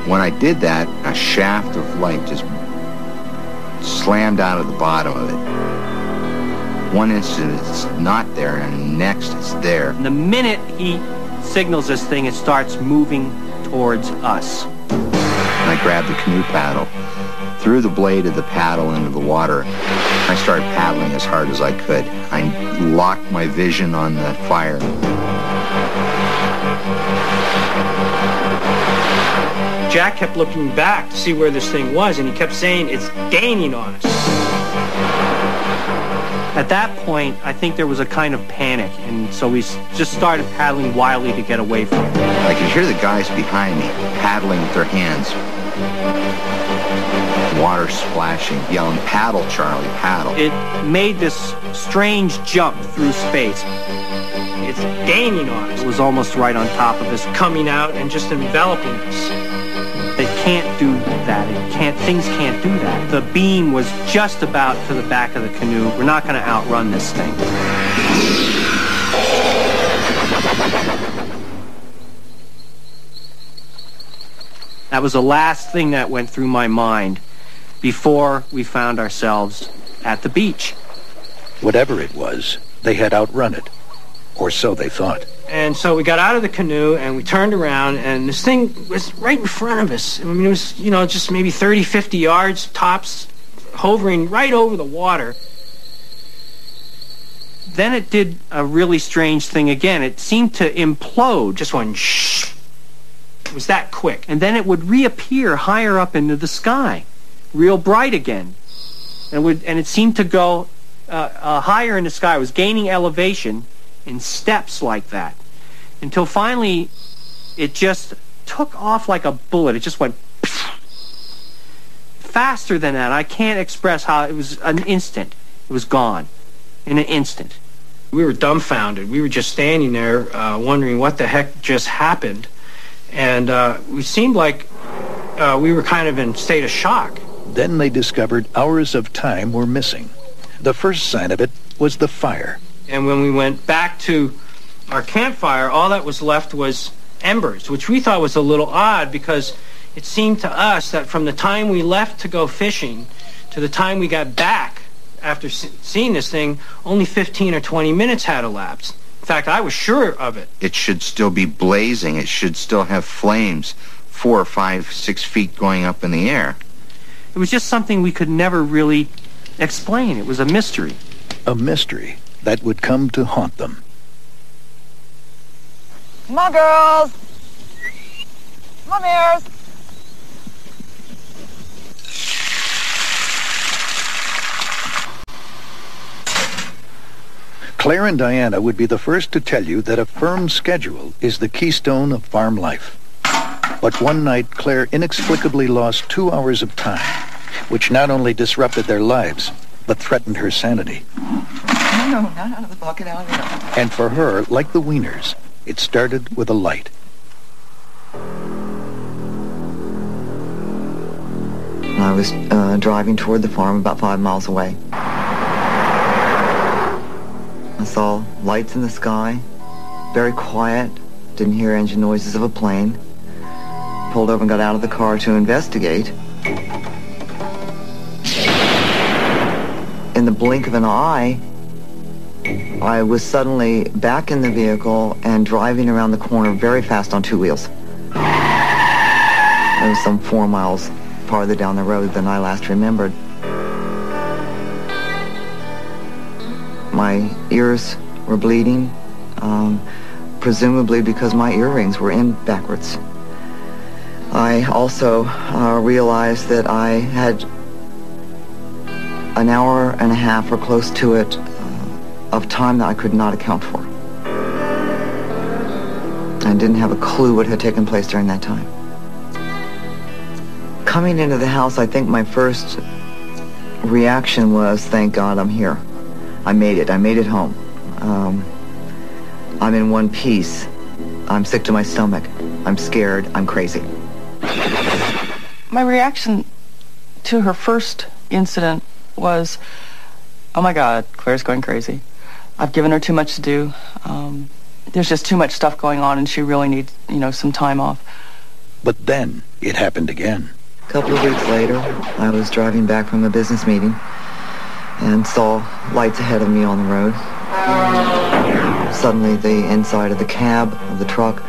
When I did that, a shaft of light just slammed out of the bottom of it. One instant it's not there, and next it's there. And the minute he signals this thing, it starts moving towards us. I grabbed the canoe paddle, threw the blade of the paddle into the water. I started paddling as hard as I could. I locked my vision on the fire. Jack kept looking back to see where this thing was, and he kept saying, it's gaining on us. At that point, I think there was a kind of panic, and so we just started paddling wildly to get away from it. I could hear the guys behind me paddling with their hands. Water splashing, yelling, paddle, Charlie, paddle. It made this strange jump through space. It's gaining on us. It was almost right on top of us, coming out and just enveloping us. It can't do that. It can't. Things can't do that. The beam was just about to the back of the canoe. We're not going to outrun this thing. That was the last thing that went through my mind before we found ourselves at the beach. Whatever it was, they had outrun it. Or so they thought. And so we got out of the canoe and we turned around and this thing was right in front of us. I mean, it was, you know, just maybe 30, 50 yards tops, hovering right over the water. Then it did a really strange thing again. It seemed to implode, just went shh. It was that quick. And then it would reappear higher up into the sky, real bright again. And it, would, and it seemed to go uh, uh, higher in the sky. It was gaining elevation in steps like that until finally it just took off like a bullet. It just went faster than that. I can't express how it was an instant. It was gone in an instant. We were dumbfounded. We were just standing there uh, wondering what the heck just happened. And uh, we seemed like uh, we were kind of in state of shock. Then they discovered hours of time were missing. The first sign of it was the fire. And when we went back to our campfire, all that was left was embers, which we thought was a little odd because it seemed to us that from the time we left to go fishing to the time we got back after seeing this thing, only 15 or 20 minutes had elapsed. In fact, I was sure of it. It should still be blazing. It should still have flames four, five, six feet going up in the air. It was just something we could never really explain. It was a mystery. A mystery that would come to haunt them. Come on, girls. Come on, Mares. Claire and Diana would be the first to tell you that a firm schedule is the keystone of farm life. But one night, Claire inexplicably lost two hours of time, which not only disrupted their lives, but threatened her sanity. No, no, not out of the bucket, out of the And for her, like the Weiners, it started with a light. I was uh, driving toward the farm about five miles away. Saw lights in the sky, very quiet, didn't hear engine noises of a plane. Pulled over and got out of the car to investigate. In the blink of an eye, I was suddenly back in the vehicle and driving around the corner very fast on two wheels. It was some four miles farther down the road than I last remembered. My ears were bleeding, um, presumably because my earrings were in backwards. I also uh, realized that I had an hour and a half or close to it uh, of time that I could not account for. I didn't have a clue what had taken place during that time. Coming into the house, I think my first reaction was, thank God I'm here. I made it. I made it home. Um, I'm in one piece. I'm sick to my stomach. I'm scared. I'm crazy. My reaction to her first incident was, oh my God, Claire's going crazy. I've given her too much to do. Um, there's just too much stuff going on, and she really needs, you know, some time off. But then it happened again. A couple of weeks later, I was driving back from a business meeting and saw lights ahead of me on the road. Suddenly, the inside of the cab of the truck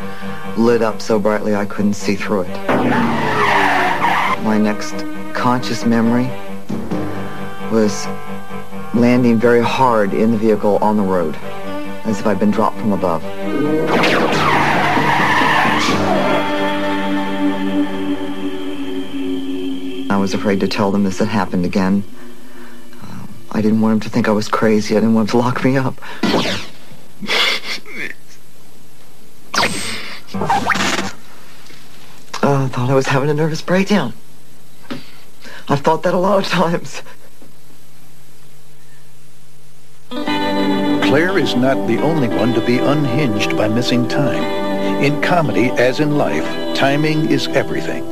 lit up so brightly I couldn't see through it. My next conscious memory was landing very hard in the vehicle on the road, as if I'd been dropped from above. I was afraid to tell them this had happened again. Uh, I didn't want him to think I was crazy. I didn't want them to lock me up. Oh, I thought I was having a nervous breakdown. I've thought that a lot of times. Claire is not the only one to be unhinged by missing time. In comedy, as in life, timing is everything.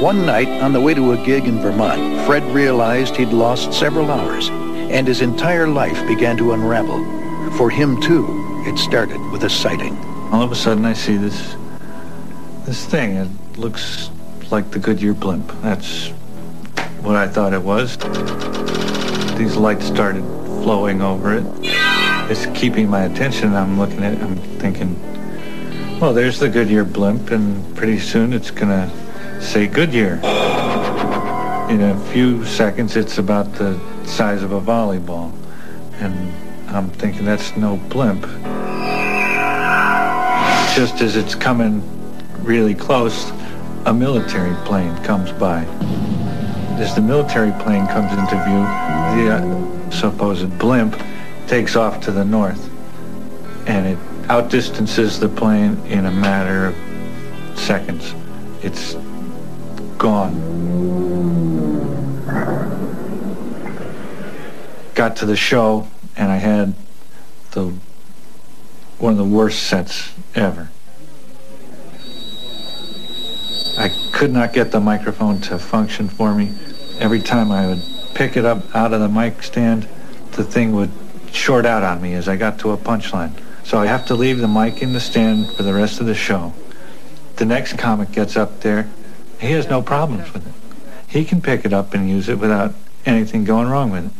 One night, on the way to a gig in Vermont, Fred realized he'd lost several hours, and his entire life began to unravel. For him, too, it started with a sighting. All of a sudden, I see this this thing. It looks like the Goodyear blimp. That's what I thought it was. These lights started flowing over it. It's keeping my attention. I'm looking at it. I'm thinking, well, there's the Goodyear blimp, and pretty soon it's going to say Goodyear. In a few seconds, it's about the size of a volleyball. And I'm thinking that's no blimp. Just as it's coming really close, a military plane comes by. As the military plane comes into view, the uh, supposed blimp takes off to the north, and it outdistances the plane in a matter of seconds. It's gone. Got to the show, and I had the one of the worst sets ever. I could not get the microphone to function for me. Every time I would pick it up out of the mic stand, the thing would short out on me as I got to a punchline. So I have to leave the mic in the stand for the rest of the show. The next comic gets up there, he has no problems with it. He can pick it up and use it without anything going wrong with it.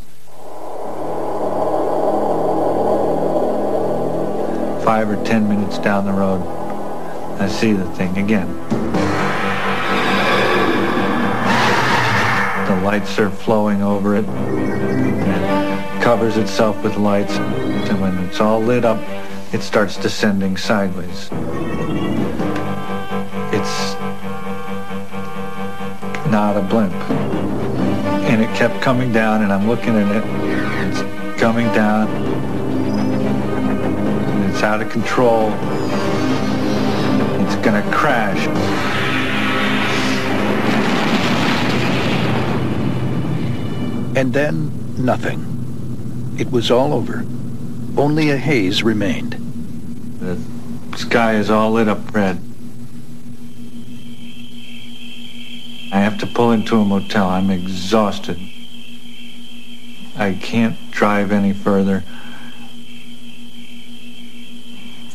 Five or ten minutes down the road, I see the thing again. The lights are flowing over it. It covers itself with lights. And when it's all lit up, it starts descending sideways. It's not a blimp. And it kept coming down, and I'm looking at it. It's coming down. It's out of control. It's gonna crash. And then, nothing. It was all over. Only a haze remained. The sky is all lit up red. I have to pull into a motel. I'm exhausted. I can't drive any further.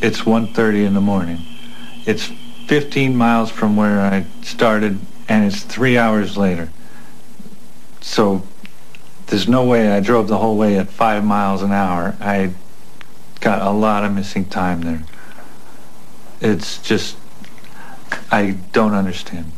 It's 1.30 in the morning. It's 15 miles from where I started, and it's three hours later. So there's no way I drove the whole way at five miles an hour. I got a lot of missing time there. It's just, I don't understand.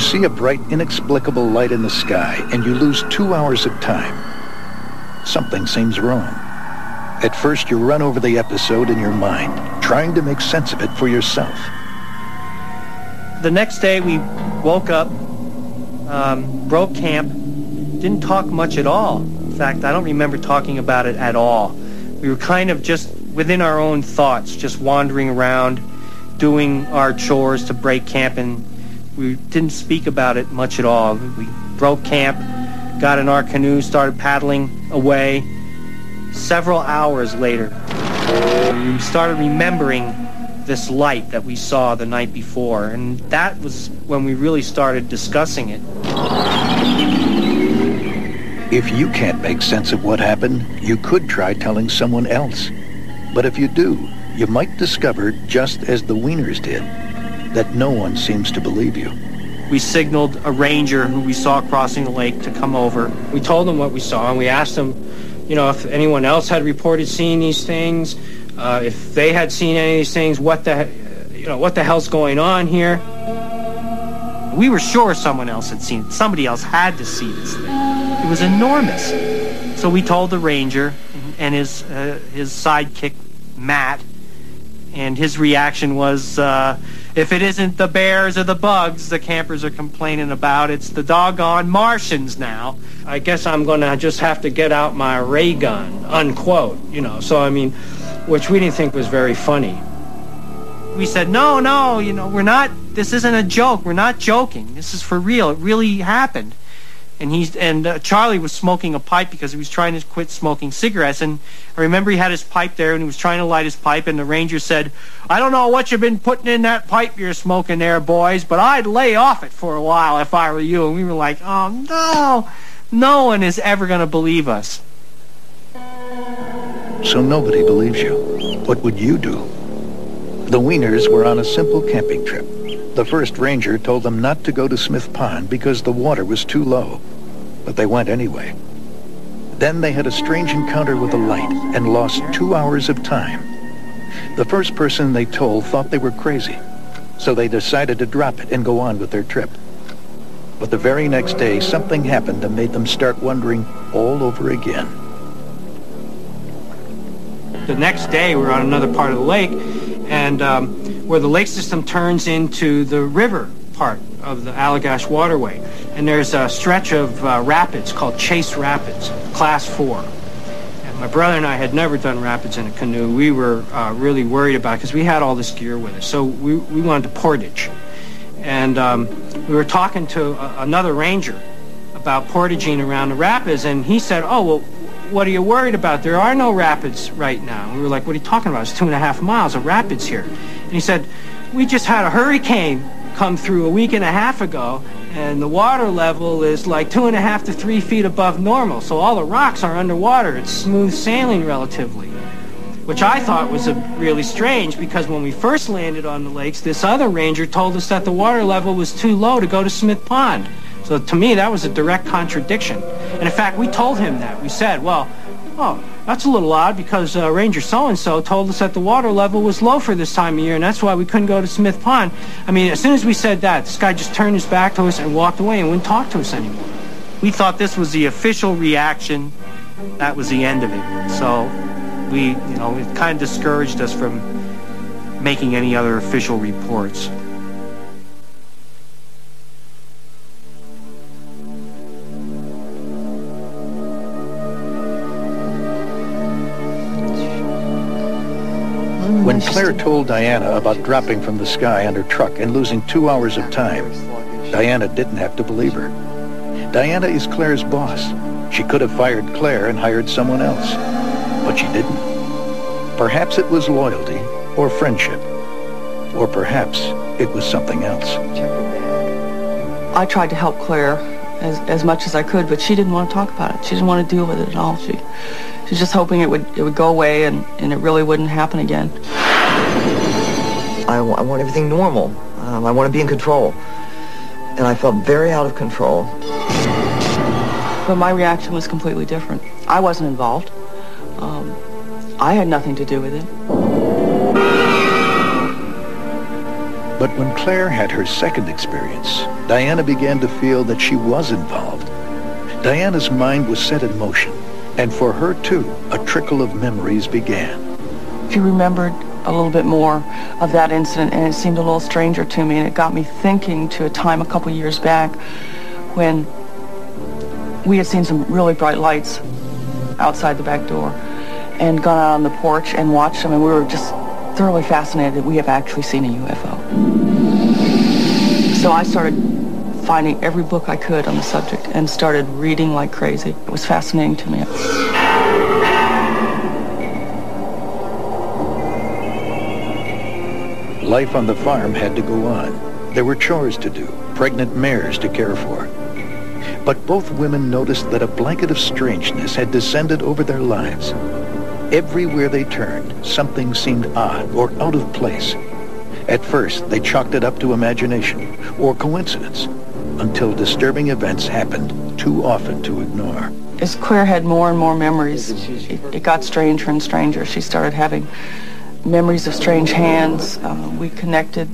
You see a bright, inexplicable light in the sky, and you lose two hours of time. Something seems wrong. At first, you run over the episode in your mind, trying to make sense of it for yourself. The next day, we woke up, um, broke camp, didn't talk much at all. In fact, I don't remember talking about it at all. We were kind of just within our own thoughts, just wandering around, doing our chores to break camp, and we didn't speak about it much at all. We broke camp, got in our canoe, started paddling away. Several hours later, we started remembering this light that we saw the night before, and that was when we really started discussing it. If you can't make sense of what happened, you could try telling someone else. But if you do, you might discover, just as the Weiners did, that no one seems to believe you. We signaled a ranger who we saw crossing the lake to come over. We told him what we saw, and we asked him, you know, if anyone else had reported seeing these things, uh, if they had seen any of these things, what the, you know, what the hell's going on here? We were sure someone else had seen it. Somebody else had to see this thing. It was enormous. So we told the ranger and his uh, his sidekick Matt, and his reaction was, uh, if it isn't the bears or the bugs the campers are complaining about, it's the doggone Martians now. I guess I'm going to just have to get out my ray gun, unquote, you know. So, I mean, which we didn't think was very funny. We said, no, no, you know, we're not, this isn't a joke. We're not joking. This is for real. It really happened. And he's and uh, Charlie was smoking a pipe because he was trying to quit smoking cigarettes. And I remember he had his pipe there and he was trying to light his pipe. And the ranger said, "I don't know what you've been putting in that pipe you're smoking there, boys, but I'd lay off it for a while if I were you." And we were like, "Oh no, no one is ever going to believe us." So nobody believes you. What would you do? The Weiners were on a simple camping trip. The first ranger told them not to go to Smith Pond because the water was too low, but they went anyway. Then they had a strange encounter with a light and lost two hours of time. The first person they told thought they were crazy, so they decided to drop it and go on with their trip. But the very next day, something happened that made them start wondering all over again. The next day, we were on another part of the lake, and um, where the lake system turns into the river part of the Allagash waterway. And there's a stretch of uh, rapids called Chase Rapids, class four. And my brother and I had never done rapids in a canoe. We were uh, really worried about because we had all this gear with us. So we, we wanted to portage. And um, we were talking to a, another ranger about portaging around the rapids, and he said, oh, well, what are you worried about? There are no rapids right now. And we were like, what are you talking about? It's two and a half miles of rapids here. And he said, we just had a hurricane come through a week and a half ago, and the water level is like two and a half to three feet above normal. So all the rocks are underwater. It's smooth sailing relatively, which I thought was really strange because when we first landed on the lakes, this other ranger told us that the water level was too low to go to Smith Pond. So to me, that was a direct contradiction. And in fact, we told him that. We said, well, oh, that's a little odd because uh, Ranger so-and-so told us that the water level was low for this time of year, and that's why we couldn't go to Smith Pond. I mean, as soon as we said that, this guy just turned his back to us and walked away and wouldn't talk to us anymore. We thought this was the official reaction. That was the end of it. So we, you know, it kind of discouraged us from making any other official reports. Claire told Diana about dropping from the sky on her truck and losing two hours of time, Diana didn't have to believe her. Diana is Claire's boss. She could have fired Claire and hired someone else, but she didn't. Perhaps it was loyalty or friendship, or perhaps it was something else. I tried to help Claire as, as much as I could, but she didn't want to talk about it. She didn't want to deal with it at all. She, she was just hoping it would, it would go away and, and it really wouldn't happen again. I, I want everything normal. Um, I want to be in control. And I felt very out of control. But my reaction was completely different. I wasn't involved. Um, I had nothing to do with it. But when Claire had her second experience, Diana began to feel that she was involved. Diana's mind was set in motion, and for her too, a trickle of memories began. She remembered a little bit more of that incident, and it seemed a little stranger to me, and it got me thinking to a time a couple years back when we had seen some really bright lights outside the back door and gone out on the porch and watched them, and we were just thoroughly fascinated that we have actually seen a UFO. So I started finding every book I could on the subject and started reading like crazy. It was fascinating to me. Life on the farm had to go on. There were chores to do, pregnant mares to care for. But both women noticed that a blanket of strangeness had descended over their lives. Everywhere they turned, something seemed odd or out of place. At first, they chalked it up to imagination or coincidence, until disturbing events happened too often to ignore. As Claire had more and more memories, it, it got stranger and stranger. She started having memories of strange hands. Uh, we connected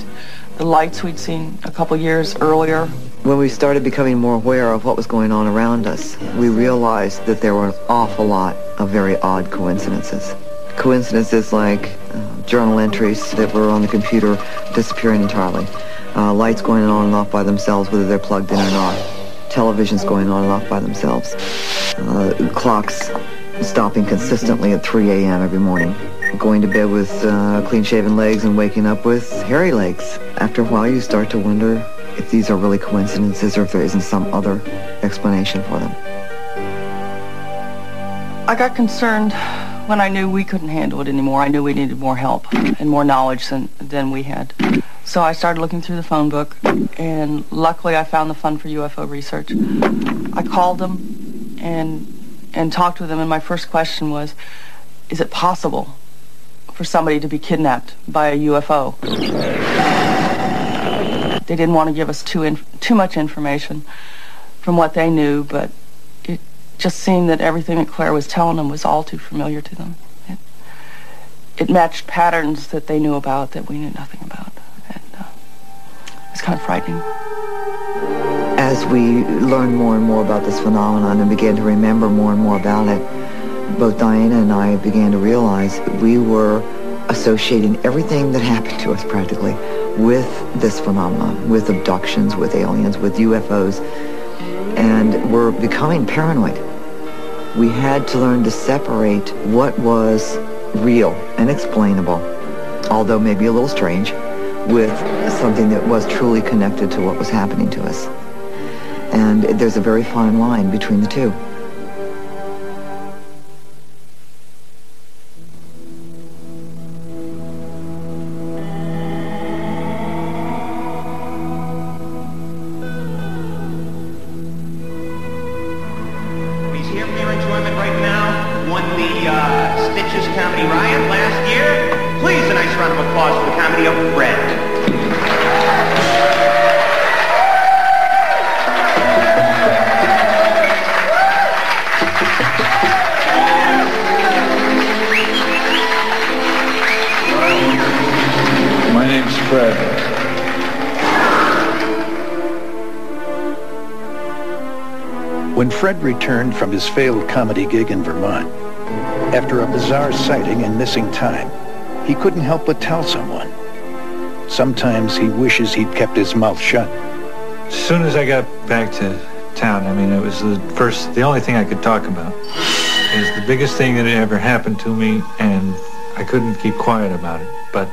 the lights we'd seen a couple years earlier. When we started becoming more aware of what was going on around us, we realized that there were an awful lot of very odd coincidences. Coincidences like uh, journal entries that were on the computer disappearing entirely, uh, lights going on and off by themselves whether they're plugged in or not, televisions going on and off by themselves, uh, clocks stopping consistently at 3 a.m. every morning going to bed with uh, clean-shaven legs and waking up with hairy legs. After a while, you start to wonder if these are really coincidences or if there isn't some other explanation for them. I got concerned when I knew we couldn't handle it anymore. I knew we needed more help and more knowledge than, than we had. So I started looking through the phone book, and luckily I found the Fund for UFO Research. I called them and and talked with them, and my first question was, is it possible for somebody to be kidnapped by a UFO. They didn't want to give us too too much information from what they knew, but it just seemed that everything that Claire was telling them was all too familiar to them. It, it matched patterns that they knew about that we knew nothing about. And uh, it was kind of frightening. As we learned more and more about this phenomenon and began to remember more and more about it, both Diana and I began to realize that we were associating everything that happened to us practically with this phenomenon, with abductions, with aliens, with UFOs, and we're becoming paranoid. We had to learn to separate what was real and explainable, although maybe a little strange, with something that was truly connected to what was happening to us. And there's a very fine line between the two. Returned from his failed comedy gig in Vermont, after a bizarre sighting and missing time, he couldn't help but tell someone. Sometimes he wishes he'd kept his mouth shut. As soon as I got back to town, I mean, it was the first, the only thing I could talk about. It was the biggest thing that ever happened to me, and I couldn't keep quiet about it. But,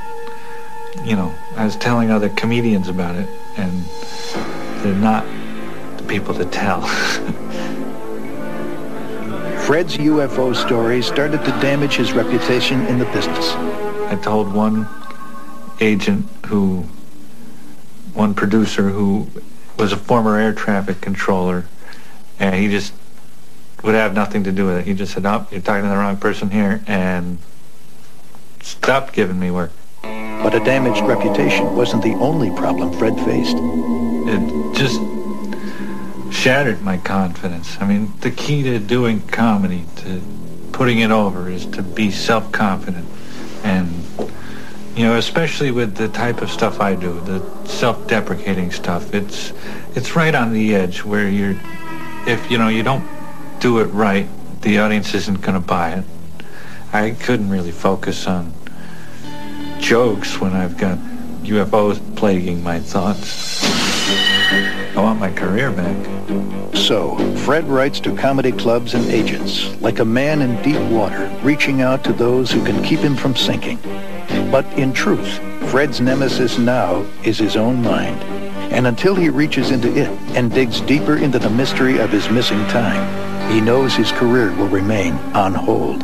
you know, I was telling other comedians about it, and they're not the people to tell. Fred's UFO story started to damage his reputation in the business. I told one agent who, one producer who was a former air traffic controller, and he just would have nothing to do with it. He just said, "Oh, you're talking to the wrong person here," and stopped giving me work. But a damaged reputation wasn't the only problem Fred faced. It just shattered my confidence. I mean, the key to doing comedy, to putting it over, is to be self-confident. And, you know, especially with the type of stuff I do, the self-deprecating stuff, it's, it's right on the edge where you're, if, you know, you don't do it right, the audience isn't going to buy it. I couldn't really focus on jokes when I've got UFOs plaguing my thoughts. I want my career back. So, Fred writes to comedy clubs and agents, like a man in deep water, reaching out to those who can keep him from sinking. But in truth, Fred's nemesis now is his own mind. And until he reaches into it and digs deeper into the mystery of his missing time, he knows his career will remain on hold.